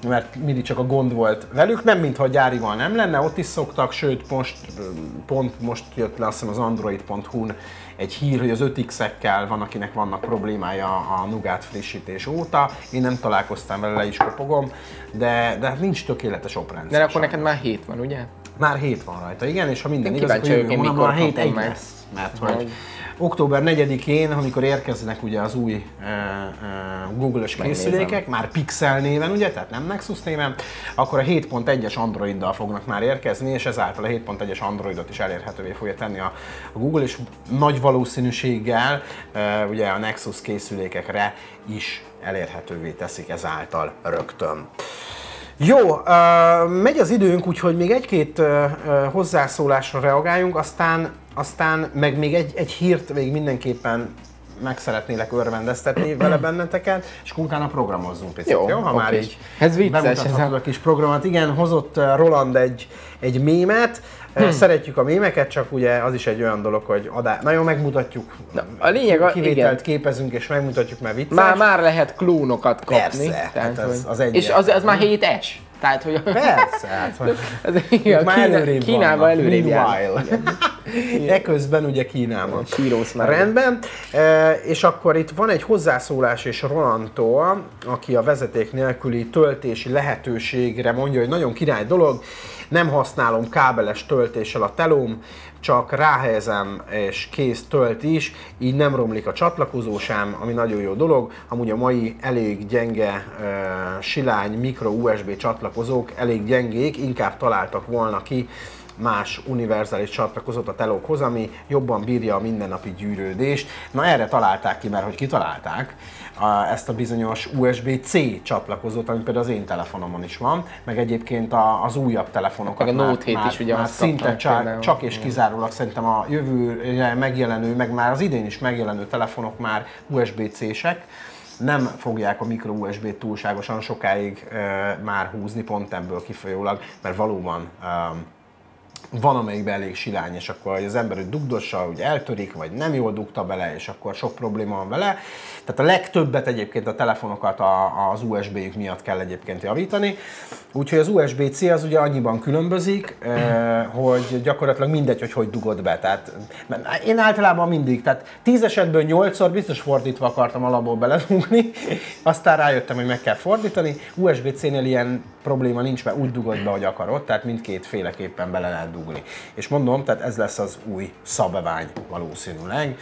[SPEAKER 1] mert mindig csak a gond volt velük, nem mintha a gyárival nem lenne, ott is szoktak, sőt most, pont most jött le azt hiszem az android.hu-n egy hír, hogy az 5X-ekkel van, akinek vannak problémája a Nougat frissítés óta. Én nem találkoztam vele, le is kopogom, de, de hát nincs tökéletes oprendszer.
[SPEAKER 2] De akkor neked már hét van, ugye?
[SPEAKER 1] Már hét van rajta, igen, és ha minden
[SPEAKER 2] Én
[SPEAKER 1] igaz, akkor jövő hónapban a hét egy lesz. Mert hogy október 4-én, amikor érkeznek ugye az új uh, uh, Google-ös készülékek, már Pixel néven, ugye, tehát nem Nexus néven, akkor a 7.1-es Androiddal fognak már érkezni, és ezáltal a 7.1-es Androidot is elérhetővé fogja tenni a, a Google, és nagy valószínűséggel uh, ugye a Nexus készülékekre is elérhetővé teszik ezáltal rögtön. Jó, megy az időnk, úgyhogy még egy-két hozzászólásra reagáljunk, aztán, aztán meg még egy, egy hírt még mindenképpen meg szeretnélek örvendeztetni vele benneteket, és utána programozzunk picit, jó?
[SPEAKER 2] Jó,
[SPEAKER 1] Ha már
[SPEAKER 2] oké.
[SPEAKER 1] így
[SPEAKER 2] Ez vicces, ez a-
[SPEAKER 1] a kis programot. Igen, hozott Roland egy, egy mémet,
[SPEAKER 2] Hm.
[SPEAKER 1] hmm. szeretjük a mémeket, csak ugye az is egy olyan dolog, hogy adá... Na jó, megmutatjuk.
[SPEAKER 2] Na, a lényeg a-
[SPEAKER 1] Kivételt
[SPEAKER 2] igen.
[SPEAKER 1] képezünk és megmutatjuk, mert vicces.
[SPEAKER 2] Már, már lehet klónokat kapni.
[SPEAKER 1] Persze, hát az-
[SPEAKER 2] hogy-
[SPEAKER 1] az
[SPEAKER 2] És az, az már 7S. Tehát, hogy
[SPEAKER 1] Persze, hát, hogy...
[SPEAKER 2] ez, igen,
[SPEAKER 1] már
[SPEAKER 2] Kína,
[SPEAKER 1] előrébb
[SPEAKER 2] Kínában
[SPEAKER 1] vannak.
[SPEAKER 2] előrébb.
[SPEAKER 1] Meanwhile. Eközben ugye Kínában.
[SPEAKER 2] Sírósz már.
[SPEAKER 1] Rendben, e, és akkor itt van egy hozzászólás és Rolandtól, aki a vezeték nélküli töltési lehetőségre mondja, hogy nagyon király dolog, nem használom kábeles töltéssel a telóm, csak ráhelyezem és kész tölt is, így nem romlik a csatlakozó sem, ami nagyon jó dolog. Amúgy a mai elég gyenge silány mikro USB csatlakozók elég gyengék, inkább találtak volna ki más univerzális csatlakozót a telókhoz, ami jobban bírja a mindennapi gyűrődést. Na erre találták ki, mert hogy kitalálták ezt a bizonyos USB-C csatlakozót, ami például az én telefonomon is van, meg egyébként az újabb telefonokat
[SPEAKER 2] Meg a Note 7
[SPEAKER 1] már,
[SPEAKER 2] is ugye
[SPEAKER 1] már szinte csak, csak és kizárólag szerintem a jövőre megjelenő, meg már az idén is megjelenő telefonok már USB-C-sek, nem fogják a micro USB-t túlságosan sokáig e, már húzni, pont ebből kifolyólag, mert valóban e, van amelyikben elég silány, és akkor az ember hogy dugdossa, hogy eltörik, vagy nem jól dugta bele, és akkor sok probléma van vele. Tehát a legtöbbet egyébként a telefonokat a, az USB-jük miatt kell egyébként javítani. Úgyhogy az USB-C az ugye annyiban különbözik, hogy gyakorlatilag mindegy, hogy hogy dugod be. Tehát én általában mindig, tehát 10 esetből 8-szor biztos fordítva akartam alapból beledugni, aztán rájöttem, hogy meg kell fordítani. USB-C-nél ilyen probléma nincs, mert úgy dugod be, hogy akarod, tehát mindkét féleképpen bele lehet dugni. És mondom, tehát ez lesz az új szabvány valószínűleg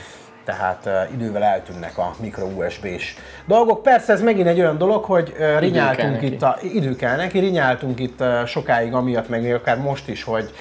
[SPEAKER 1] tehát uh, idővel eltűnnek a micro USB-s dolgok. Persze ez megint egy olyan dolog, hogy uh, rinyáltunk itt, a, idő kell neki, rinyáltunk itt sokáig amiatt, meg még akár most is, hogy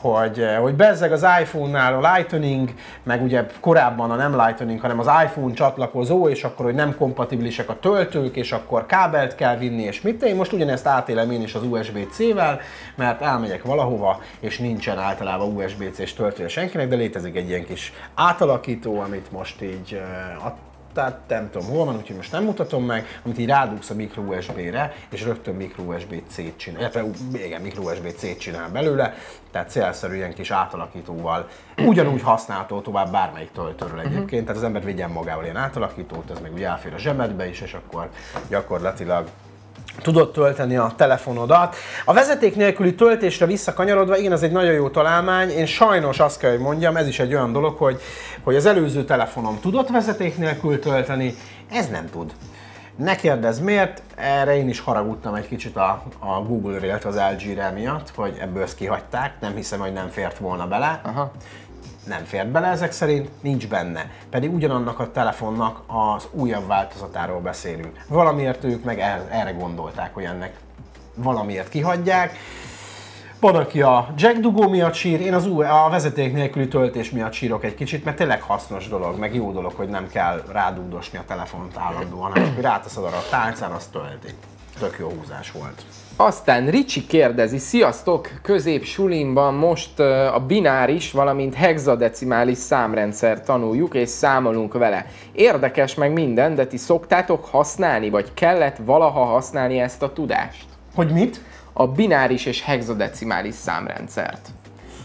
[SPEAKER 1] hogy, eh, hogy bezzeg az iPhone-nál a Lightning, meg ugye korábban a nem Lightning, hanem az iPhone csatlakozó, és akkor, hogy nem kompatibilisek a töltők, és akkor kábelt kell vinni, és mit én most ugyanezt átélem én is az USB-C-vel, mert elmegyek valahova, és nincsen általában USB-C-s töltője senkinek, de létezik egy ilyen kis átalakító, amit most így uh, tehát nem tudom hol van, úgyhogy most nem mutatom meg, amit így rádugsz a micro USB-re, és rögtön micro USB-C-t csinál, illetve igen, micro USB-C-t csinál belőle, tehát célszerű ilyen kis átalakítóval ugyanúgy használható tovább bármelyik töltőről mhm. egyébként, tehát az ember vigyen magával ilyen átalakítót, ez meg úgy elfér a zsebedbe is, és akkor gyakorlatilag tudod tölteni a telefonodat. A vezeték nélküli töltésre visszakanyarodva, igen, ez egy nagyon jó találmány. Én sajnos azt kell, hogy mondjam, ez is egy olyan dolog, hogy, hogy az előző telefonom tudott vezeték nélkül tölteni, ez nem tud. Ne kérdezz miért, erre én is haragudtam egy kicsit a, a Google-re, illetve az LG-re miatt, hogy ebből ezt kihagyták, nem hiszem, hogy nem fért volna bele. Aha nem fért bele ezek szerint, nincs benne. Pedig ugyanannak a telefonnak az újabb változatáról beszélünk. Valamiért ők meg erre gondolták, hogy ennek valamiért kihagyják. Van, aki a jack dugó miatt sír, én az új, a vezeték nélküli töltés miatt sírok egy kicsit, mert tényleg hasznos dolog, meg jó dolog, hogy nem kell rádugdosni a telefont állandóan, hanem ráteszed arra a tálcán, az tölti. Tök jó húzás volt.
[SPEAKER 2] Aztán Ricsi kérdezi, sziasztok, közép sulimban most a bináris, valamint hexadecimális számrendszer tanuljuk és számolunk vele. Érdekes meg minden, de ti szoktátok használni, vagy kellett valaha használni ezt a tudást?
[SPEAKER 1] Hogy mit?
[SPEAKER 2] A bináris és hexadecimális számrendszert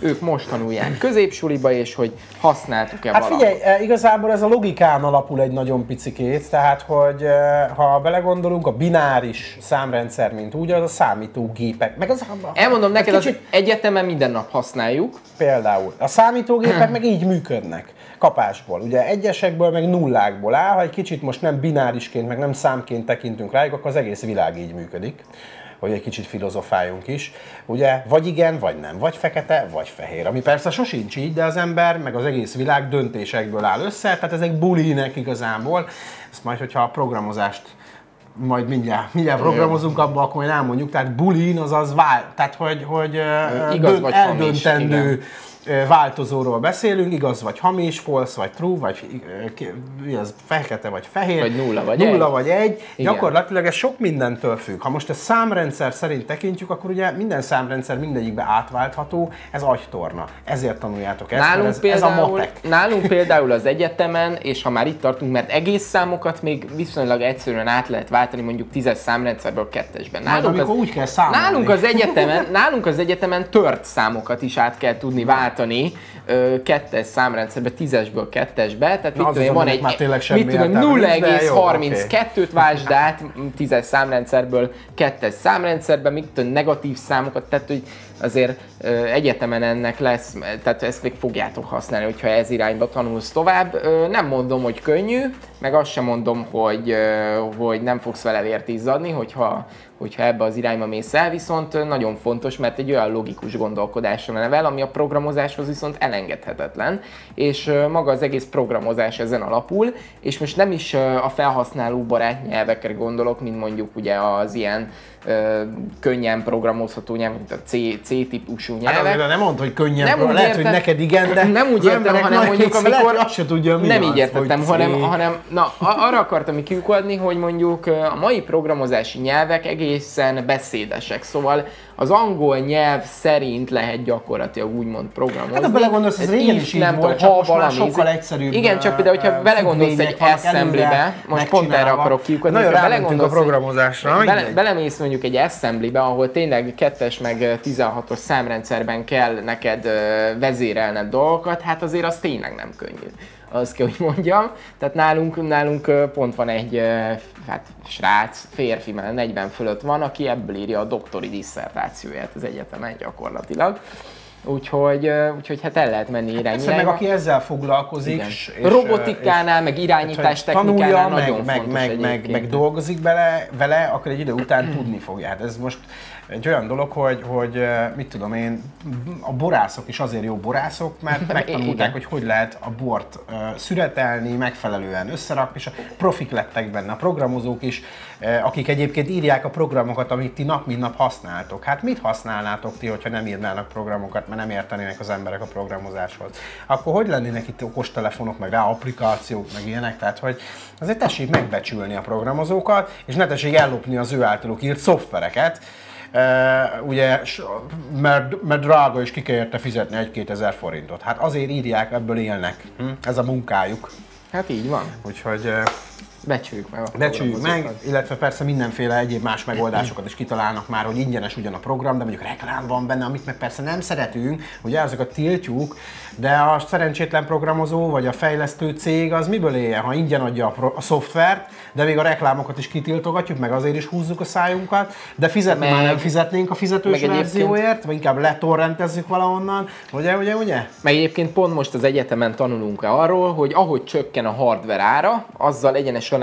[SPEAKER 2] ők most tanulják középsuliba, és hogy használtuk-e
[SPEAKER 1] Hát figyelj, e, igazából ez a logikán alapul egy nagyon picikét, tehát hogy e, ha belegondolunk, a bináris számrendszer, mint úgy, az a számítógépek. Meg az,
[SPEAKER 2] Elmondom neked, kicsit... az egyetemen minden nap használjuk.
[SPEAKER 1] Például. A számítógépek meg így működnek kapásból. Ugye egyesekből, meg nullákból áll, ha egy kicsit most nem binárisként, meg nem számként tekintünk rájuk, akkor az egész világ így működik hogy egy kicsit filozofáljunk is. Ugye, vagy igen, vagy nem, vagy fekete, vagy fehér. Ami persze sosincs így, de az ember, meg az egész világ döntésekből áll össze, tehát ezek bulinek igazából. Ezt majd, hogyha a programozást majd mindjárt, mindjárt programozunk abba, akkor majd elmondjuk, tehát bulin az az vál, tehát hogy, hogy Igaz dönt, eldöntendő hamis, változóról beszélünk, igaz vagy hamis, false vagy true, vagy ez fekete vagy fehér,
[SPEAKER 2] vagy nulla vagy
[SPEAKER 1] nulla
[SPEAKER 2] egy.
[SPEAKER 1] Vagy egy. Gyakorlatilag ez sok mindentől függ. Ha most a számrendszer szerint tekintjük, akkor ugye minden számrendszer mindegyikbe átváltható, ez agytorna. Ezért tanuljátok ezt, nálunk ez, például, ez a matek.
[SPEAKER 2] Nálunk például az egyetemen, és ha már itt tartunk, mert egész számokat még viszonylag egyszerűen át lehet váltani mondjuk tízes számrendszerből kettesben.
[SPEAKER 1] Nálunk, az, úgy kell számolni.
[SPEAKER 2] Nálunk az, egyetemen, nálunk az egyetemen tört számokat is át kell tudni váltani váltani ö, kettes számrendszerbe, tízesből kettesbe, tehát mit tudom, van egy, mit tudom, 0,32-t váltsd át tízes számrendszerből kettes számrendszerbe, mit tudom, negatív számokat, tehát hogy azért ö, egyetemen ennek lesz, tehát ezt még fogjátok használni, hogyha ez irányba tanulsz tovább. Ö, nem mondom, hogy könnyű, meg azt sem mondom, hogy, ö, hogy nem fogsz vele vért izzadni, hogyha, hogyha ebbe az irányba mész el, viszont nagyon fontos, mert egy olyan logikus gondolkodásra nevel, ami a programozáshoz viszont elengedhetetlen, és maga az egész programozás ezen alapul, és most nem is a felhasználó barát nyelvekre gondolok, mint mondjuk ugye az ilyen könnyen programozható nyelv, mint a C, C-típusú hát nyelvek.
[SPEAKER 1] Hát, nem mondd, hogy könnyen, nem lehet, értem, hogy neked igen, de
[SPEAKER 2] nem úgy értem, hanem mondjuk amikor...
[SPEAKER 1] Lehet, azt se tudja, mi
[SPEAKER 2] nem az, így értettem, hanem, hanem na, arra akartam kiukadni, hogy mondjuk a mai programozási nyelvek egészen beszédesek, szóval az angol nyelv szerint lehet gyakorlatilag úgymond programozni.
[SPEAKER 1] Hát, ha belegondolsz, ez régen is így volt, csak most már sokkal egyszerűbb,
[SPEAKER 2] Igen, csak például, hogyha belegondolsz egy assemblybe, most pont erre akarok kiukadni,
[SPEAKER 1] Nagyon a
[SPEAKER 2] belegondolsz egy-
[SPEAKER 1] programozásra,
[SPEAKER 2] Bele, belemész mondjuk egy assemblybe, ahol tényleg 2-es meg 16-os számrendszerben kell neked vezérelned dolgokat, hát azért az tényleg nem könnyű. Az kell, hogy mondjam. Tehát nálunk, nálunk pont van egy hát, srác, férfi, már 40 fölött van, aki ebből írja a doktori diszertációját az egyetemen gyakorlatilag. Úgyhogy, úgyhogy hát el lehet menni
[SPEAKER 1] meg
[SPEAKER 2] irányba.
[SPEAKER 1] aki ezzel foglalkozik,
[SPEAKER 2] Igen.
[SPEAKER 1] és, és,
[SPEAKER 2] Robotikánál, meg
[SPEAKER 1] és,
[SPEAKER 2] irányítás
[SPEAKER 1] hogy tanulja,
[SPEAKER 2] technikánál
[SPEAKER 1] meg,
[SPEAKER 2] nagyon
[SPEAKER 1] meg,
[SPEAKER 2] fontos
[SPEAKER 1] meg, meg,
[SPEAKER 2] egyébként.
[SPEAKER 1] meg dolgozik bele, vele, akkor egy idő után tudni fogja. Hát ez most egy olyan dolog, hogy, hogy eh, mit tudom én, a borászok is azért jó borászok, mert megtanulták, hogy hogy lehet a bort eh, szüretelni, megfelelően összerakni, és a profik lettek benne, a programozók is, eh, akik egyébként írják a programokat, amit ti nap mint nap használtok. Hát mit használnátok ti, hogyha nem írnának programokat, mert nem értenének az emberek a programozáshoz? Akkor hogy lennének itt okostelefonok, meg rá applikációk, meg ilyenek? Tehát, hogy azért tessék megbecsülni a programozókat, és ne tessék ellopni az ő általuk írt szoftvereket, ugye, mert, mert drága és ki kell érte fizetni egy-két ezer forintot. Hát azért írják, ebből élnek. Hm? Ez a munkájuk.
[SPEAKER 2] Hát így van.
[SPEAKER 1] Úgyhogy
[SPEAKER 2] Becsüljük meg
[SPEAKER 1] becsüljük meg, illetve persze mindenféle egyéb más megoldásokat is kitalálnak már, hogy ingyenes ugyan a program, de mondjuk reklám van benne, amit meg persze nem szeretünk, ugye azokat tiltjuk, de a szerencsétlen programozó vagy a fejlesztő cég az miből éljen, ha ingyen adja a, pro- a szoftvert, de még a reklámokat is kitiltogatjuk, meg azért is húzzuk a szájunkat, de fizetni
[SPEAKER 2] Meg-
[SPEAKER 1] már nem fizetnénk a fizetős verzióért, vagy inkább letorrentezzük valahonnan, ugye, ugye, ugye?
[SPEAKER 2] Meg egyébként pont most az egyetemen tanulunk arról, hogy ahogy csökken a hardware ára, azzal egyenes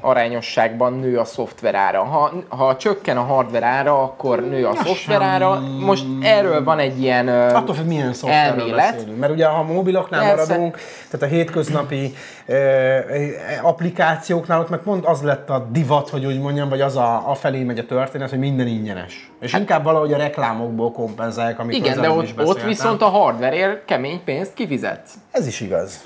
[SPEAKER 2] arányosságban nő a szoftver ára. Ha, ha csökken a hardware ára, akkor nő a szoftver ára. Most erről van egy ilyen
[SPEAKER 1] Attól függ, milyen
[SPEAKER 2] elmélet.
[SPEAKER 1] beszélünk. Mert ugye, ha a mobiloknál
[SPEAKER 2] Persze.
[SPEAKER 1] maradunk, tehát a hétköznapi eh, applikációknál ott meg pont az lett a divat, hogy úgy mondjam, vagy az a, a felé megy a történet, hogy minden ingyenes. És inkább valahogy a reklámokból kompenzálják,
[SPEAKER 2] Hát- Igen, de ott, ott viszont a hardwareért kemény pénzt kifizetsz.
[SPEAKER 1] Ez is igaz.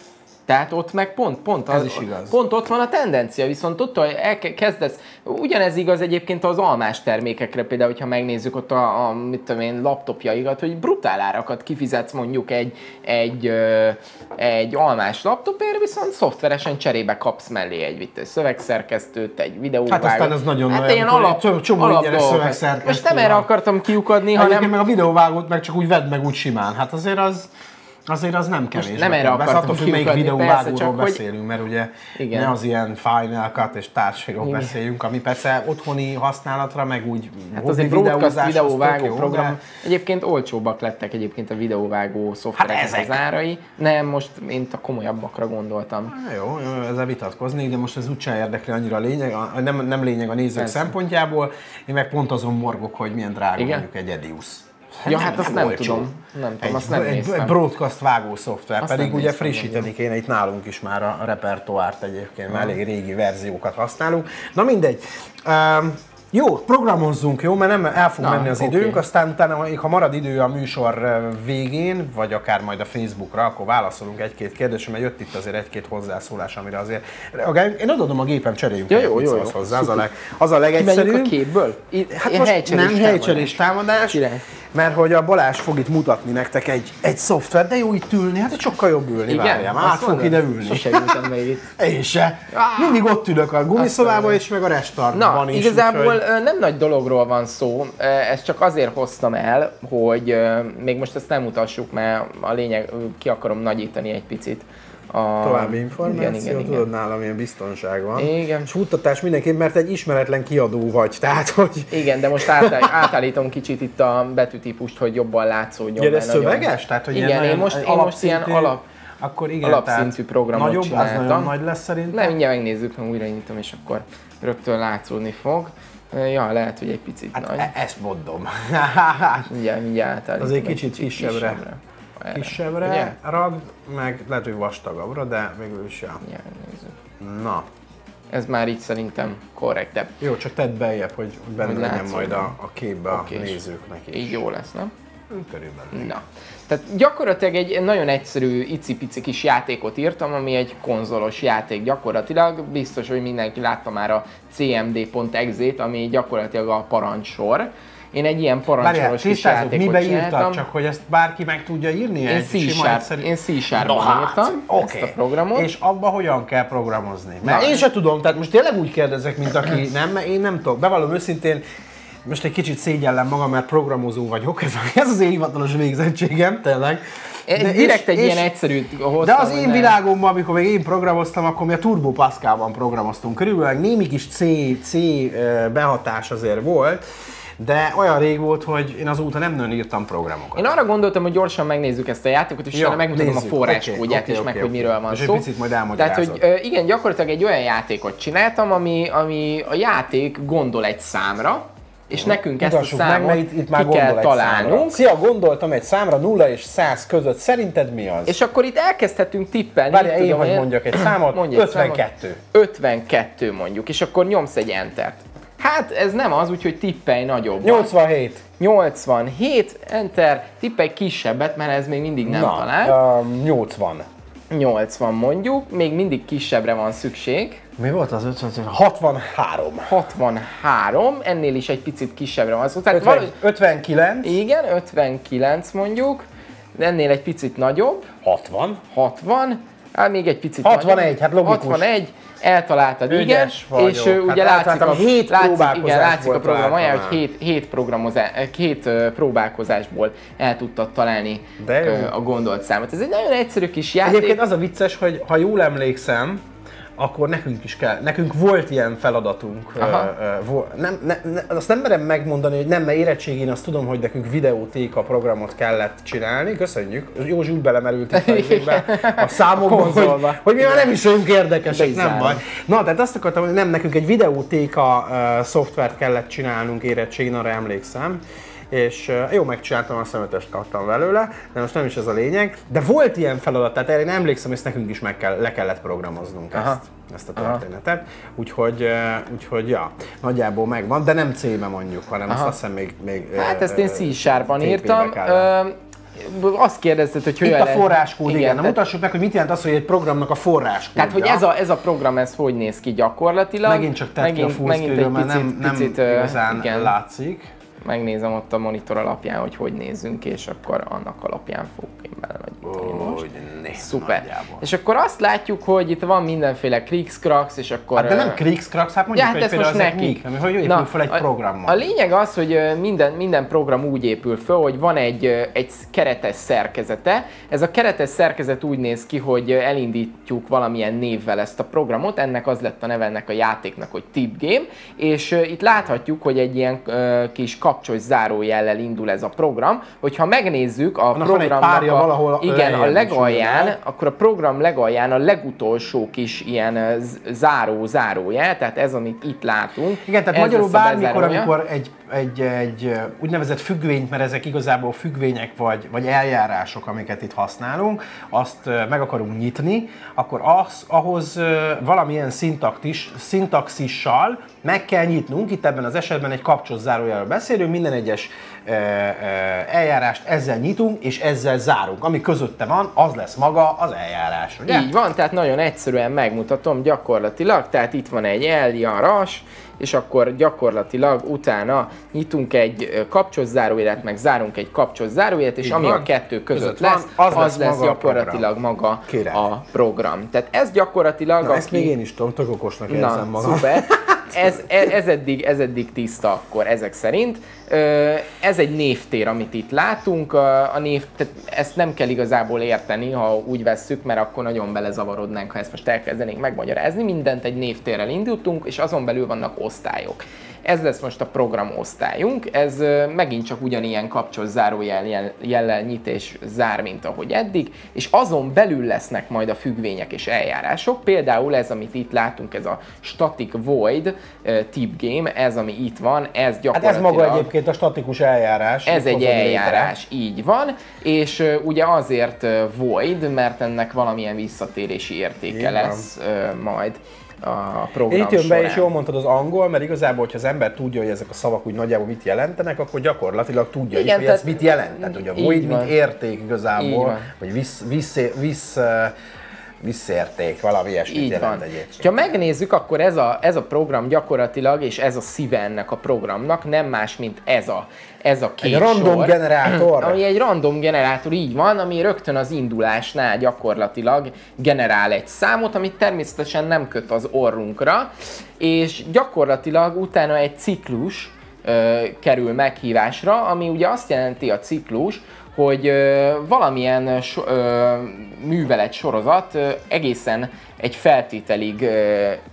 [SPEAKER 2] Tehát ott meg pont, pont,
[SPEAKER 1] Ez
[SPEAKER 2] az,
[SPEAKER 1] is igaz.
[SPEAKER 2] pont ott van a tendencia, viszont ott, elkezdesz, ugyanez igaz egyébként az almás termékekre, például, hogyha megnézzük ott a, a mit tudom én, laptopjaikat, hogy brutál árakat kifizetsz mondjuk egy, egy, ö, egy almás laptopért, viszont szoftveresen cserébe kapsz mellé egy mit, egy szövegszerkesztőt, egy videóvágót.
[SPEAKER 1] Hát aztán ez nagyon
[SPEAKER 2] hát ilyen alap,
[SPEAKER 1] egy csomó
[SPEAKER 2] alap
[SPEAKER 1] ingyenes szövegszerkesztő
[SPEAKER 2] Most nem erre akartam kiukadni,
[SPEAKER 1] hanem meg a videóvágót meg csak úgy vedd meg úgy simán. Hát azért az, azért az nem kevés.
[SPEAKER 2] nem erre akartam
[SPEAKER 1] attól függ, melyik videóvágóról beszélünk, mert ugye
[SPEAKER 2] Igen.
[SPEAKER 1] ne az ilyen Final Cut és társairól
[SPEAKER 2] Igen.
[SPEAKER 1] beszéljünk, ami persze otthoni használatra, meg úgy
[SPEAKER 2] Hát az egy broadcast videóvágó
[SPEAKER 1] jó,
[SPEAKER 2] program.
[SPEAKER 1] de-
[SPEAKER 2] Egyébként olcsóbbak lettek egyébként a videóvágó szoftverek
[SPEAKER 1] Hát
[SPEAKER 2] az árai. Nem, most én a komolyabbakra gondoltam.
[SPEAKER 1] Jó, jó, ezzel vitatkozni, de most ez úgyse érdekli annyira a lényeg, a, nem, nem lényeg a nézők
[SPEAKER 2] Persze.
[SPEAKER 1] szempontjából. Én meg pont azon morgok, hogy milyen drága
[SPEAKER 2] Igen?
[SPEAKER 1] mondjuk egy Edius.
[SPEAKER 2] Ja, hát azt nem
[SPEAKER 1] olcsó.
[SPEAKER 2] tudom. Nem tudom, azt nem
[SPEAKER 1] egy, egy broadcast vágó szoftver,
[SPEAKER 2] Azt
[SPEAKER 1] pedig
[SPEAKER 2] nem
[SPEAKER 1] ugye frissíteni kéne itt nálunk is már a repertoárt egyébként, mert elég régi verziókat használunk. Na mindegy. Um, jó, programozzunk, jó, mert nem el fog
[SPEAKER 2] Na,
[SPEAKER 1] menni az
[SPEAKER 2] oké.
[SPEAKER 1] időnk, aztán utána, ha- marad idő a műsor végén, vagy akár majd a Facebookra, akkor válaszolunk egy-két kérdésre, mert jött itt azért egy-két hozzászólás, amire azért. Én odaadom a gépem, cseréljünk
[SPEAKER 2] Ja, jó, jó, jó.
[SPEAKER 1] hozzá, az a, leg, az a legegyszerűbb.
[SPEAKER 2] a képből?
[SPEAKER 1] Hát
[SPEAKER 2] ilyen
[SPEAKER 1] most
[SPEAKER 2] helycserés
[SPEAKER 1] nem helycserés támadás,
[SPEAKER 2] Király.
[SPEAKER 1] mert hogy a Balázs fog itt mutatni nektek egy, egy szoftvert, de jó itt ülni, hát sokkal jobb ülni,
[SPEAKER 2] Igen? Azt
[SPEAKER 1] át fog
[SPEAKER 2] mondod?
[SPEAKER 1] ide ülni.
[SPEAKER 2] Sose ültem még itt.
[SPEAKER 1] Én se. Mindig ott ülök a gumiszobában, és meg a restartban
[SPEAKER 2] Na,
[SPEAKER 1] is.
[SPEAKER 2] igazából nem nagy dologról van szó, ezt csak azért hoztam el, hogy még most ezt nem mutassuk, mert a lényeg, ki akarom nagyítani egy picit. A...
[SPEAKER 1] További információ,
[SPEAKER 2] igen, igen, igen.
[SPEAKER 1] tudod nálam ilyen biztonság van.
[SPEAKER 2] Igen.
[SPEAKER 1] És futtatás mindenképp, mert egy ismeretlen kiadó vagy, tehát hogy...
[SPEAKER 2] Igen, de most átáll, átállítom kicsit itt a betűtípust, hogy jobban látszódjon. Mert
[SPEAKER 1] ez
[SPEAKER 2] nagyon-
[SPEAKER 1] szöveges? Tehát, hogy
[SPEAKER 2] igen, én
[SPEAKER 1] nagyon
[SPEAKER 2] most, én most ilyen alap,
[SPEAKER 1] Akkor igen,
[SPEAKER 2] alapszintű programot
[SPEAKER 1] nagyobb, az
[SPEAKER 2] csináltam.
[SPEAKER 1] nagyon nagy lesz szerintem.
[SPEAKER 2] Nem, mindjárt megnézzük, ha újra nyitom, és akkor rögtön látszódni fog. Ja, lehet, hogy egy picit
[SPEAKER 1] Hát
[SPEAKER 2] nagy.
[SPEAKER 1] e- ezt mondom.
[SPEAKER 2] Mindjárt, mindjárt átállítom.
[SPEAKER 1] Azért
[SPEAKER 2] egy
[SPEAKER 1] kicsit kisebbre.
[SPEAKER 2] Erre.
[SPEAKER 1] Kisebbre
[SPEAKER 2] Ugye?
[SPEAKER 1] ragd, meg lehet, hogy vastagabbra, de végül is ja.
[SPEAKER 2] Mindjárt nézzük.
[SPEAKER 1] Na,
[SPEAKER 2] Ez már így szerintem korrektebb.
[SPEAKER 1] jó, csak tedd beljebb, hogy benne
[SPEAKER 2] Hogy
[SPEAKER 1] legyen majd a, a képbe
[SPEAKER 2] Oké.
[SPEAKER 1] a nézőknek is.
[SPEAKER 2] Így jó lesz, nem?
[SPEAKER 1] Körülbelül.
[SPEAKER 2] Na. Tehát gyakorlatilag egy nagyon egyszerű, icipici kis játékot írtam, ami egy konzolos játék gyakorlatilag. Biztos, hogy mindenki látta már a cmd.exe-t, ami gyakorlatilag a parancsor. Én egy ilyen
[SPEAKER 1] Várjál,
[SPEAKER 2] parancsolos kis játékot
[SPEAKER 1] mibe írtad, csak hogy ezt bárki meg tudja írni?
[SPEAKER 2] Én
[SPEAKER 1] No hát,
[SPEAKER 2] írtam
[SPEAKER 1] oké.
[SPEAKER 2] ezt a programot.
[SPEAKER 1] És abba hogyan kell programozni? Mert
[SPEAKER 2] Na.
[SPEAKER 1] én se tudom, tehát most tényleg úgy kérdezek, mint aki nem, mert én nem tudok. Bevallom őszintén, most egy kicsit szégyellem magam, mert programozó vagyok, ez, ez az én hivatalos végzettségem, tényleg.
[SPEAKER 2] De, Direkt egy ilyen egyszerű hoztam.
[SPEAKER 1] de az én
[SPEAKER 2] ne-
[SPEAKER 1] világomban, amikor még én programoztam, akkor mi a Turbo Pascalban programoztunk. Körülbelül némi kis C, C behatás azért volt, de olyan rég volt, hogy én azóta nem nagyon írtam programokat.
[SPEAKER 2] Én arra gondoltam, hogy gyorsan megnézzük ezt a játékot, és utána megmutatom
[SPEAKER 1] nézzük.
[SPEAKER 2] a forráskódját
[SPEAKER 1] Oké,
[SPEAKER 2] is,
[SPEAKER 1] oké,
[SPEAKER 2] meg
[SPEAKER 1] oké,
[SPEAKER 2] hogy miről van
[SPEAKER 1] És egy
[SPEAKER 2] szó.
[SPEAKER 1] picit majd
[SPEAKER 2] Tehát, hogy igen, gyakorlatilag egy olyan játékot csináltam, ami, ami a játék gondol egy számra, és nekünk ezt a
[SPEAKER 1] meg,
[SPEAKER 2] számot
[SPEAKER 1] mert itt, itt már
[SPEAKER 2] ki kell találnunk.
[SPEAKER 1] Számra. Szia, gondoltam egy számra 0 és 100 között. Szerinted mi az?
[SPEAKER 2] És akkor itt elkezdhetünk tippelni. Mit
[SPEAKER 1] én
[SPEAKER 2] tudom
[SPEAKER 1] hogy mondjak egy számot.
[SPEAKER 2] Mondj egy
[SPEAKER 1] 52.
[SPEAKER 2] Számot. 52 mondjuk, és akkor nyomsz egy entert. Hát ez nem az, úgyhogy tippelj nagyobb.
[SPEAKER 1] 87.
[SPEAKER 2] 87, enter, tippelj kisebbet, mert ez még mindig nem
[SPEAKER 1] Na,
[SPEAKER 2] talál.
[SPEAKER 1] Um, 80.
[SPEAKER 2] 80 mondjuk, még mindig kisebbre van szükség.
[SPEAKER 1] Mi volt az 50? 63.
[SPEAKER 2] 63, ennél is egy picit kisebbre van szó. Tehát
[SPEAKER 1] 50,
[SPEAKER 2] valahogy,
[SPEAKER 1] 59.
[SPEAKER 2] igen, 59 mondjuk, ennél egy picit nagyobb,
[SPEAKER 1] 60.
[SPEAKER 2] 60, hát még egy picit
[SPEAKER 1] 61,
[SPEAKER 2] nagyobb.
[SPEAKER 1] hát logikus.
[SPEAKER 2] 61, eltaláltad, igen,
[SPEAKER 1] vagyok.
[SPEAKER 2] és ugye
[SPEAKER 1] Hát
[SPEAKER 2] látszik a,
[SPEAKER 1] hét
[SPEAKER 2] látszik, igen, látszik a program
[SPEAKER 1] rajta
[SPEAKER 2] hogy
[SPEAKER 1] már.
[SPEAKER 2] 7, 7, programozás, hét ö, próbálkozásból el tudtad találni
[SPEAKER 1] De jó.
[SPEAKER 2] a gondolt számot. Ez egy nagyon egyszerű kis játék.
[SPEAKER 1] Egyébként az a vicces, hogy ha jól emlékszem, akkor nekünk is kell, nekünk volt ilyen feladatunk.
[SPEAKER 2] Aha.
[SPEAKER 1] vo- nem, ne, ne, azt nem merem megmondani, hogy nem, mert érettségén azt tudom, hogy nekünk videótéka programot kellett csinálni. Köszönjük. Józsi úgy belemerült itt a a számokban, hogy, hogy mi már nem is olyan érdekesek, nem baj. Na, tehát azt akartam, hogy nem, nekünk egy videótéka uh, szoftvert kellett csinálnunk érettségén, arra emlékszem. És jó, megcsináltam, a szemetest kaptam belőle, de most nem is ez a lényeg. De volt ilyen feladat, tehát erre én emlékszem, ezt nekünk is meg kell, le kellett programoznunk
[SPEAKER 2] Aha.
[SPEAKER 1] ezt, ezt a történetet. Úgyhogy, uh, úgyhogy ja, nagyjából megvan, de nem C-be mondjuk, hanem
[SPEAKER 2] Aha.
[SPEAKER 1] azt hiszem még, még
[SPEAKER 2] Hát ezt én
[SPEAKER 1] TP-be
[SPEAKER 2] írtam. azt kérdezted, hogy
[SPEAKER 1] Itt a forráskód, igen. Na,
[SPEAKER 2] tehát-
[SPEAKER 1] mutassuk meg, hogy mit jelent az, hogy egy programnak a forráskódja.
[SPEAKER 2] Tehát, hogy ez a, ez a program, ez hogy néz ki gyakorlatilag?
[SPEAKER 1] Megint csak tett ki a
[SPEAKER 2] megint egy
[SPEAKER 1] mert nem,
[SPEAKER 2] picit,
[SPEAKER 1] nem
[SPEAKER 2] picit,
[SPEAKER 1] igazán
[SPEAKER 2] igen,
[SPEAKER 1] látszik.
[SPEAKER 2] Megnézem ott a monitor alapján, hogy hogy nézzünk, és akkor annak alapján fogok én belenagyítani most.
[SPEAKER 1] né,
[SPEAKER 2] Szuper.
[SPEAKER 1] nagyjából.
[SPEAKER 2] És akkor azt látjuk, hogy itt van mindenféle krikszkraks, és akkor...
[SPEAKER 1] Hát de nem
[SPEAKER 2] ö,
[SPEAKER 1] krikszkraks, hát mondjuk,
[SPEAKER 2] Ja, hát
[SPEAKER 1] hogy
[SPEAKER 2] most nekik.
[SPEAKER 1] mik, ami hogy épül
[SPEAKER 2] Na,
[SPEAKER 1] fel egy
[SPEAKER 2] a-
[SPEAKER 1] programmal.
[SPEAKER 2] A lényeg az, hogy minden, minden program úgy épül föl, hogy van egy, egy keretes szerkezete. Ez a keretes szerkezet úgy néz ki, hogy elindítjuk valamilyen névvel ezt a programot, ennek az lett a neve ennek a játéknak, hogy Tip Game, és itt láthatjuk, hogy egy ilyen kis kapcsos zárójellel indul ez a program. Hogyha megnézzük a
[SPEAKER 1] Annak
[SPEAKER 2] programnak a,
[SPEAKER 1] valahol
[SPEAKER 2] igen, a
[SPEAKER 1] is
[SPEAKER 2] legalján, akkor a program legalján a legutolsó kis ilyen z- záró zárójel, tehát ez, amit itt látunk.
[SPEAKER 1] Igen, tehát magyarul bármikor, amikor egy, egy, egy úgynevezett függvényt, mert ezek igazából függvények vagy, vagy eljárások, amiket itt használunk, azt meg akarunk nyitni, akkor az, ahhoz valamilyen szintaktis, szintaxissal meg kell nyitnunk. Itt ebben az esetben egy kapcsos zárójelről beszélünk, minden egyes eljárást ezzel nyitunk, és ezzel zárunk. Ami közötte van, az lesz maga az eljárás, ugye?
[SPEAKER 2] Így van, tehát nagyon egyszerűen megmutatom gyakorlatilag, tehát itt van egy eljaras, és akkor gyakorlatilag utána nyitunk egy kapcsos zárójelet, meg zárunk egy kapcsos zárójelet, és
[SPEAKER 1] Így
[SPEAKER 2] ami
[SPEAKER 1] van.
[SPEAKER 2] a kettő között
[SPEAKER 1] Között van,
[SPEAKER 2] lesz,
[SPEAKER 1] az
[SPEAKER 2] az,
[SPEAKER 1] lesz
[SPEAKER 2] lesz,
[SPEAKER 1] maga a
[SPEAKER 2] gyakorlatilag maga
[SPEAKER 1] Király.
[SPEAKER 2] a program. Tehát ez gyakorlatilag,
[SPEAKER 1] Na, ezt
[SPEAKER 2] aki-
[SPEAKER 1] még én is tudom, tök okosnak érzem magam.
[SPEAKER 2] szuper. Ez, ez, ez, eddig, ez eddig tiszta akkor ezek szerint. Ez egy névtér, amit itt látunk. A név, tehát ezt nem kell igazából érteni, ha úgy vesszük, mert akkor nagyon belezavarodnánk, ha ezt most elkezdenénk megmagyarázni. Mindent egy névtérrel indultunk, és azon belül vannak osztályok. Ez lesz most a program osztályunk, ez megint csak ugyanilyen kapcsos zárójel jel- jellel nyit és zár, mint ahogy eddig, és azon belül lesznek majd a függvények és eljárások, például ez, amit itt látunk, ez a static void tip game, ez, ami itt van, ez
[SPEAKER 1] Hát
[SPEAKER 2] gyakorlatilag...
[SPEAKER 1] ez maga egyébként a statikus eljárás.
[SPEAKER 2] Ez egy eljárás, így van, és ugye azért void, mert ennek valamilyen visszatérési értéke
[SPEAKER 1] van.
[SPEAKER 2] lesz majd a program
[SPEAKER 1] Itt jön be,
[SPEAKER 2] során.
[SPEAKER 1] és jól mondtad az angol, mert igazából, hogyha az ember tudja, hogy ezek a szavak úgy nagyjából mit jelentenek, akkor gyakorlatilag tudja
[SPEAKER 2] Igen,
[SPEAKER 1] is, hogy
[SPEAKER 2] tehát-
[SPEAKER 1] ez mit jelent. Tehát, hogy a void, mint érték igazából, vagy visz, visz, visz, visszérték, valami ilyesmit
[SPEAKER 2] Így
[SPEAKER 1] jelent
[SPEAKER 2] van.
[SPEAKER 1] egyébként.
[SPEAKER 2] Ha megnézzük, akkor ez a, ez a program gyakorlatilag, és ez a szíve ennek a programnak nem más, mint ez a, ez a két
[SPEAKER 1] Egy random
[SPEAKER 2] sor,
[SPEAKER 1] generátor.
[SPEAKER 2] Ami egy random generátor, így van, ami rögtön az indulásnál gyakorlatilag generál egy számot, amit természetesen nem köt az orrunkra, és gyakorlatilag utána egy ciklus ö, kerül meghívásra, ami ugye azt jelenti a ciklus, hogy valamilyen so, művelet sorozat egészen egy feltételig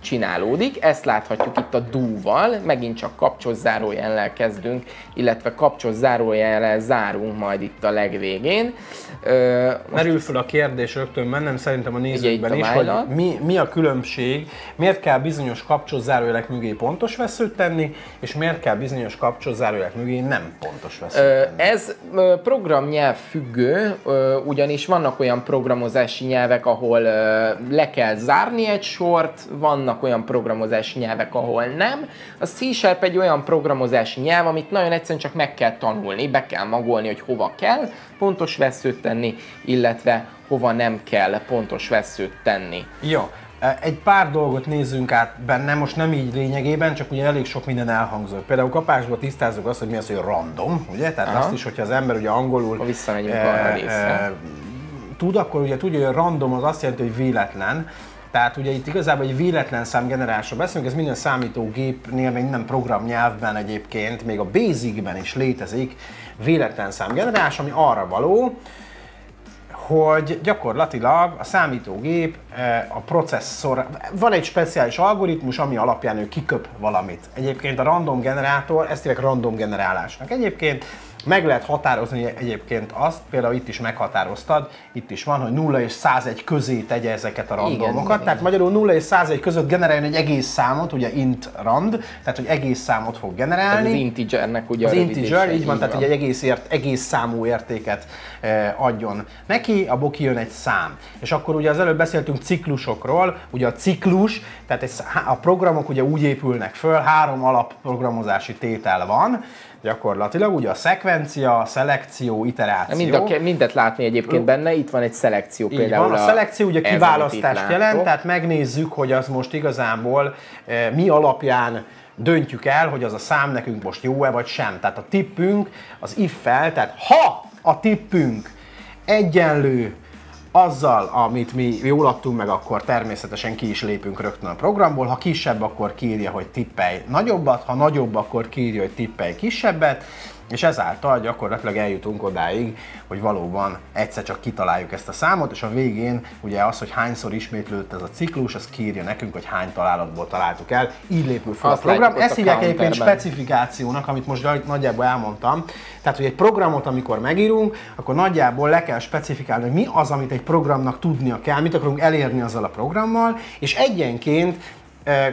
[SPEAKER 2] csinálódik. Ezt láthatjuk itt a do-val, megint csak kapcsos zárójellel kezdünk, illetve kapcsos zárójellel zárunk majd itt a legvégén. Ö,
[SPEAKER 1] Merül föl a kérdés rögtön bennem, szerintem a nézőkben
[SPEAKER 2] itt a
[SPEAKER 1] is, hogy mi, mi a különbség, miért kell bizonyos kapcsos zárójelek mögé pontos veszőt tenni, és miért kell bizonyos kapcsos zárójelek mögé nem pontos veszőt tenni.
[SPEAKER 2] Ez programnyelv függő, ugyanis vannak olyan programozási nyelvek, ahol le kell zárni egy sort, vannak olyan programozási nyelvek, ahol nem. A C-Sharp egy olyan programozási nyelv, amit nagyon egyszerűen csak meg kell tanulni, be kell magolni, hogy hova kell pontos veszőt tenni, illetve hova nem kell pontos veszőt tenni.
[SPEAKER 1] Jó, egy pár dolgot nézzünk át benne, most nem így lényegében, csak ugye elég sok minden elhangzott. Például kapásból tisztázzuk azt, hogy mi az, hogy random, ugye? Tehát
[SPEAKER 2] Aha.
[SPEAKER 1] azt is, hogyha az ember ugye angolul
[SPEAKER 2] Akkor visszamegyünk
[SPEAKER 1] eh,
[SPEAKER 2] arra
[SPEAKER 1] eh, tud, akkor ugye tudja, hogy a random az azt jelenti, hogy véletlen. Tehát ugye itt igazából egy véletlen számgenerálásról beszélünk, ez minden számítógépnél, még minden programnyelvben egyébként, még a Basicben is létezik véletlen számgenerálás, ami arra való, hogy gyakorlatilag a számítógép, eh, a processzor, van egy speciális algoritmus, ami alapján ő kiköp valamit. Egyébként a random generátor, ezt hívják random generálásnak. Egyébként meg lehet határozni egyébként azt, például itt is meghatároztad, itt is van, hogy 0 és 101 közé tegye ezeket a randomokat.
[SPEAKER 2] igen,
[SPEAKER 1] tehát magyarul 0 és 101 között generálni egy egész számot, ugye int rand, tehát hogy egész számot fog
[SPEAKER 2] Ez
[SPEAKER 1] generálni.
[SPEAKER 2] az integernek ugye
[SPEAKER 1] Az integer, így van, tehát hogy egy egész, ért, egész számú értéket eh, adjon neki, abból kijön egy szám. És akkor ugye az előbb beszéltünk ciklusokról, ugye a ciklus, tehát szá- a programok ugye úgy épülnek föl, három alapprogramozási tétel van, gyakorlatilag ugye a szekvencia, szelekció, iteráció.
[SPEAKER 2] Mind a, mindet látni egyébként benne, itt van egy szelekció
[SPEAKER 1] Így
[SPEAKER 2] például.
[SPEAKER 1] van, a szelekció ugye kiválasztást jelent, tehát megnézzük, hogy az most igazából eh, mi alapján döntjük el, hogy az a szám nekünk most jó-e vagy sem. Tehát a tippünk az if-fel, tehát ha a tippünk egyenlő azzal, amit mi jól adtunk meg, akkor természetesen ki is lépünk rögtön a programból. Ha kisebb, akkor kiírja, hogy tippelj nagyobbat, ha nagyobb, akkor kiírja, hogy tippelj kisebbet, és ezáltal gyakorlatilag eljutunk odáig, hogy valóban egyszer csak kitaláljuk ezt a számot, és a végén ugye az, hogy hányszor ismétlődött ez a ciklus, az kiírja nekünk, hogy hány találatból találtuk el, így lépül fel
[SPEAKER 2] Azt
[SPEAKER 1] a program. Ezt hívják egyébként specifikációnak, amit most nagy- nagyjából elmondtam. Tehát, hogy egy programot, amikor megírunk, akkor nagyjából le kell specifikálni, hogy mi az, amit egy programnak tudnia kell, mit akarunk elérni azzal a programmal, és egyenként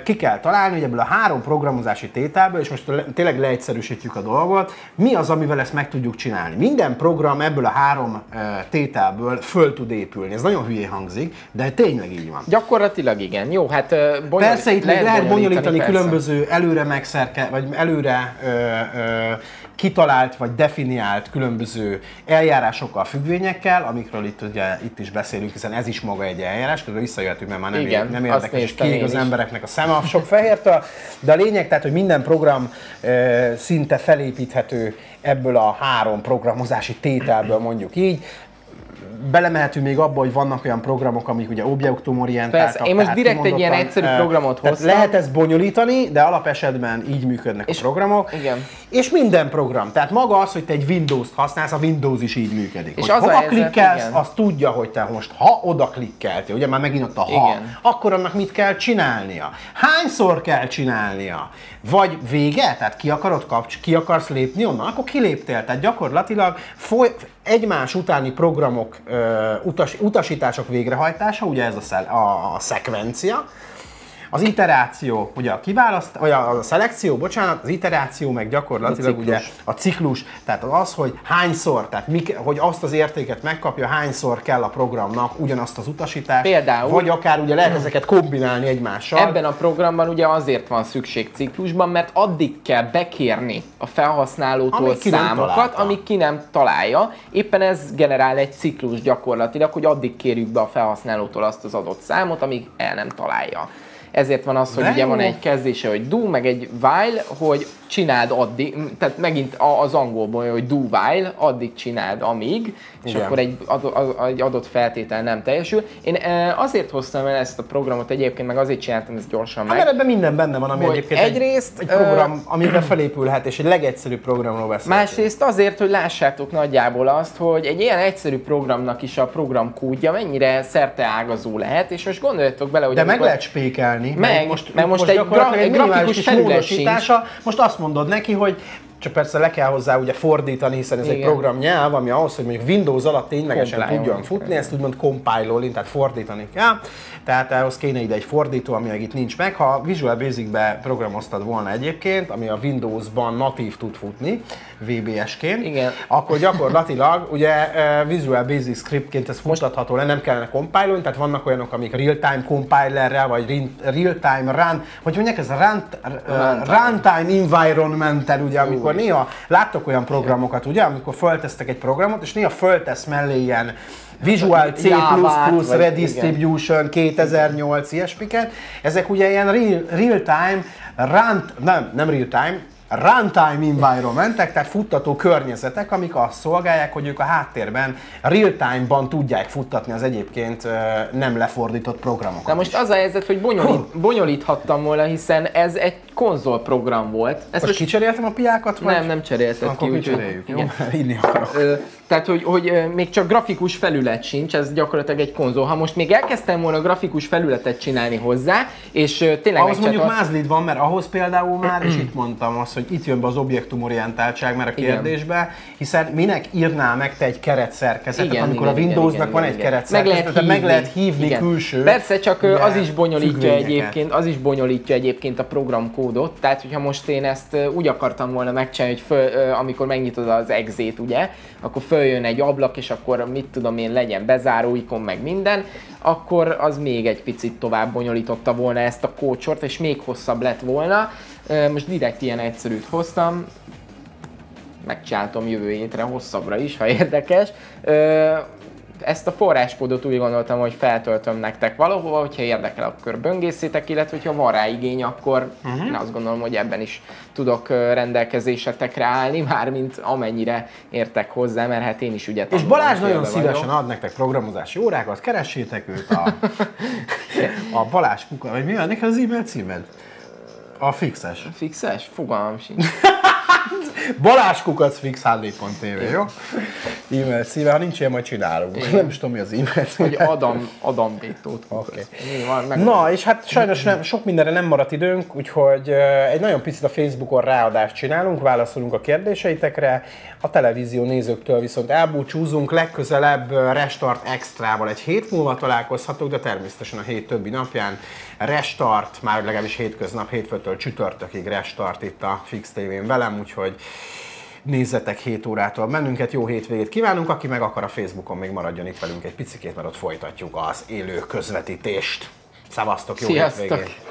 [SPEAKER 1] ki kell találni, hogy ebből a három programozási tételből, és most le- tényleg leegyszerűsítjük a dolgot, mi az, amivel ezt meg tudjuk csinálni. Minden program ebből a három tételből föl tud épülni. Ez nagyon hülyé hangzik, de tényleg így van.
[SPEAKER 2] Gyakorlatilag igen. Jó, hát bonyolít,
[SPEAKER 1] Persze itt lehet, lehet bonyolítani
[SPEAKER 2] persze.
[SPEAKER 1] különböző előre megszerke, vagy előre ö, ö, kitalált vagy definiált különböző eljárásokkal, függvényekkel, amikről itt ugye itt is beszélünk, hiszen ez is maga egy eljárás, közben visszajöttünk, mert már nem,
[SPEAKER 2] Igen,
[SPEAKER 1] ér, nem érdekes, és kiég az
[SPEAKER 2] is.
[SPEAKER 1] embereknek a szeme a sok fehértől, de a lényeg tehát, hogy minden program ö, szinte felépíthető ebből a három programozási tételből mondjuk így, belemehetünk még abba, hogy vannak olyan programok, amik ugye objektumorientáltak.
[SPEAKER 2] Persze, én most direkt egy ilyen egyszerű programot hoztam.
[SPEAKER 1] Lehet ezt bonyolítani, de alapesetben így működnek
[SPEAKER 2] És-
[SPEAKER 1] a programok.
[SPEAKER 2] igen.
[SPEAKER 1] És minden program. Tehát maga az, hogy te egy Windows-t használsz, a Windows is így működik.
[SPEAKER 2] És
[SPEAKER 1] hogy
[SPEAKER 2] az
[SPEAKER 1] hova
[SPEAKER 2] helyzet,
[SPEAKER 1] klikkelsz,
[SPEAKER 2] igen.
[SPEAKER 1] az tudja, hogy te most ha oda klikkeltél, ugye már megint ott a ha,
[SPEAKER 2] Igen.
[SPEAKER 1] akkor annak mit kell csinálnia? Hányszor kell csinálnia? Vagy vége? Tehát ki akarod kapcs, ki akarsz lépni onnan? Akkor kiléptél. Tehát gyakorlatilag foly, egymás utáni programok, ö, utas, utasítások végrehajtása, ugye ez a, a, a szekvencia, az iteráció, ugye a kiválaszt, vagy a, a szelekció, bocsánat, az iteráció meg gyakorlatilag
[SPEAKER 2] A
[SPEAKER 1] ugye a ciklus, tehát az, hogy hányszor, tehát mik, hogy azt az értéket megkapja, hányszor kell a programnak ugyanazt az utasítást,
[SPEAKER 2] Például-
[SPEAKER 1] vagy akár ugye lehet ezeket kombinálni egymással.
[SPEAKER 2] Ebben a programban ugye azért van szükség ciklusban, mert addig kell bekérni a felhasználótól
[SPEAKER 1] Amíg
[SPEAKER 2] számokat, amíg ki nem találja. Éppen ez generál egy ciklus gyakorlatilag, hogy addig kérjük be a felhasználótól azt az adott számot, amíg el nem találja. Ezért van az, hogy
[SPEAKER 1] De
[SPEAKER 2] ugye
[SPEAKER 1] jó.
[SPEAKER 2] van egy kezdése, hogy do, meg egy while, hogy csináld addig, tehát megint az angolból, hogy do while, addig csináld amíg, és
[SPEAKER 1] Igen.
[SPEAKER 2] akkor egy adott, egy adott feltétel nem teljesül. Én eh, azért hoztam el ezt a programot egyébként, meg azért csináltam ezt gyorsan
[SPEAKER 1] Hát
[SPEAKER 2] meg,
[SPEAKER 1] mert ebben minden benne van, ami egyébként
[SPEAKER 2] egyrészt,
[SPEAKER 1] egy, egy program, amiben felépülhet, és egy legegyszerűbb programról beszélünk.
[SPEAKER 2] Másrészt azért, hogy lássátok nagyjából azt, hogy egy ilyen egyszerű programnak is a program kódja mennyire szerteágazó lehet, és most gondoljatok bele, hogy
[SPEAKER 1] De meg lehet spékelni.
[SPEAKER 2] Meg, mert most egy
[SPEAKER 1] gyakorlatilag
[SPEAKER 2] gra- egy
[SPEAKER 1] minimális
[SPEAKER 2] grafikus
[SPEAKER 1] kis
[SPEAKER 2] felület
[SPEAKER 1] módosítása, Most azt mondod neki, hogy csak persze le kell hozzá ugye fordítani, hiszen ez egy
[SPEAKER 2] Igen.
[SPEAKER 1] programnyelv, ami ahhoz, hogy mondjuk Windows alatt ténylegesen
[SPEAKER 2] Compile-olni
[SPEAKER 1] tudjon futni, ezt úgymond compile tehát fordítani kell. Tehát ahhoz kéne ide egy fordító, ami meg itt nincs meg. Ha Visual Basic-be programoztad volna egyébként, ami a Windows-ban natív tud futni, VBS-ként,
[SPEAKER 2] Igen.
[SPEAKER 1] akkor gyakorlatilag ugye Visual Basic scriptként ez futatható le, nem kellene compile tehát vannak olyanok, amik real-time compilerrel, vagy real-time run, hogy mondják, ez a run,
[SPEAKER 2] Runtime.
[SPEAKER 1] runtime environment ugye, amikor néha láttok olyan programokat, ugye, amikor föltesztek egy programot, és néha föltesz mellé ilyen Visual C++,
[SPEAKER 2] vagy-
[SPEAKER 1] Redistribution, 2008, ilyesmiket. Ezek ugye ilyen real- real-time, run, nem, nem real-time, runtime environmentek, tehát futtató környezetek, amik azt szolgálják, hogy ők a háttérben real-time-ban tudják futtatni az egyébként nem lefordított programokat.
[SPEAKER 2] Na most az a helyzet, hogy bonyolít, bonyolíthattam volna, hiszen ez egy konzolprogram volt. Ez
[SPEAKER 1] most kicseréltem a piákat? vagy?
[SPEAKER 2] nem, nem cserélted
[SPEAKER 1] Akkor
[SPEAKER 2] ki, úgyhogy-
[SPEAKER 1] kicseréljük, jó? Inni akarok.
[SPEAKER 2] Ö, Tehát, hogy, hogy még csak grafikus felület sincs, ez gyakorlatilag egy konzol. Ha most még elkezdtem volna grafikus felületet csinálni hozzá, és tényleg
[SPEAKER 1] Ahhoz mondjuk
[SPEAKER 2] megcsináltam-
[SPEAKER 1] mázlid van, mert ahhoz például már, és itt mondtam azt, hogy itt jön be az objektumorientáltság már a
[SPEAKER 2] Igen.
[SPEAKER 1] kérdésbe, hiszen minek írnál meg te egy keretszerkezetet,
[SPEAKER 2] Igen,
[SPEAKER 1] amikor
[SPEAKER 2] igen,
[SPEAKER 1] a Windowsnak
[SPEAKER 2] igen,
[SPEAKER 1] van
[SPEAKER 2] igen,
[SPEAKER 1] egy keretszerkezet, meg lehet hívni
[SPEAKER 2] igen.
[SPEAKER 1] külső.
[SPEAKER 2] Persze, csak az is bonyolítja egyébként, az is bonyolítja egyébként a programkódot. Tehát, hogyha most én ezt úgy akartam volna megcsinálni, hogy föl, amikor megnyitod az exét, ugye, akkor följön egy ablak, és akkor mit tudom én, legyen bezáró ikon, meg minden, akkor az még egy picit tovább bonyolította volna ezt a kódsort, és még hosszabb lett volna. Most direkt ilyen egyszerűt hoztam, megcsináltam jövő hétre hosszabbra is, ha érdekes. Ezt a forráskódot úgy gondoltam, hogy feltöltöm nektek valahova, hogyha érdekel, akkor böngészétek, illetve hogyha van rá igény, akkor uh-huh. én azt gondolom, hogy ebben is tudok rendelkezésetekre állni, mármint amennyire értek hozzá, mert hát én is ugye
[SPEAKER 1] És Balázs nagyon szívesen
[SPEAKER 2] vagyok.
[SPEAKER 1] ad nektek programozási órákat, keressétek őt a, a Balázs Kuka, vagy mi van neked az e-mail címed? A fixes.
[SPEAKER 2] Fixes? Fogalmam sincs.
[SPEAKER 1] Balázs kukac fixhd.tv, jó? E-mail címe, ha nincs ilyen, majd csinálunk. Nem is tudom, mi az e-mail.
[SPEAKER 2] Hogy Adam, Adam Bétót. Meg
[SPEAKER 1] Na, és hát sajnos nem, sok mindenre nem maradt időnk, úgyhogy egy nagyon picit a Facebookon ráadást csinálunk, válaszolunk a kérdéseitekre, a televízió nézőktől viszont elbúcsúzunk, legközelebb Restart Extrával egy hét múlva találkozhatok, de természetesen a hét többi napján restart, már legalábbis hétköznap, hétfőtől csütörtökig restart itt a Fix tv velem, úgyhogy nézzetek 7 órától bennünket, jó hétvégét kívánunk, aki meg akar a Facebookon még maradjon itt velünk egy picikét, mert ott folytatjuk az élő közvetítést. Szevasztok, jó
[SPEAKER 2] Sziasztok.
[SPEAKER 1] hétvégét!